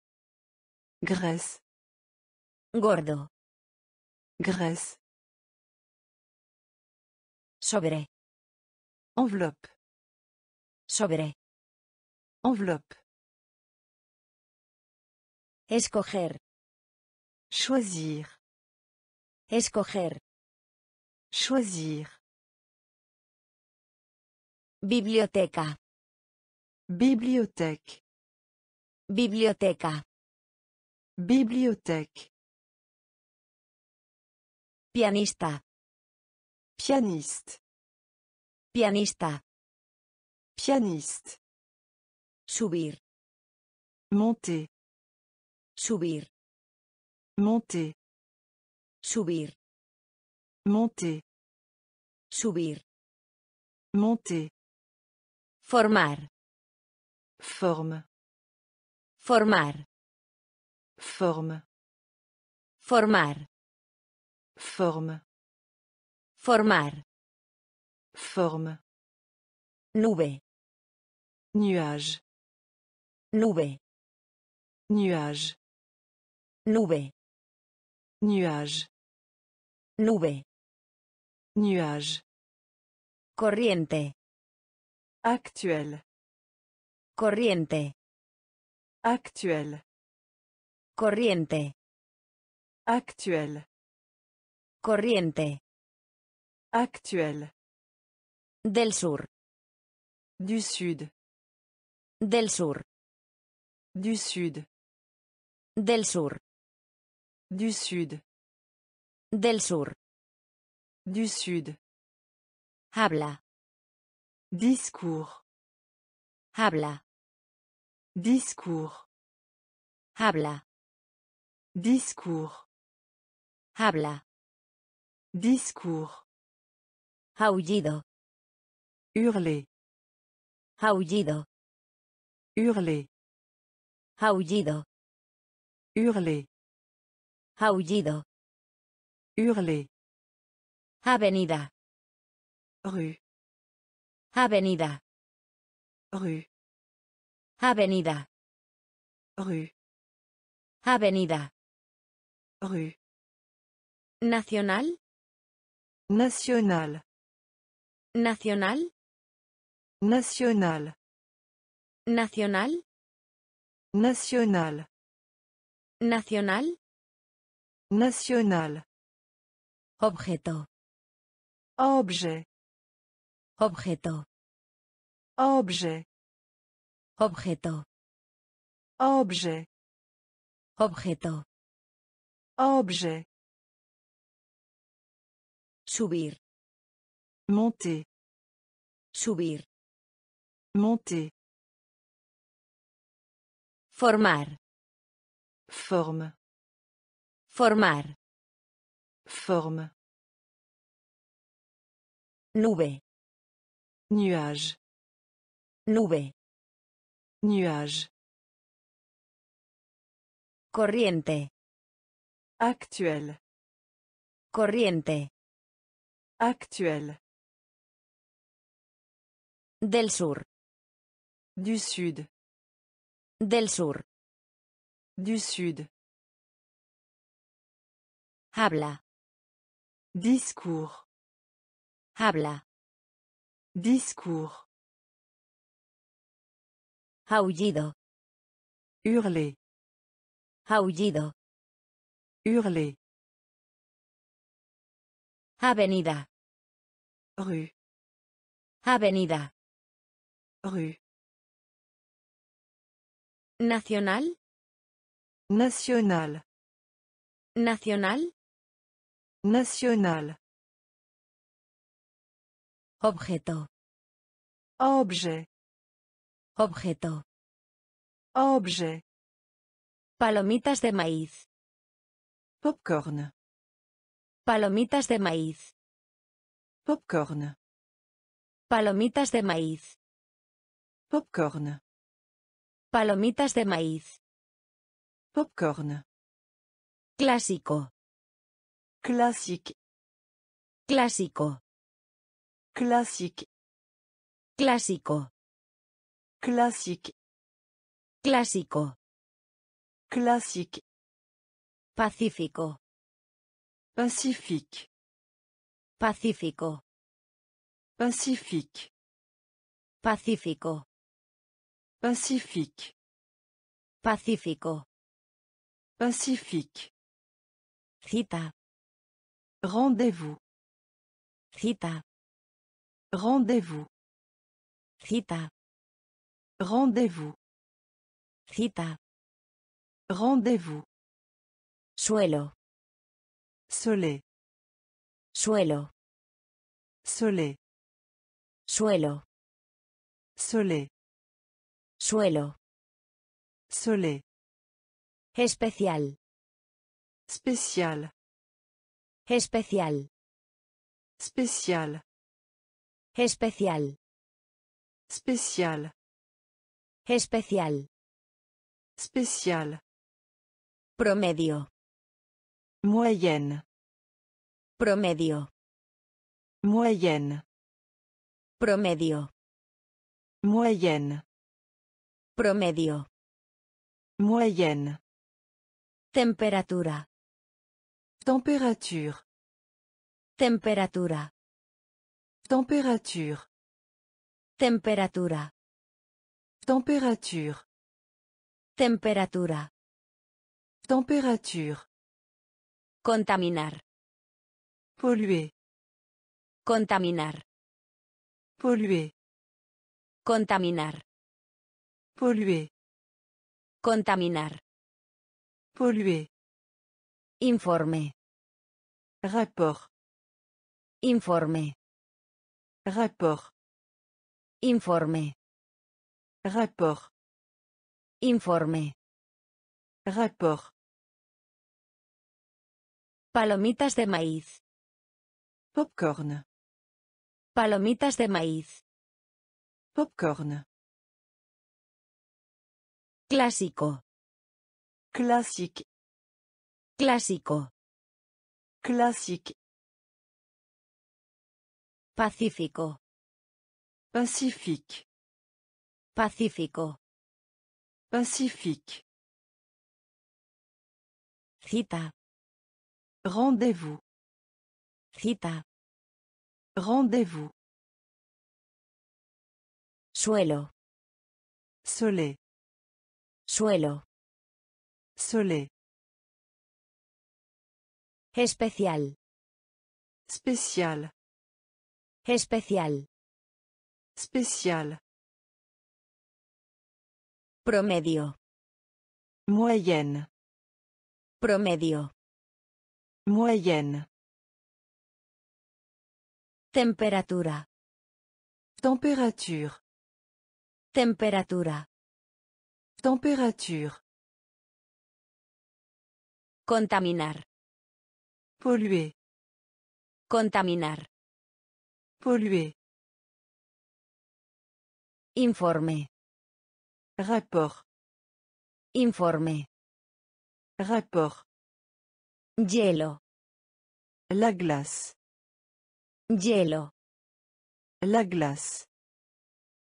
Speaker 2: Graisse.
Speaker 1: Gordo.
Speaker 2: Graisse.
Speaker 1: Sobre.
Speaker 2: Enveloppe.
Speaker 1: Sobre.
Speaker 2: Enveloppe.
Speaker 1: Escoger.
Speaker 2: Choisir.
Speaker 1: Escoger.
Speaker 2: Choisir.
Speaker 1: Biblioteca.
Speaker 2: Bibliothèque.
Speaker 1: Biblioteca.
Speaker 2: Bibliothèque.
Speaker 1: Pianista.
Speaker 2: Pianiste.
Speaker 1: Pianista.
Speaker 2: Pianiste.
Speaker 1: Subir.
Speaker 2: Monter.
Speaker 1: Subir.
Speaker 2: Monter.
Speaker 1: Subir.
Speaker 2: Monter.
Speaker 1: Subir.
Speaker 2: Monter.
Speaker 1: Formar.
Speaker 2: Forme.
Speaker 1: Formar.
Speaker 2: Forme.
Speaker 1: Formar.
Speaker 2: Forme.
Speaker 1: Formar.
Speaker 2: Forme.
Speaker 1: Nube.
Speaker 2: Nuage.
Speaker 1: Nube.
Speaker 2: Nuage.
Speaker 1: Nube.
Speaker 2: Nuage.
Speaker 1: Nube.
Speaker 2: Nuage.
Speaker 1: Corriente.
Speaker 2: Actuel.
Speaker 1: Corriente.
Speaker 2: Actuel.
Speaker 1: Corriente.
Speaker 2: Actuel.
Speaker 1: Corriente.
Speaker 2: Actuel.
Speaker 1: Del sur.
Speaker 2: Du sud.
Speaker 1: Del sur.
Speaker 2: Du sud.
Speaker 1: Del sur.
Speaker 2: Du sud.
Speaker 1: Del sur.
Speaker 2: Du sud.
Speaker 1: Habla.
Speaker 2: Discours.
Speaker 1: Habla.
Speaker 2: Discours.
Speaker 1: Habla.
Speaker 2: Discours.
Speaker 1: Habla.
Speaker 2: Discours.
Speaker 1: Aullido.
Speaker 2: Hurler.
Speaker 1: Aullido.
Speaker 2: Hurler.
Speaker 1: Aullido.
Speaker 2: Hurler.
Speaker 1: Aullido.
Speaker 2: Hurler.
Speaker 1: Avenida.
Speaker 2: Rue.
Speaker 1: Avenida.
Speaker 2: Rue.
Speaker 1: Avenida.
Speaker 2: Rue.
Speaker 1: Avenida.
Speaker 2: Rue.
Speaker 1: Nacional.
Speaker 2: National.
Speaker 1: Nacional.
Speaker 2: National.
Speaker 1: Nacional.
Speaker 2: National.
Speaker 1: Nacional.
Speaker 2: National.
Speaker 1: Objeto.
Speaker 2: Objet.
Speaker 1: Objeto.
Speaker 2: Objet.
Speaker 1: Objeto.
Speaker 2: Objet.
Speaker 1: Objeto.
Speaker 2: Objet.
Speaker 1: Subir.
Speaker 2: Monter.
Speaker 1: Subir.
Speaker 2: Monter.
Speaker 1: Formar.
Speaker 2: Forme.
Speaker 1: Formar.
Speaker 2: Forme.
Speaker 1: Nube.
Speaker 2: Nuage.
Speaker 1: Nube.
Speaker 2: Nuage.
Speaker 1: Corriente.
Speaker 2: Actuel.
Speaker 1: Corriente.
Speaker 2: Actuel.
Speaker 1: Del sur.
Speaker 2: Du sud.
Speaker 1: Del sur.
Speaker 2: Du sud.
Speaker 1: Habla.
Speaker 2: Discours.
Speaker 1: Habla.
Speaker 2: Discours.
Speaker 1: Aullido.
Speaker 2: Hurler.
Speaker 1: Aullido.
Speaker 2: Hurler.
Speaker 1: Avenida.
Speaker 2: Rue.
Speaker 1: Avenida.
Speaker 2: Rue.
Speaker 1: Nacional.
Speaker 2: National.
Speaker 1: Nacional.
Speaker 2: National.
Speaker 1: Objeto.
Speaker 2: Objet.
Speaker 1: Objeto.
Speaker 2: Objet.
Speaker 1: Palomitas de maíz.
Speaker 2: Popcorn.
Speaker 1: Palomitas de maíz.
Speaker 2: Popcorn.
Speaker 1: Palomitas de maíz.
Speaker 2: Popcorn.
Speaker 1: Palomitas de maíz.
Speaker 2: Popcorn.
Speaker 1: Clásico.
Speaker 2: Classique.
Speaker 1: Clásico.
Speaker 2: Classique.
Speaker 1: Clásico.
Speaker 2: Classique.
Speaker 1: Clásico.
Speaker 2: Classique.
Speaker 1: Pacífico.
Speaker 2: Pacifique.
Speaker 1: Pacífico.
Speaker 2: Pacifique.
Speaker 1: Pacífico.
Speaker 2: Pacifique.
Speaker 1: Pacífico.
Speaker 2: Pacifique.
Speaker 1: Cita.
Speaker 2: Rendez-vous.
Speaker 1: Cita.
Speaker 2: Rendez-vous.
Speaker 1: Cita.
Speaker 2: Rendez-vous.
Speaker 1: Cita.
Speaker 2: Rendez-vous.
Speaker 1: Suelo.
Speaker 2: Soleil.
Speaker 1: Suelo.
Speaker 2: Soleil.
Speaker 1: Suelo.
Speaker 2: Soleil.
Speaker 1: Suelo.
Speaker 2: Soleil.
Speaker 1: Especial.
Speaker 2: Spécial.
Speaker 1: Especial.
Speaker 2: Spécial.
Speaker 1: Especial.
Speaker 2: Spécial.
Speaker 1: Especial.
Speaker 2: Spécial.
Speaker 1: Promedio.
Speaker 2: Moyenne.
Speaker 1: Promedio.
Speaker 2: Moyenne.
Speaker 1: Promedio.
Speaker 2: Moyenne.
Speaker 1: Promedio.
Speaker 2: Moyenne.
Speaker 1: Temperatura.
Speaker 2: Température.
Speaker 1: Temperatura.
Speaker 2: Température.
Speaker 1: Temperatura.
Speaker 2: Température.
Speaker 1: Temperatura.
Speaker 2: Température.
Speaker 1: Contaminar.
Speaker 2: Polluer.
Speaker 1: Contaminar.
Speaker 2: Polluer.
Speaker 1: Contaminar.
Speaker 2: Polluer.
Speaker 1: Contaminar.
Speaker 2: Polluer.
Speaker 1: Informe.
Speaker 2: Rapport.
Speaker 1: Informe.
Speaker 2: Rapport.
Speaker 1: Informe.
Speaker 2: Rapport.
Speaker 1: Informe.
Speaker 2: Rapport.
Speaker 1: Palomitas de maíz.
Speaker 2: Popcorn.
Speaker 1: Palomitas de maíz.
Speaker 2: Popcorn.
Speaker 1: Clásico.
Speaker 2: Classique.
Speaker 1: Clásico.
Speaker 2: Classique.
Speaker 1: Pacífico.
Speaker 2: Pacifique.
Speaker 1: Pacífico.
Speaker 2: Pacifique.
Speaker 1: Cita.
Speaker 2: Rendez-vous.
Speaker 1: Cita.
Speaker 2: Rendez-vous.
Speaker 1: Suelo.
Speaker 2: Soleil.
Speaker 1: Suelo.
Speaker 2: Soleil.
Speaker 1: Especial.
Speaker 2: Spécial.
Speaker 1: Especial.
Speaker 2: Spécial.
Speaker 1: Promedio.
Speaker 2: Moyenne.
Speaker 1: Promedio.
Speaker 2: Moyenne.
Speaker 1: Temperatura.
Speaker 2: Température.
Speaker 1: Temperatura.
Speaker 2: Température.
Speaker 1: Contaminar.
Speaker 2: Polluer.
Speaker 1: Contaminar.
Speaker 2: Polluer.
Speaker 1: Informe.
Speaker 2: Rapport.
Speaker 1: Informe.
Speaker 2: Rapport.
Speaker 1: Hielo.
Speaker 2: La glace.
Speaker 1: Hielo.
Speaker 2: La glace.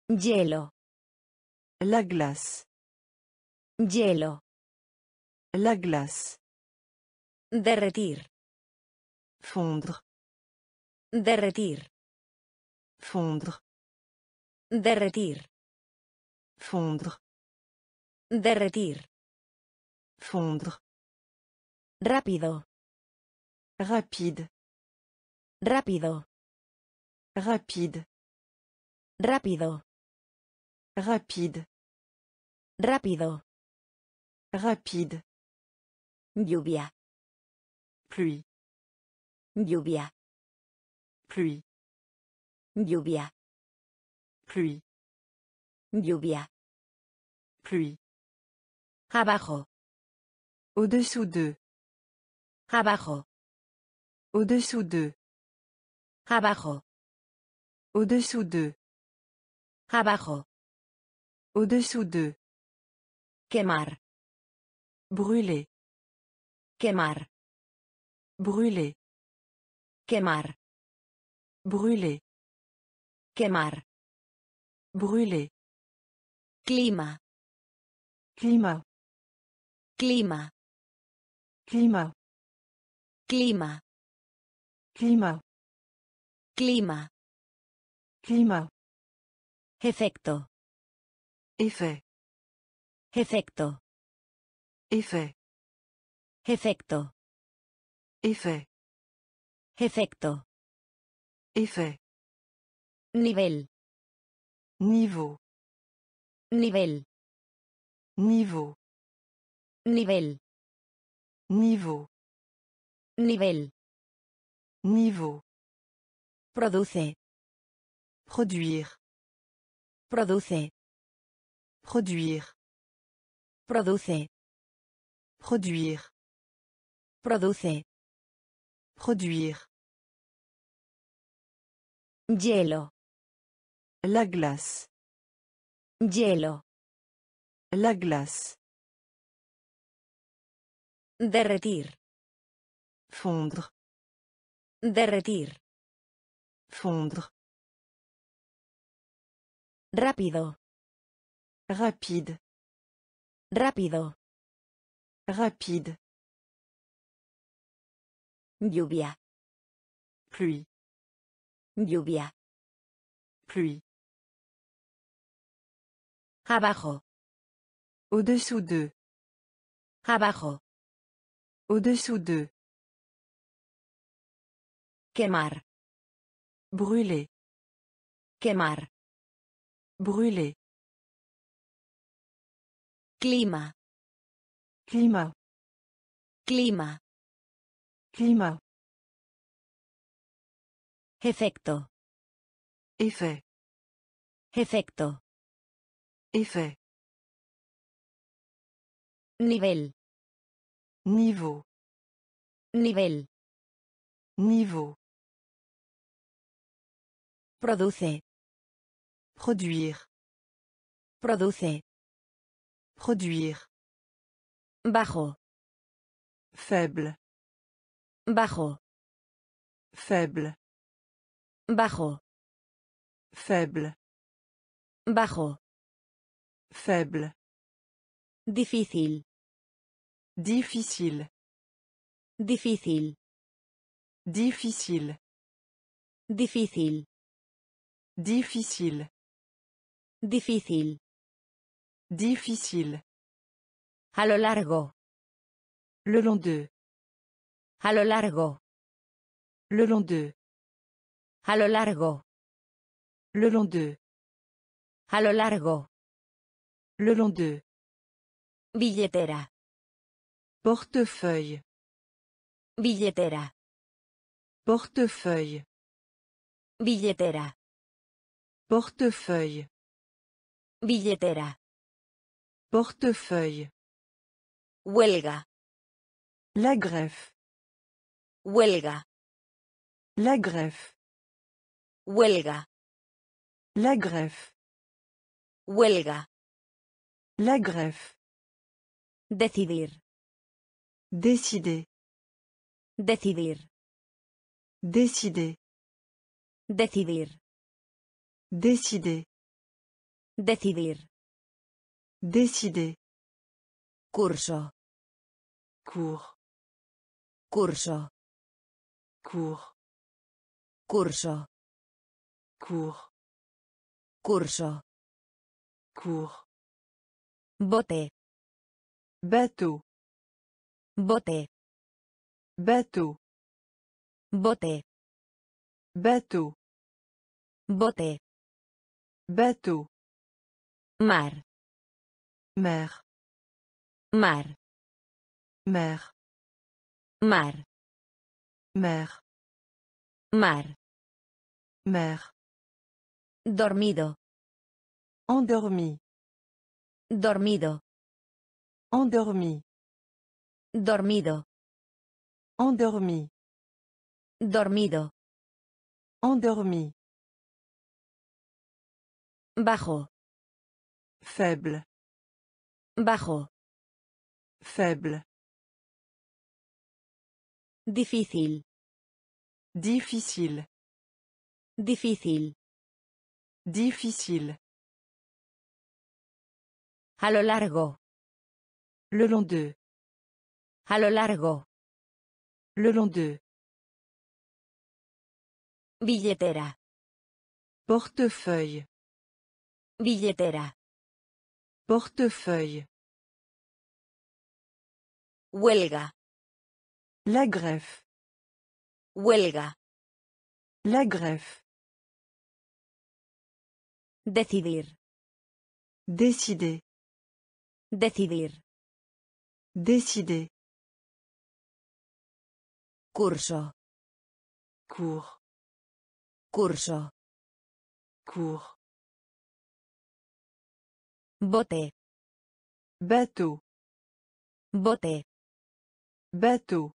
Speaker 1: Hielo.
Speaker 2: La glace.
Speaker 1: Hielo.
Speaker 2: La glace.
Speaker 1: Derretir.
Speaker 2: Fondre.
Speaker 1: Derretir.
Speaker 2: Fondre.
Speaker 1: Derretir.
Speaker 2: Fondre.
Speaker 1: Derretir.
Speaker 2: Fondre.
Speaker 1: Rápido.
Speaker 2: Rapide.
Speaker 1: Rápido.
Speaker 2: Rapide.
Speaker 1: Rápido.
Speaker 2: Rapide.
Speaker 1: Rápido.
Speaker 2: Rapide.
Speaker 1: Lluvia.
Speaker 2: Pluie.
Speaker 1: Lluvia.
Speaker 2: Pluie.
Speaker 1: Lluvia.
Speaker 2: Pluie.
Speaker 1: Lluvia.
Speaker 2: Pluie.
Speaker 1: Abajo.
Speaker 2: Au-dessous d'eux.
Speaker 1: Abajo.
Speaker 2: Au-dessous d'eux.
Speaker 1: Abajo.
Speaker 2: Au-dessous d'eux.
Speaker 1: Abajo.
Speaker 2: Au-dessous d'eux.
Speaker 1: Quemar.
Speaker 2: Brûler.
Speaker 1: Quemar.
Speaker 2: Brûler.
Speaker 1: Quemar.
Speaker 2: Brûler.
Speaker 1: Quemar.
Speaker 2: Brûler.
Speaker 1: Clima.
Speaker 2: Climat.
Speaker 1: Clima.
Speaker 2: Climat.
Speaker 1: Clima.
Speaker 2: Climat.
Speaker 1: Clima. Efecto.
Speaker 2: Effet.
Speaker 1: Efecto.
Speaker 2: Effet.
Speaker 1: Efecto.
Speaker 2: Effet.
Speaker 1: Efecto.
Speaker 2: Effet.
Speaker 1: Nivel.
Speaker 2: Niveau.
Speaker 1: Nivel.
Speaker 2: Niveau.
Speaker 1: Nivel.
Speaker 2: Niveau.
Speaker 1: Nivel.
Speaker 2: Niveau.
Speaker 1: Produce.
Speaker 2: Produire.
Speaker 1: Produce.
Speaker 2: Produire.
Speaker 1: Produce.
Speaker 2: Produire.
Speaker 1: Produce.
Speaker 2: Produire.
Speaker 1: Hielo.
Speaker 2: La glace.
Speaker 1: Hielo.
Speaker 2: La glace.
Speaker 1: Derretir.
Speaker 2: Fondre.
Speaker 1: Derretir.
Speaker 2: Fondre.
Speaker 1: Rápido.
Speaker 2: Rapide.
Speaker 1: Rápido.
Speaker 2: Rapide.
Speaker 1: Lluvia.
Speaker 2: Pluie.
Speaker 1: Lluvia.
Speaker 2: Pluie.
Speaker 1: Abajo.
Speaker 2: Au-dessous d'eux.
Speaker 1: Abajo.
Speaker 2: Au-dessous d'eux.
Speaker 1: Quemar.
Speaker 2: Brûler.
Speaker 1: Quemar.
Speaker 2: Brûler.
Speaker 1: Clima.
Speaker 2: Climat.
Speaker 1: Clima.
Speaker 2: Climat.
Speaker 1: Efecto.
Speaker 2: Effet.
Speaker 1: Efecto.
Speaker 2: Effet.
Speaker 1: Nivel.
Speaker 2: Niveau.
Speaker 1: Nivel.
Speaker 2: Niveau.
Speaker 1: Produce.
Speaker 2: Produire.
Speaker 1: Produce.
Speaker 2: Produire.
Speaker 1: Bajo.
Speaker 2: Faible.
Speaker 1: Bajo.
Speaker 2: Faible.
Speaker 1: Bajo.
Speaker 2: Faible.
Speaker 1: Bajo.
Speaker 2: Faible.
Speaker 1: Difícil.
Speaker 2: Difficile.
Speaker 1: Difícil.
Speaker 2: Difficile.
Speaker 1: Difícil.
Speaker 2: Difficile.
Speaker 1: Difícil.
Speaker 2: Difficile.
Speaker 1: A lo largo.
Speaker 2: Le long d'eux.
Speaker 1: A lo largo.
Speaker 2: Le long d'eux.
Speaker 1: A lo largo.
Speaker 2: Le long d'eux.
Speaker 1: A lo largo.
Speaker 2: Le long d'eux.
Speaker 1: Billetera.
Speaker 2: Portefeuille.
Speaker 1: Billetera.
Speaker 2: Portefeuille.
Speaker 1: Billetera.
Speaker 2: Portefeuille.
Speaker 1: Billetera.
Speaker 2: Portefeuille.
Speaker 1: Huelga.
Speaker 2: La greffe.
Speaker 1: Huelga.
Speaker 2: La greffe.
Speaker 1: Huelga.
Speaker 2: La greffe.
Speaker 1: Huelga.
Speaker 2: La greffe.
Speaker 1: Decidir.
Speaker 2: Décider.
Speaker 1: Decidir.
Speaker 2: Décider.
Speaker 1: Decidir.
Speaker 2: Décider.
Speaker 1: Decidir.
Speaker 2: Décider.
Speaker 1: Curso.
Speaker 2: Cours.
Speaker 1: Curso.
Speaker 2: Cours.
Speaker 1: Curso.
Speaker 2: Cours.
Speaker 1: Curso.
Speaker 2: Cours.
Speaker 1: Bote.
Speaker 2: Bateau.
Speaker 1: Bote.
Speaker 2: Bateau.
Speaker 1: Bote.
Speaker 2: Bateau.
Speaker 1: Bote.
Speaker 2: Bateau.
Speaker 1: Mar.
Speaker 2: Mer.
Speaker 1: Mar.
Speaker 2: Mer.
Speaker 1: Mar.
Speaker 2: Mer.
Speaker 1: Mar.
Speaker 2: Mer.
Speaker 1: Dormido.
Speaker 2: Endormi.
Speaker 1: Dormido.
Speaker 2: Endormi.
Speaker 1: Dormido.
Speaker 2: Endormi.
Speaker 1: Dormido.
Speaker 2: Endormi.
Speaker 1: Bajo.
Speaker 2: Faible.
Speaker 1: Bajo.
Speaker 2: Faible.
Speaker 1: Difícil.
Speaker 2: Difficile.
Speaker 1: Difícil.
Speaker 2: Difficile.
Speaker 1: A lo largo.
Speaker 2: Le long de.
Speaker 1: A lo largo.
Speaker 2: Le long de.
Speaker 1: Billetera.
Speaker 2: Portefeuille.
Speaker 1: Billetera.
Speaker 2: Portefeuille.
Speaker 1: Huelga.
Speaker 2: La greffe.
Speaker 1: Huelga.
Speaker 2: La greffe.
Speaker 1: Decidir.
Speaker 2: Décider.
Speaker 1: Decidir.
Speaker 2: Décider.
Speaker 1: Curso.
Speaker 2: Cours.
Speaker 1: Curso.
Speaker 2: Cours.
Speaker 1: Bote.
Speaker 2: Bateau.
Speaker 1: Bote.
Speaker 2: Bateau.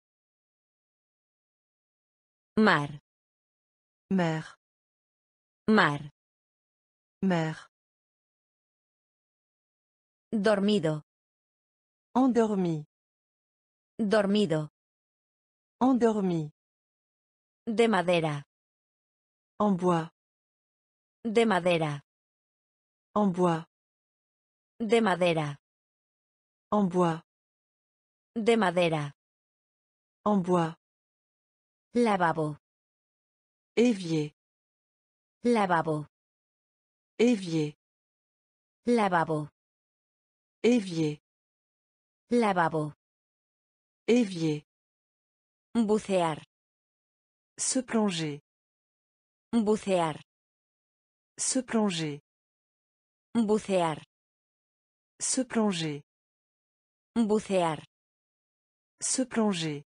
Speaker 1: Mar.
Speaker 2: Mer.
Speaker 1: Mar.
Speaker 2: Mer.
Speaker 1: Dormido.
Speaker 2: Endormi.
Speaker 1: Dormido.
Speaker 2: Endormi.
Speaker 1: De madera.
Speaker 2: En bois.
Speaker 1: De madera.
Speaker 2: En bois.
Speaker 1: De madera.
Speaker 2: En bois.
Speaker 1: De madera.
Speaker 2: En bois.
Speaker 1: Lavabo.
Speaker 2: Évier.
Speaker 1: Lavabo.
Speaker 2: Évier.
Speaker 1: Lavabo.
Speaker 2: Évier.
Speaker 1: Lavabo.
Speaker 2: Évier.
Speaker 1: Bucear.
Speaker 2: Se plonger.
Speaker 1: Bucear.
Speaker 2: Se plonger.
Speaker 1: Bucear.
Speaker 2: Se plonger.
Speaker 1: Bucear.
Speaker 2: Se plonger.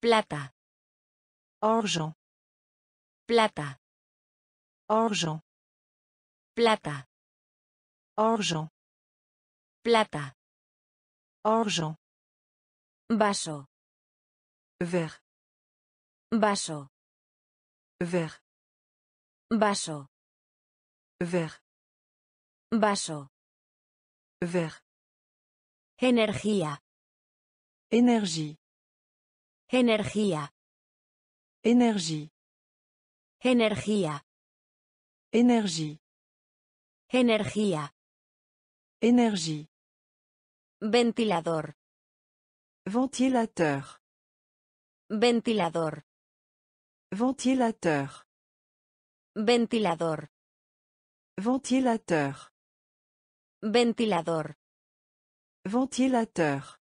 Speaker 1: Plata.
Speaker 2: Argent.
Speaker 1: Plata.
Speaker 2: Argent.
Speaker 1: Plata.
Speaker 2: Argent.
Speaker 1: Plata.
Speaker 2: Argent.
Speaker 1: Vaso.
Speaker 2: Vert.
Speaker 1: Vaso.
Speaker 2: Vert.
Speaker 1: Vaso.
Speaker 2: Vert.
Speaker 1: Vaso.
Speaker 2: Vert.
Speaker 1: Energía.
Speaker 2: Énergie.
Speaker 1: Energía.
Speaker 2: Énergie.
Speaker 1: Energía.
Speaker 2: Énergie.
Speaker 1: Energía.
Speaker 2: Énergie.
Speaker 1: Ventilador.
Speaker 2: Ventilateur.
Speaker 1: Ventilador.
Speaker 2: Ventilateur.
Speaker 1: Ventilador.
Speaker 2: Ventilateur.
Speaker 1: Ventilador.
Speaker 2: Ventilateur.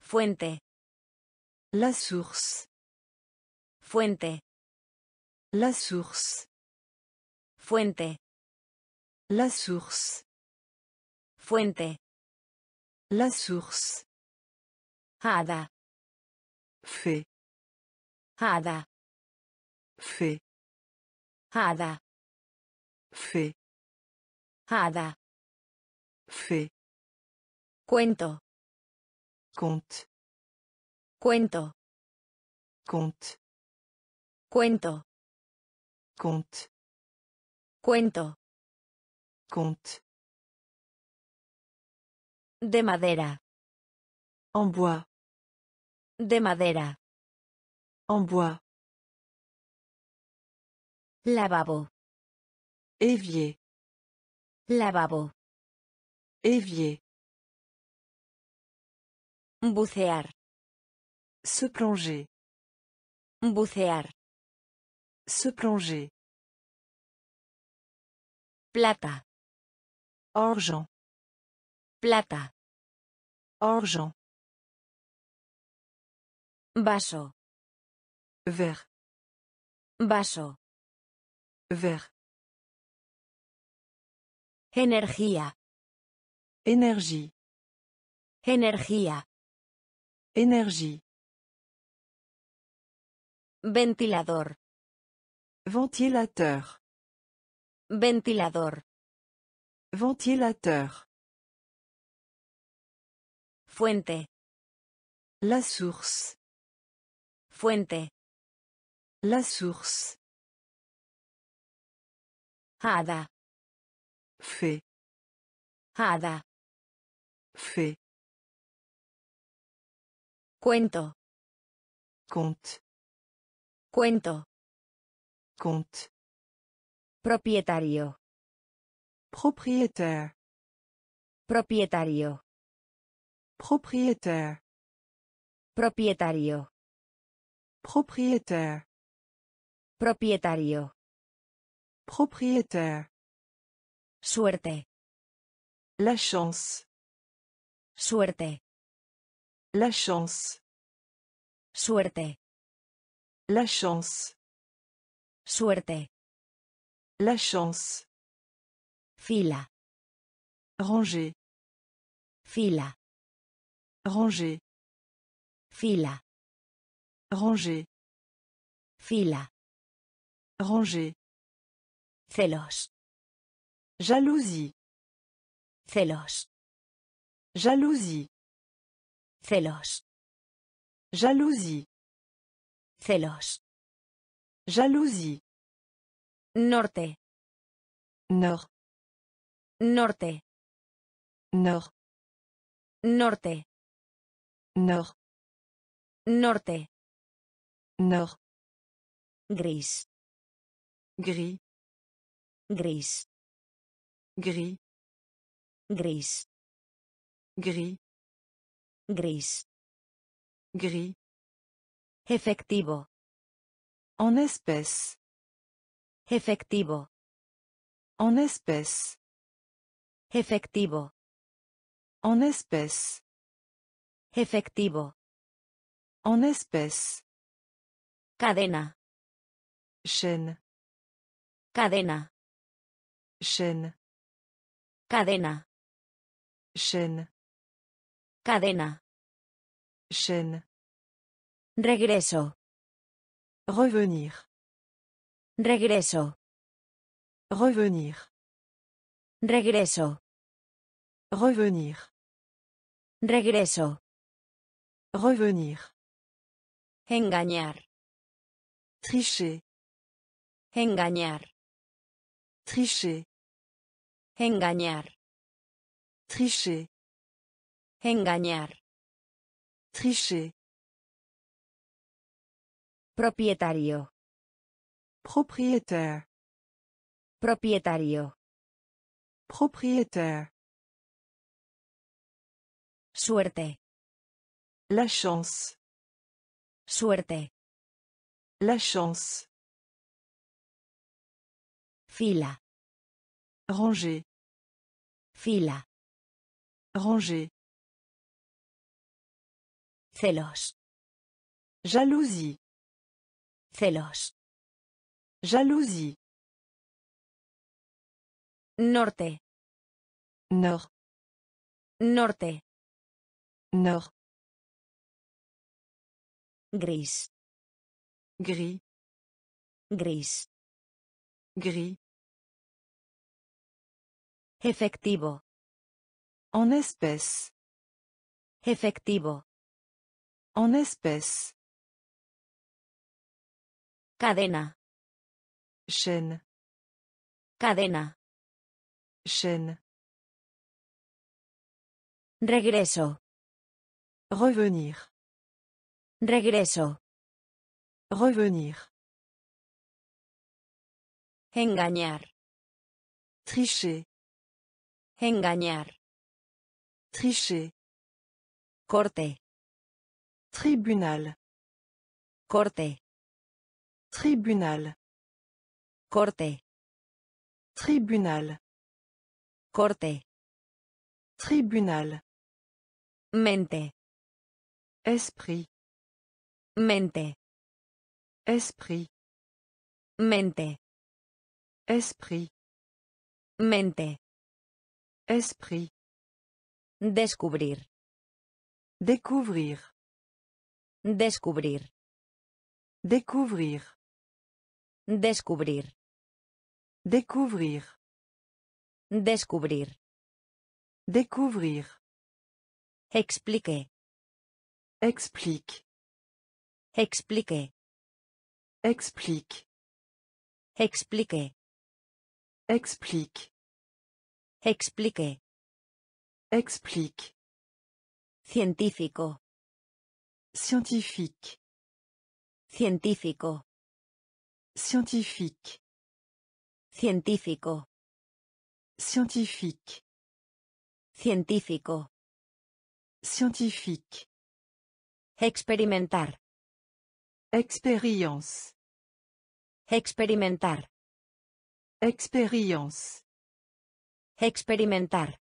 Speaker 1: Fuente.
Speaker 2: La source.
Speaker 1: Fuente.
Speaker 2: La source.
Speaker 1: Fuente.
Speaker 2: La source.
Speaker 1: Fuente.
Speaker 2: La source.
Speaker 1: Hada.
Speaker 2: Fait.
Speaker 1: Hada.
Speaker 2: Fait.
Speaker 1: Hada.
Speaker 2: Fait.
Speaker 1: Hada.
Speaker 2: Fait.
Speaker 1: Cuento.
Speaker 2: Conte.
Speaker 1: Cuento.
Speaker 2: Conte.
Speaker 1: Cuento.
Speaker 2: Conte.
Speaker 1: Cuento.
Speaker 2: Conte.
Speaker 1: De madera.
Speaker 2: En bois.
Speaker 1: De madera.
Speaker 2: En bois.
Speaker 1: Lavabo.
Speaker 2: Évier.
Speaker 1: Lavabo.
Speaker 2: Évier.
Speaker 1: Bucear.
Speaker 2: Se plonger.
Speaker 1: Bucear.
Speaker 2: Se plonger.
Speaker 1: Plata.
Speaker 2: Argent.
Speaker 1: Plata.
Speaker 2: Argent.
Speaker 1: Vaso.
Speaker 2: Vert.
Speaker 1: Vaso.
Speaker 2: Vert.
Speaker 1: Energía.
Speaker 2: Énergie.
Speaker 1: Energía.
Speaker 2: Énergie.
Speaker 1: Ventilador.
Speaker 2: Ventilateur.
Speaker 1: Ventilador.
Speaker 2: Ventilateur.
Speaker 1: Fuente.
Speaker 2: La source.
Speaker 1: Fuente.
Speaker 2: La source.
Speaker 1: Hada.
Speaker 2: Fait.
Speaker 1: Hada.
Speaker 2: Fait.
Speaker 1: Cuento.
Speaker 2: Conte.
Speaker 1: Cuento.
Speaker 2: Conte.
Speaker 1: Propietario.
Speaker 2: Propriétaire.
Speaker 1: Propietario.
Speaker 2: Propriétaire.
Speaker 1: Propietario.
Speaker 2: Propriétaire.
Speaker 1: Propietario.
Speaker 2: Propriétaire.
Speaker 1: Suerte.
Speaker 2: La chance.
Speaker 1: Suerte.
Speaker 2: La chance.
Speaker 1: Suerte.
Speaker 2: La chance.
Speaker 1: Suerte.
Speaker 2: La chance.
Speaker 1: Fila.
Speaker 2: Ranger.
Speaker 1: Fila.
Speaker 2: Ranger.
Speaker 1: Fila.
Speaker 2: Ranger.
Speaker 1: Fila.
Speaker 2: Ranger.
Speaker 1: Celos.
Speaker 2: Jalousie.
Speaker 1: Celos.
Speaker 2: Jalousie.
Speaker 1: Celos.
Speaker 2: Jalousie.
Speaker 1: Celos.
Speaker 2: Jalousie.
Speaker 1: Norte.
Speaker 2: Nord.
Speaker 1: Norte.
Speaker 2: Nord.
Speaker 1: Norte.
Speaker 2: Nord.
Speaker 1: Norte.
Speaker 2: Nord.
Speaker 1: Gris.
Speaker 2: Gris.
Speaker 1: Gris.
Speaker 2: Gris.
Speaker 1: Gris.
Speaker 2: Gris.
Speaker 1: Gris.
Speaker 2: Gris.
Speaker 1: Efectivo.
Speaker 2: En espèces.
Speaker 1: Efectivo.
Speaker 2: En espèces.
Speaker 1: Efectivo.
Speaker 2: En espèces.
Speaker 1: Efectivo.
Speaker 2: En espèces.
Speaker 1: Cadena.
Speaker 2: Chaîne.
Speaker 1: Cadena.
Speaker 2: Chaîne.
Speaker 1: Cadena.
Speaker 2: Chaîne.
Speaker 1: Cadena.
Speaker 2: Chaîne.
Speaker 1: Regreso.
Speaker 2: Revenir.
Speaker 1: Regreso.
Speaker 2: Revenir.
Speaker 1: Regreso.
Speaker 2: Revenir.
Speaker 1: Regreso.
Speaker 2: Revenir.
Speaker 1: Engañar.
Speaker 2: Tricher.
Speaker 1: Engañar.
Speaker 2: Tricher.
Speaker 1: Engañar.
Speaker 2: Tricher.
Speaker 1: Engañar.
Speaker 2: Tricher.
Speaker 1: Propietario.
Speaker 2: Propriétaire.
Speaker 1: Propietario.
Speaker 2: Propriétaire.
Speaker 1: Suerte.
Speaker 2: La chance.
Speaker 1: Suerte.
Speaker 2: La chance.
Speaker 1: Fila.
Speaker 2: Ranger.
Speaker 1: Fila.
Speaker 2: Ranger.
Speaker 1: Celos.
Speaker 2: Jalousie.
Speaker 1: Celos.
Speaker 2: Jalousie.
Speaker 1: Norte.
Speaker 2: Nord.
Speaker 1: Norte.
Speaker 2: Nord.
Speaker 1: Gris.
Speaker 2: Gris.
Speaker 1: Gris.
Speaker 2: Gris.
Speaker 1: Efectivo.
Speaker 2: En espèces.
Speaker 1: Efectivo.
Speaker 2: En espèces.
Speaker 1: Cadena.
Speaker 2: Chaîne.
Speaker 1: Cadena.
Speaker 2: Chaîne.
Speaker 1: Regreso.
Speaker 2: Revenir.
Speaker 1: Regreso.
Speaker 2: Revenir.
Speaker 1: Engañar.
Speaker 2: Tricher.
Speaker 1: Engañar.
Speaker 2: Tricher.
Speaker 1: Corte.
Speaker 2: Tribunal.
Speaker 1: Corte.
Speaker 2: Tribunal.
Speaker 1: Corte.
Speaker 2: Tribunal.
Speaker 1: Corte.
Speaker 2: Tribunal.
Speaker 1: Mente.
Speaker 2: Esprit.
Speaker 1: Mente.
Speaker 2: Esprit.
Speaker 1: Mente.
Speaker 2: Esprit.
Speaker 1: Mente.
Speaker 2: Esprit.
Speaker 1: Descubrir.
Speaker 2: Découvrir.
Speaker 1: Descubrir.
Speaker 2: Découvrir.
Speaker 1: Descubrir.
Speaker 2: Découvrir.
Speaker 1: Descubrir.
Speaker 2: Découvrir.
Speaker 1: Expliquer.
Speaker 2: Explique. Expliquer.
Speaker 1: Explique.
Speaker 2: Explique.
Speaker 1: Explique.
Speaker 2: Explique.
Speaker 1: Científico.
Speaker 2: Scientifique.
Speaker 1: Científico.
Speaker 2: Scientifique.
Speaker 1: Científico.
Speaker 2: Scientifique.
Speaker 1: Científico.
Speaker 2: Scientifique.
Speaker 1: Experimentar.
Speaker 2: Expérience.
Speaker 1: Experimentar.
Speaker 2: Expérience.
Speaker 1: Experimentar.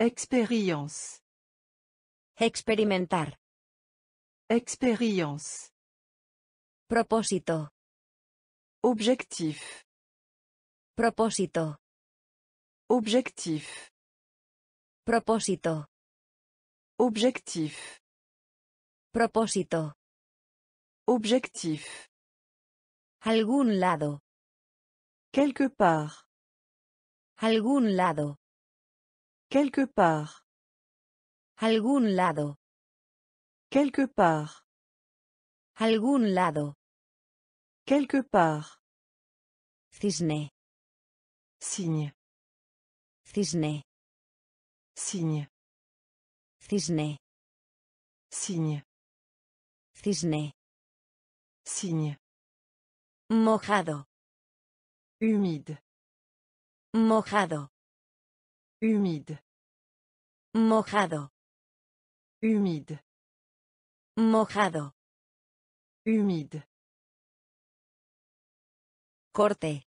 Speaker 2: Expérience.
Speaker 1: Experimentar.
Speaker 2: Expérience.
Speaker 1: Propósito.
Speaker 2: Objectif.
Speaker 1: Propósito.
Speaker 2: Objectif.
Speaker 1: Propósito.
Speaker 2: Objectif.
Speaker 1: Propósito.
Speaker 2: Objectif.
Speaker 1: Algún lado.
Speaker 2: Quelque part.
Speaker 1: Algún lado.
Speaker 2: Quelque part.
Speaker 1: Algún lado.
Speaker 2: Quelque part.
Speaker 1: Algún lado.
Speaker 2: Quelque part.
Speaker 1: Cisne.
Speaker 2: Signe.
Speaker 1: Cisne.
Speaker 2: Signe.
Speaker 1: Cisne.
Speaker 2: Signe.
Speaker 1: Cisne.
Speaker 2: Signe.
Speaker 1: Mojado.
Speaker 2: Humide.
Speaker 1: Mojado.
Speaker 2: Humide.
Speaker 1: Mojado.
Speaker 2: Humide.
Speaker 1: Mojado.
Speaker 2: Humide.
Speaker 1: Corte.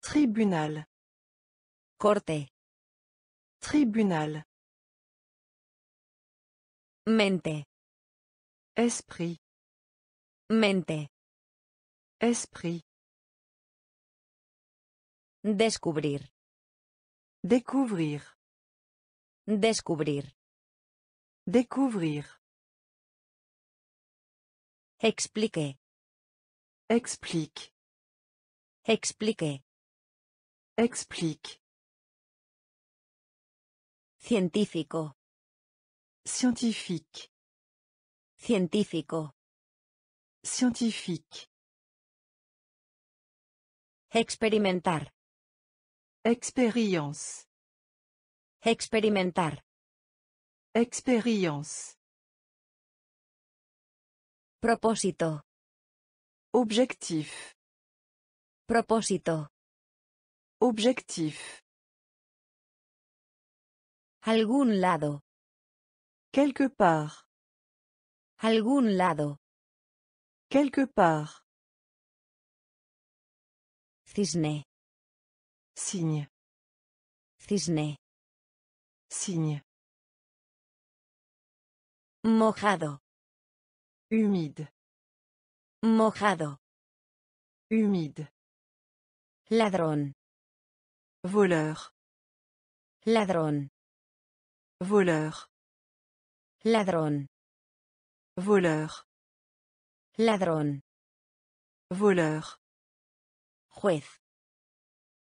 Speaker 2: Tribunal.
Speaker 1: Corte.
Speaker 2: Tribunal.
Speaker 1: Mente.
Speaker 2: Esprit.
Speaker 1: Mente.
Speaker 2: Esprit.
Speaker 1: Descubrir.
Speaker 2: Découvrir.
Speaker 1: Descubrir.
Speaker 2: Découvrir.
Speaker 1: Explique.
Speaker 2: Explique.
Speaker 1: Explique.
Speaker 2: Explique.
Speaker 1: Científico.
Speaker 2: Scientifique.
Speaker 1: Científico.
Speaker 2: Scientifique.
Speaker 1: Experimentar.
Speaker 2: Expérience.
Speaker 1: Experimentar.
Speaker 2: Expérience.
Speaker 1: Propósito.
Speaker 2: Objectif.
Speaker 1: Propósito.
Speaker 2: Objectif.
Speaker 1: Algún lado.
Speaker 2: Quelque part.
Speaker 1: Algún lado.
Speaker 2: Quelque part.
Speaker 1: Cisne.
Speaker 2: Signe.
Speaker 1: Cisne.
Speaker 2: Signe.
Speaker 1: Mojado.
Speaker 2: Humide.
Speaker 1: Mojado.
Speaker 2: Humide.
Speaker 1: Ladrón.
Speaker 2: Voleur.
Speaker 1: Ladrón.
Speaker 2: Voleur.
Speaker 1: Ladrón.
Speaker 2: Voleur.
Speaker 1: Ladrón.
Speaker 2: Voleur.
Speaker 1: Juez.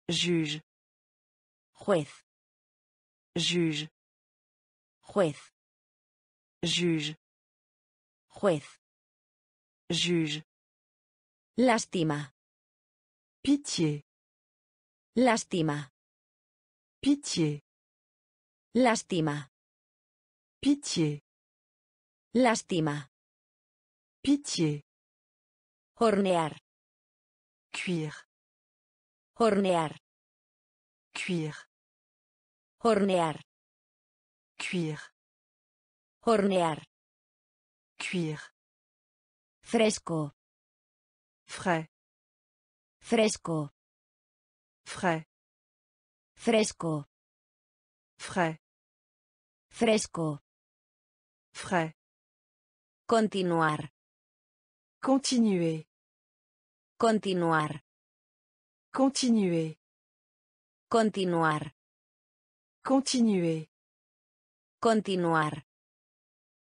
Speaker 2: Juge.
Speaker 1: Juez.
Speaker 2: Juge.
Speaker 1: Juez.
Speaker 2: Juge.
Speaker 1: Juez.
Speaker 2: Juge.
Speaker 1: Lástima.
Speaker 2: Pitié.
Speaker 1: Lástima.
Speaker 2: Pitié.
Speaker 1: Lástima.
Speaker 2: Pitié.
Speaker 1: Lástima.
Speaker 2: Pitié.
Speaker 1: Hornear.
Speaker 2: Cuire.
Speaker 1: Hornear.
Speaker 2: Cuire.
Speaker 1: Hornear.
Speaker 2: Cuire.
Speaker 1: Hornear.
Speaker 2: Cuire.
Speaker 1: Fresco.
Speaker 2: Frais.
Speaker 1: Fresco.
Speaker 2: Frais.
Speaker 1: Fresco.
Speaker 2: Frais.
Speaker 1: Fresco.
Speaker 2: Frais.
Speaker 1: Continuar.
Speaker 2: Continuer.
Speaker 1: Continuar.
Speaker 2: Continuer.
Speaker 1: Continuar.
Speaker 2: Continuer.
Speaker 1: Continuar.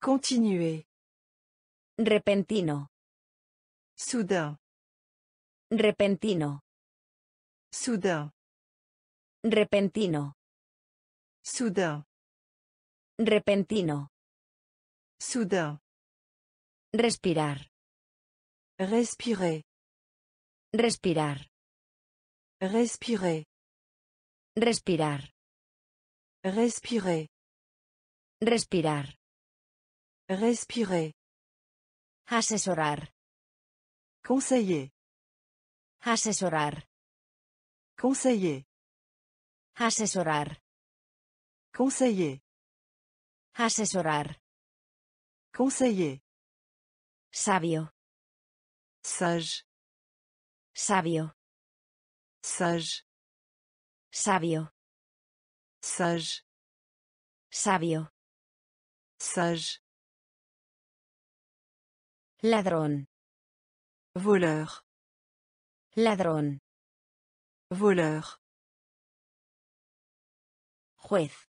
Speaker 2: Continuer.
Speaker 1: Repentino.
Speaker 2: Soudain.
Speaker 1: Repentino.
Speaker 2: Soudain.
Speaker 1: Repentino.
Speaker 2: Soudain.
Speaker 1: Repentino.
Speaker 2: Soudain.
Speaker 1: Respirar.
Speaker 2: Respirer.
Speaker 1: Respirar.
Speaker 2: Respirer.
Speaker 1: Respirar.
Speaker 2: Respirer.
Speaker 1: Respirar.
Speaker 2: Respirer.
Speaker 1: Asesorar.
Speaker 2: Conseiller.
Speaker 1: Asesorar.
Speaker 2: Conseiller.
Speaker 1: Asesorar.
Speaker 2: Conseiller.
Speaker 1: Asesorar.
Speaker 2: Conseiller.
Speaker 1: Sabio.
Speaker 2: Sage.
Speaker 1: Sabio.
Speaker 2: Sage.
Speaker 1: Sabio.
Speaker 2: Sage.
Speaker 1: Sabio.
Speaker 2: Sage.
Speaker 1: Ladrón.
Speaker 2: Voleur.
Speaker 1: Ladrón.
Speaker 2: Voleur.
Speaker 1: Juez.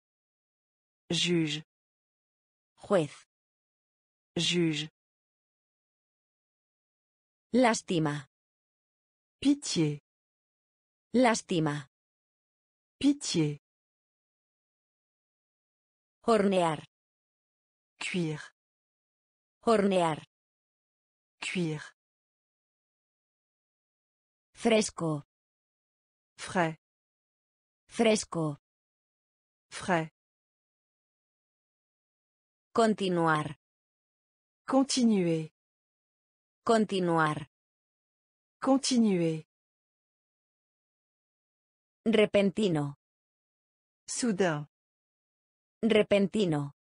Speaker 2: Juge.
Speaker 1: Juez.
Speaker 2: Juge.
Speaker 1: Lástima.
Speaker 2: Pitié.
Speaker 1: Lástima.
Speaker 2: Pitié.
Speaker 1: Hornear.
Speaker 2: Cuire.
Speaker 1: Hornear.
Speaker 2: Cuire.
Speaker 1: Fresco.
Speaker 2: Frais.
Speaker 1: Fresco.
Speaker 2: Frais.
Speaker 1: Continuar.
Speaker 2: Continuer.
Speaker 1: Continuar.
Speaker 2: Continuer.
Speaker 1: Repentino.
Speaker 2: Soudain.
Speaker 1: Repentino.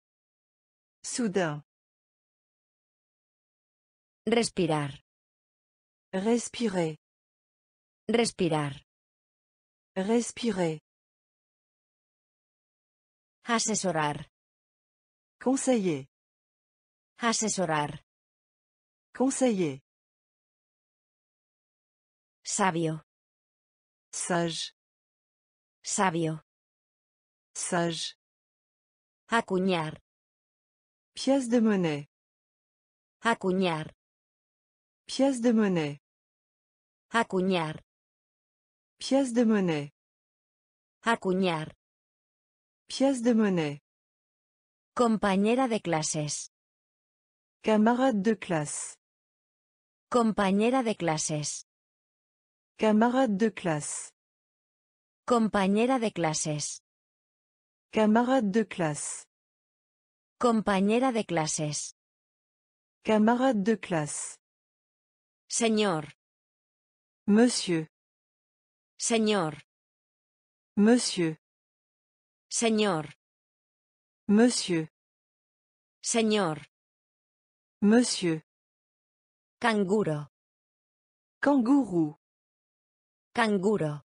Speaker 2: Soudain.
Speaker 1: Respirar.
Speaker 2: Respirer.
Speaker 1: Respirar.
Speaker 2: Respirer.
Speaker 1: Asesorar.
Speaker 2: Conseiller.
Speaker 1: Asesorar.
Speaker 2: Conseiller.
Speaker 1: Sabio.
Speaker 2: Sage.
Speaker 1: Sabio.
Speaker 2: Sage.
Speaker 1: Acuñar.
Speaker 2: Pièce de monnaie.
Speaker 1: Acuñar.
Speaker 2: Pièce de monnaie.
Speaker 1: Acuñar.
Speaker 2: Pièce de monnaie.
Speaker 1: Acuñar.
Speaker 2: Pièce de monnaie.
Speaker 1: Compañera de clases.
Speaker 2: Camarade de classe.
Speaker 1: Compañera de clases.
Speaker 2: Camarade de classe.
Speaker 1: Compañera de clases.
Speaker 2: Camarade de classe.
Speaker 1: Compañera de clases.
Speaker 2: Camarade de classe.
Speaker 1: Señor.
Speaker 2: Monsieur.
Speaker 1: Señor.
Speaker 2: Monsieur.
Speaker 1: Señor.
Speaker 2: Monsieur.
Speaker 1: Señor.
Speaker 2: Monsieur.
Speaker 1: Canguro.
Speaker 2: Kangourou.
Speaker 1: Canguro.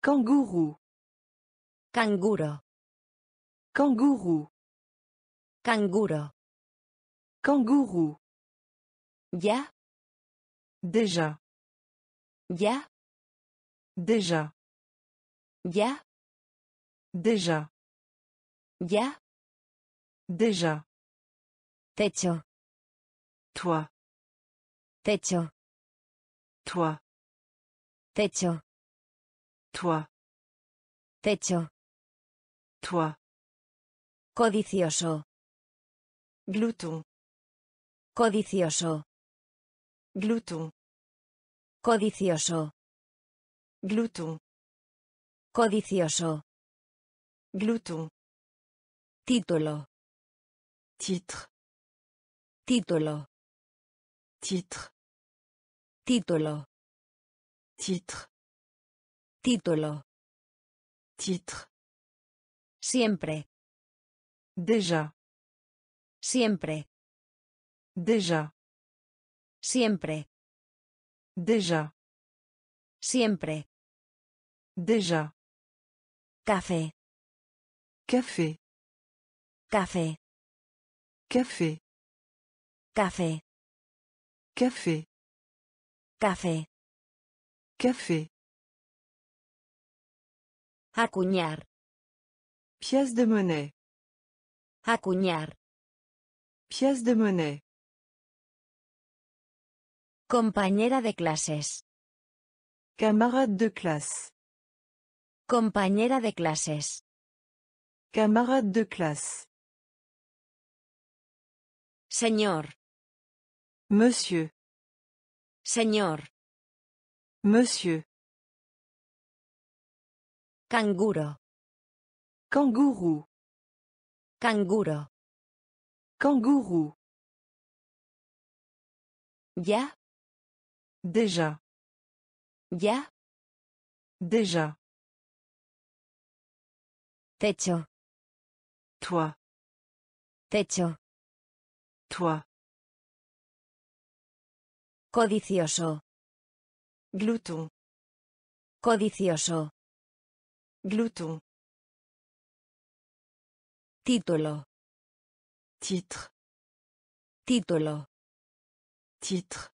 Speaker 2: Kangourou.
Speaker 1: Canguro.
Speaker 2: Kangourou.
Speaker 1: Canguro.
Speaker 2: Kangourou.
Speaker 1: Ya.
Speaker 2: Déjà.
Speaker 1: Ya.
Speaker 2: Déjà.
Speaker 1: Ya.
Speaker 2: Déjà.
Speaker 1: Ya.
Speaker 2: Déjà.
Speaker 1: Techo.
Speaker 2: Toi.
Speaker 1: Techo.
Speaker 2: Toi.
Speaker 1: Techo.
Speaker 2: Toi.
Speaker 1: Techo.
Speaker 2: Toi.
Speaker 1: Codicioso.
Speaker 2: Glouton.
Speaker 1: Codicioso.
Speaker 2: Glouton.
Speaker 1: Codicioso.
Speaker 2: Glouton.
Speaker 1: Codicioso.
Speaker 2: Glouton.
Speaker 1: Título.
Speaker 2: Titre.
Speaker 1: Título.
Speaker 2: Titre.
Speaker 1: Título.
Speaker 2: Titre.
Speaker 1: Título.
Speaker 2: Titre.
Speaker 1: Siempre.
Speaker 2: Déjà.
Speaker 1: Siempre.
Speaker 2: Déjà.
Speaker 1: Siempre.
Speaker 2: Déjà.
Speaker 1: Siempre.
Speaker 2: Déjà.
Speaker 1: Café.
Speaker 2: Café.
Speaker 1: Café.
Speaker 2: Café.
Speaker 1: Café.
Speaker 2: Café.
Speaker 1: Café.
Speaker 2: Café.
Speaker 1: Acuñar.
Speaker 2: Pièce de monnaie.
Speaker 1: Acuñar.
Speaker 2: Pièce de monnaie.
Speaker 1: Compañera de clases.
Speaker 2: Camarade de classe.
Speaker 1: Compañera de clases.
Speaker 2: Camarade de classe.
Speaker 1: Señor.
Speaker 2: Monsieur.
Speaker 1: Señor.
Speaker 2: Monsieur.
Speaker 1: Canguro.
Speaker 2: Kangourou.
Speaker 1: Canguro.
Speaker 2: Kangourou.
Speaker 1: Ya.
Speaker 2: Déjà.
Speaker 1: Ya.
Speaker 2: Déjà.
Speaker 1: Techo.
Speaker 2: Toi.
Speaker 1: Techo.
Speaker 2: Toi.
Speaker 1: Codicioso.
Speaker 2: Glouton.
Speaker 1: Codicioso.
Speaker 2: Glouton.
Speaker 1: Título.
Speaker 2: Titre.
Speaker 1: Título.
Speaker 2: Titre.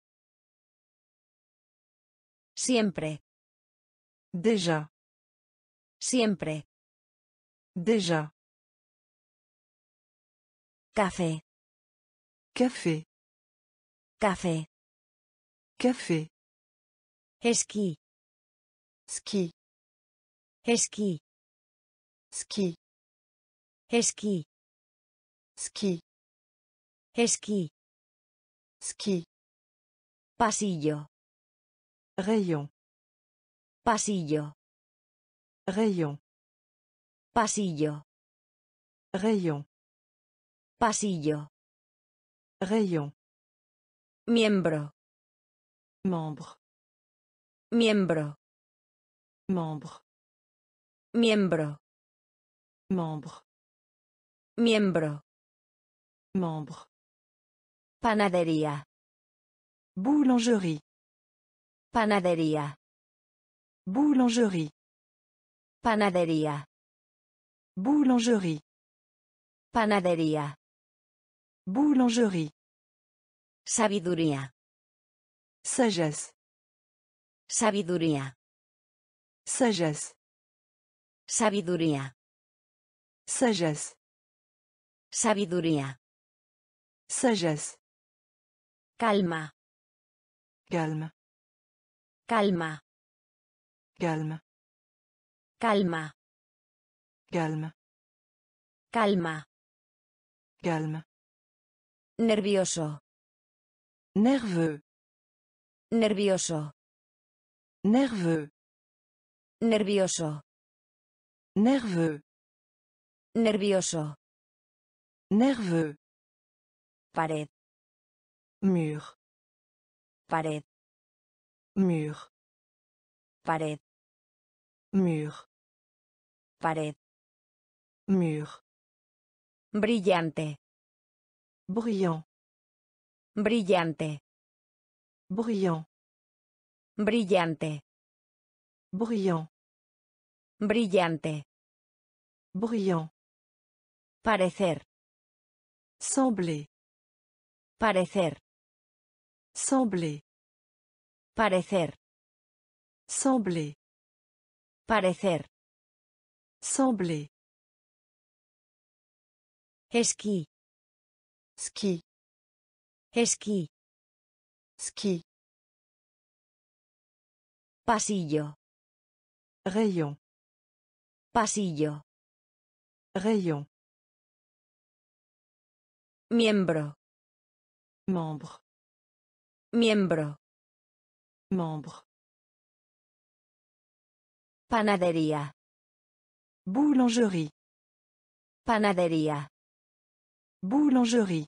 Speaker 1: Siempre.
Speaker 2: Déjà.
Speaker 1: Siempre.
Speaker 2: Déjà.
Speaker 1: Café.
Speaker 2: Café.
Speaker 1: Café.
Speaker 2: Café.
Speaker 1: Esquí.
Speaker 2: Ski.
Speaker 1: Esquí.
Speaker 2: Ski.
Speaker 1: Esquí.
Speaker 2: Ski.
Speaker 1: Esquí.
Speaker 2: Ski.
Speaker 1: Pasillo.
Speaker 2: Rayon.
Speaker 1: Pasillo.
Speaker 2: Rayon.
Speaker 1: Pasillo.
Speaker 2: Rayon.
Speaker 1: Pasillo.
Speaker 2: Rayon.
Speaker 1: Miembro.
Speaker 2: Membre.
Speaker 1: Miembro.
Speaker 2: Membre.
Speaker 1: Miembro.
Speaker 2: Membre.
Speaker 1: Miembro.
Speaker 2: Membre.
Speaker 1: Panadería.
Speaker 2: Boulangerie.
Speaker 1: Panadería.
Speaker 2: Boulangerie.
Speaker 1: Panadería.
Speaker 2: Boulangerie.
Speaker 1: Panadería.
Speaker 2: Boulangerie.
Speaker 1: Sabiduría.
Speaker 2: Sagesse.
Speaker 1: Sabiduría.
Speaker 2: Sagesse.
Speaker 1: Sabiduría.
Speaker 2: Sagesse.
Speaker 1: Sabiduría.
Speaker 2: Sagesse.
Speaker 1: Calma.
Speaker 2: Calme.
Speaker 1: Calma.
Speaker 2: Calme.
Speaker 1: Calma.
Speaker 2: Calme.
Speaker 1: Calma.
Speaker 2: Calme.
Speaker 1: Nervioso.
Speaker 2: Nerveux.
Speaker 1: Nervioso.
Speaker 2: Nerveux.
Speaker 1: Nervioso.
Speaker 2: Nerveux.
Speaker 1: Nervioso.
Speaker 2: Nerveux.
Speaker 1: Pared.
Speaker 2: Mur.
Speaker 1: Pared.
Speaker 2: Mur.
Speaker 1: Pared.
Speaker 2: Mur.
Speaker 1: Pared.
Speaker 2: Mur.
Speaker 1: Brillante.
Speaker 2: Brillant.
Speaker 1: Brillante.
Speaker 2: Brillant.
Speaker 1: Brillante.
Speaker 2: Brillant.
Speaker 1: Brillante.
Speaker 2: Brillant.
Speaker 1: Parecer.
Speaker 2: Sembler.
Speaker 1: Parecer.
Speaker 2: Sembler.
Speaker 1: Parecer.
Speaker 2: Sembler.
Speaker 1: Parecer.
Speaker 2: Sembler.
Speaker 1: Esquí.
Speaker 2: Ski.
Speaker 1: Esquí.
Speaker 2: Ski.
Speaker 1: Pasillo.
Speaker 2: Rayon.
Speaker 1: Pasillo.
Speaker 2: Rayon.
Speaker 1: Miembro.
Speaker 2: Membre.
Speaker 1: Miembro.
Speaker 2: Membre.
Speaker 1: Panadería.
Speaker 2: Boulangerie.
Speaker 1: Panadería.
Speaker 2: Boulangerie.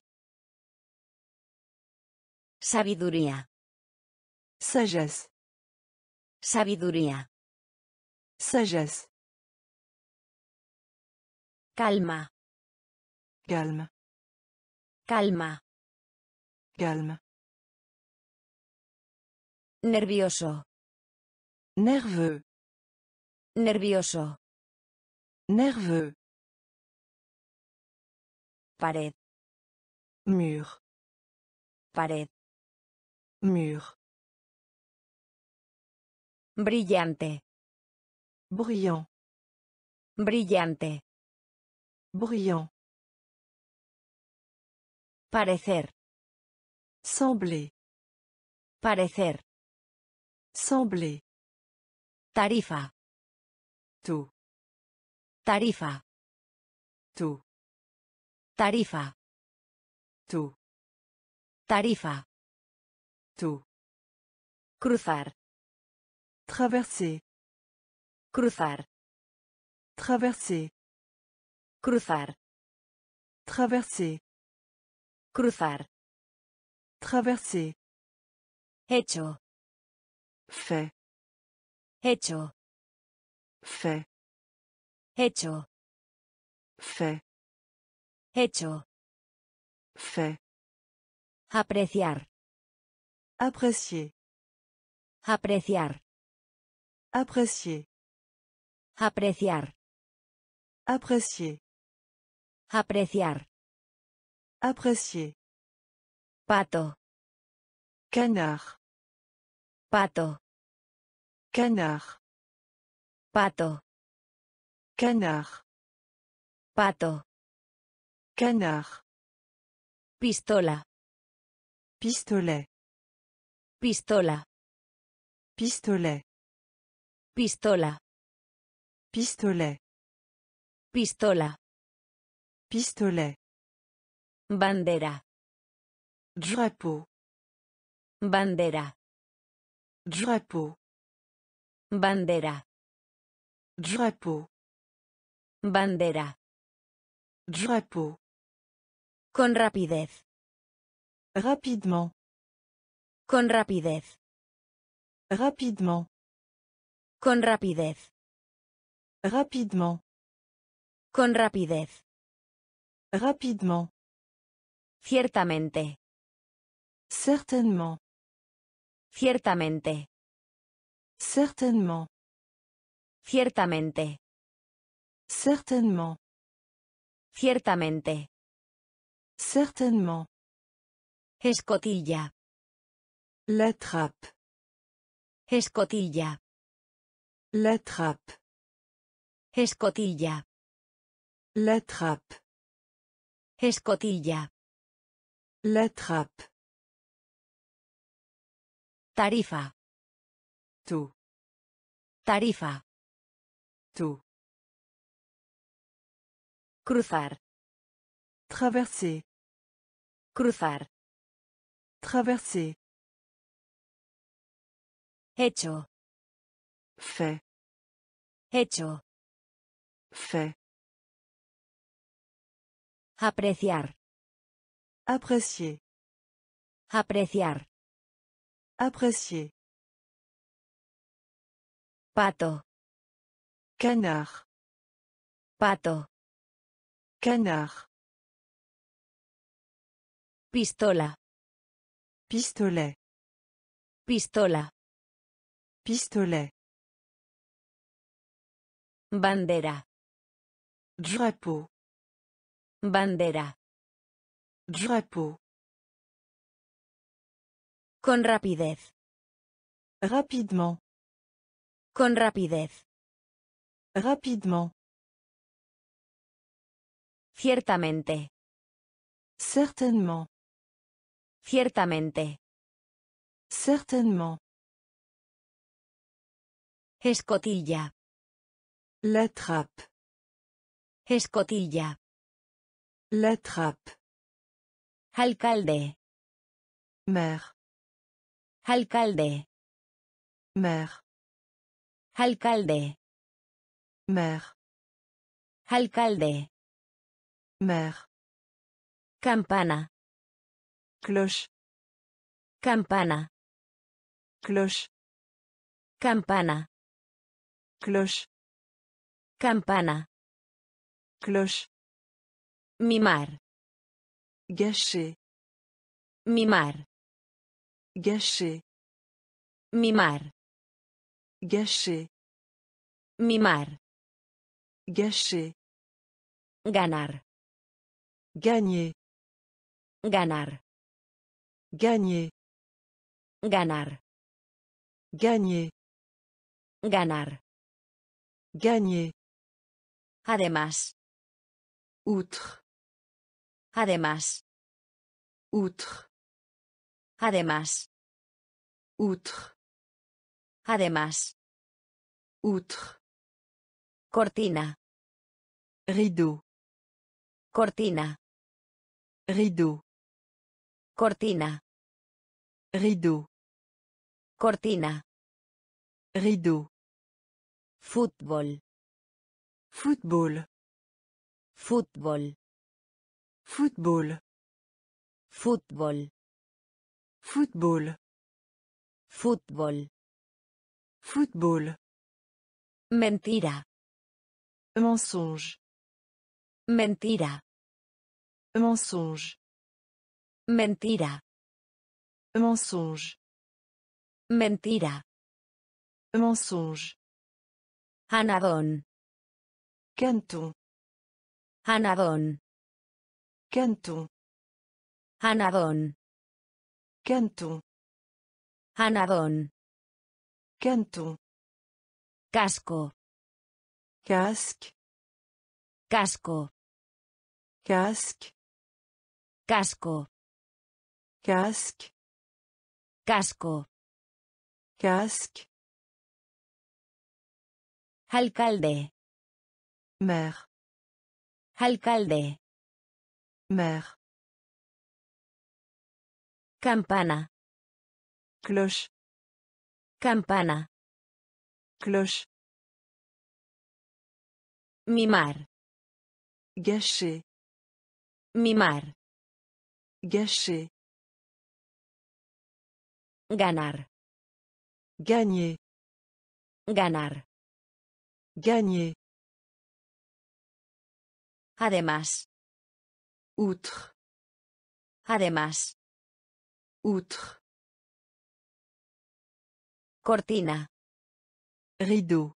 Speaker 1: Sabiduría.
Speaker 2: Sagesse.
Speaker 1: Sabiduría.
Speaker 2: Sagesse.
Speaker 1: Calma.
Speaker 2: Calme.
Speaker 1: Calma.
Speaker 2: Calme.
Speaker 1: Nervioso.
Speaker 2: Nerveux.
Speaker 1: Nervioso.
Speaker 2: Nerveux.
Speaker 1: Pared.
Speaker 2: Mur.
Speaker 1: Pared.
Speaker 2: Mur.
Speaker 1: Brillante.
Speaker 2: Brillant.
Speaker 1: Brillante.
Speaker 2: Brillant.
Speaker 1: Parecer.
Speaker 2: Sembler.
Speaker 1: Parecer.
Speaker 2: Sembler.
Speaker 1: Tarifa.
Speaker 2: Tout.
Speaker 1: Tarifa.
Speaker 2: Tout.
Speaker 1: Tarifa.
Speaker 2: Tout.
Speaker 1: Tarifa.
Speaker 2: Tout.
Speaker 1: Cruzar.
Speaker 2: Traverser.
Speaker 1: Cruzar.
Speaker 2: Traverser.
Speaker 1: Cruzar.
Speaker 2: Traverser.
Speaker 1: Cruzar.
Speaker 2: Traverser.
Speaker 1: Hecho.
Speaker 2: Fait.
Speaker 1: Hecho.
Speaker 2: Fait.
Speaker 1: Hecho.
Speaker 2: Fait.
Speaker 1: Hecho.
Speaker 2: Fait.
Speaker 1: Apreciar.
Speaker 2: Apprécier.
Speaker 1: Apreciar.
Speaker 2: Apprécier.
Speaker 1: Apreciar.
Speaker 2: Apprécier.
Speaker 1: Apreciar.
Speaker 2: Apprécier.
Speaker 1: Pato.
Speaker 2: Canard.
Speaker 1: Pato.
Speaker 2: Canard.
Speaker 1: Pato.
Speaker 2: Canard.
Speaker 1: Pato.
Speaker 2: Canard.
Speaker 1: Pistola.
Speaker 2: Pistolet.
Speaker 1: Pistola.
Speaker 2: Pistolet.
Speaker 1: Pistola.
Speaker 2: Pistolet.
Speaker 1: Pistola.
Speaker 2: Pistolet.
Speaker 1: Bandera.
Speaker 2: Drapeau.
Speaker 1: Bandera.
Speaker 2: Drapeau.
Speaker 1: Bandera.
Speaker 2: Drapeau.
Speaker 1: Bandera.
Speaker 2: Drapeau.
Speaker 1: Con rapidez.
Speaker 2: Rapidement.
Speaker 1: Con rapidez.
Speaker 2: Rapidement.
Speaker 1: Con rapidez.
Speaker 2: Rapidement.
Speaker 1: Con rapidez.
Speaker 2: Rapidement.
Speaker 1: Ciertamente.
Speaker 2: Certainement.
Speaker 1: Ciertamente.
Speaker 2: Certainement.
Speaker 1: Ciertamente.
Speaker 2: Certainement.
Speaker 1: Ciertamente.
Speaker 2: Certainement.
Speaker 1: Escotilla.
Speaker 2: La trappe.
Speaker 1: Escotilla.
Speaker 2: La trappe.
Speaker 1: Escotilla.
Speaker 2: La trappe.
Speaker 1: Escotilla.
Speaker 2: La trappe.
Speaker 1: Tarifa.
Speaker 2: Tout.
Speaker 1: Tarifa.
Speaker 2: Tout.
Speaker 1: Cruzar.
Speaker 2: Traverser.
Speaker 1: Cruzar.
Speaker 2: Traverser.
Speaker 1: Hecho.
Speaker 2: Fait.
Speaker 1: Hecho.
Speaker 2: Fait.
Speaker 1: Apreciar.
Speaker 2: Apprécier.
Speaker 1: Apreciar.
Speaker 2: Apprécier.
Speaker 1: Pato.
Speaker 2: Canard.
Speaker 1: Pato.
Speaker 2: Canard.
Speaker 1: Pistola.
Speaker 2: Pistolet.
Speaker 1: Pistola.
Speaker 2: Pistolet.
Speaker 1: Bandera.
Speaker 2: Drapeau.
Speaker 1: Bandera.
Speaker 2: Drapeau.
Speaker 1: Con rapidez.
Speaker 2: Rapidement.
Speaker 1: Con rapidez.
Speaker 2: Rapidement.
Speaker 1: Ciertamente.
Speaker 2: Certainement.
Speaker 1: Ciertamente.
Speaker 2: Certainement.
Speaker 1: Escotilla.
Speaker 2: La trappe.
Speaker 1: Escotilla.
Speaker 2: La trappe.
Speaker 1: Alcalde.
Speaker 2: Mère.
Speaker 1: Alcalde.
Speaker 2: Mère.
Speaker 1: Alcalde.
Speaker 2: Mère.
Speaker 1: Alcalde.
Speaker 2: Mère.
Speaker 1: Campana.
Speaker 2: Cloche.
Speaker 1: Campana.
Speaker 2: Cloche.
Speaker 1: Campana.
Speaker 2: Cloche.
Speaker 1: Campana.
Speaker 2: Cloche.
Speaker 1: Mimar.
Speaker 2: Gâcher.
Speaker 1: Mimar.
Speaker 2: Gâcher.
Speaker 1: Mimar.
Speaker 2: Gâcher.
Speaker 1: Mimar.
Speaker 2: Gâcher.
Speaker 1: Ganar.
Speaker 2: Gagner.
Speaker 1: Ganar.
Speaker 2: Gagner.
Speaker 1: Ganar.
Speaker 2: Gagner.
Speaker 1: Ganar.
Speaker 2: Gagner.
Speaker 1: Además.
Speaker 2: Outre.
Speaker 1: Además.
Speaker 2: Outre.
Speaker 1: Además.
Speaker 2: Outre.
Speaker 1: Además.
Speaker 2: Outre.
Speaker 1: Cortina.
Speaker 2: Rideau.
Speaker 1: Cortina.
Speaker 2: Rideau.
Speaker 1: Cortina.
Speaker 2: Rideau.
Speaker 1: Cortina.
Speaker 2: Rideau.
Speaker 1: Fútbol.
Speaker 2: Football.
Speaker 1: Fútbol.
Speaker 2: Football.
Speaker 1: Fútbol.
Speaker 2: Football.
Speaker 1: Fútbol.
Speaker 2: Football.
Speaker 1: Mentira.
Speaker 2: Mensonge.
Speaker 1: Mentira.
Speaker 2: Mensonge.
Speaker 1: Mentira.
Speaker 2: Mensonge.
Speaker 1: Mentira.
Speaker 2: Mensonge.
Speaker 1: Anadón.
Speaker 2: Canton.
Speaker 1: Anadón.
Speaker 2: Canton.
Speaker 1: Anadón.
Speaker 2: Canton.
Speaker 1: Anadón.
Speaker 2: Canton.
Speaker 1: Casco.
Speaker 2: Casque.
Speaker 1: Casco.
Speaker 2: Casque.
Speaker 1: Casco.
Speaker 2: Casque.
Speaker 1: Casco.
Speaker 2: Casque.
Speaker 1: Alcalde.
Speaker 2: Mère.
Speaker 1: Alcalde.
Speaker 2: Mère.
Speaker 1: Campana.
Speaker 2: Cloche.
Speaker 1: Campana.
Speaker 2: Cloche.
Speaker 1: Mimar.
Speaker 2: Gâcher.
Speaker 1: Mimar.
Speaker 2: Gâcher.
Speaker 1: Ganar.
Speaker 2: Gagner.
Speaker 1: Ganar.
Speaker 2: Gagner.
Speaker 1: Además.
Speaker 2: Outre.
Speaker 1: Además.
Speaker 2: Outre.
Speaker 1: Cortina.
Speaker 2: Rideau.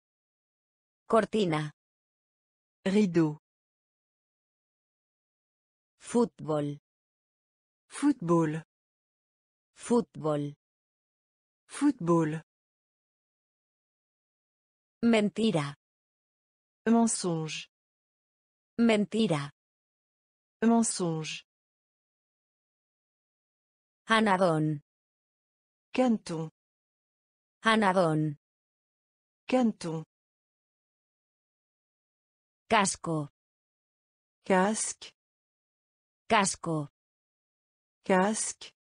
Speaker 1: Cortina.
Speaker 2: Rideau.
Speaker 1: Fútbol.
Speaker 2: Football.
Speaker 1: Fútbol.
Speaker 2: Football.
Speaker 1: Mentira.
Speaker 2: Mensonge.
Speaker 1: Mentira.
Speaker 2: Mensonge.
Speaker 1: Anadón.
Speaker 2: Canton.
Speaker 1: Anadón.
Speaker 2: Canton.
Speaker 1: Casco.
Speaker 2: Casque.
Speaker 1: Casco.
Speaker 2: Casque.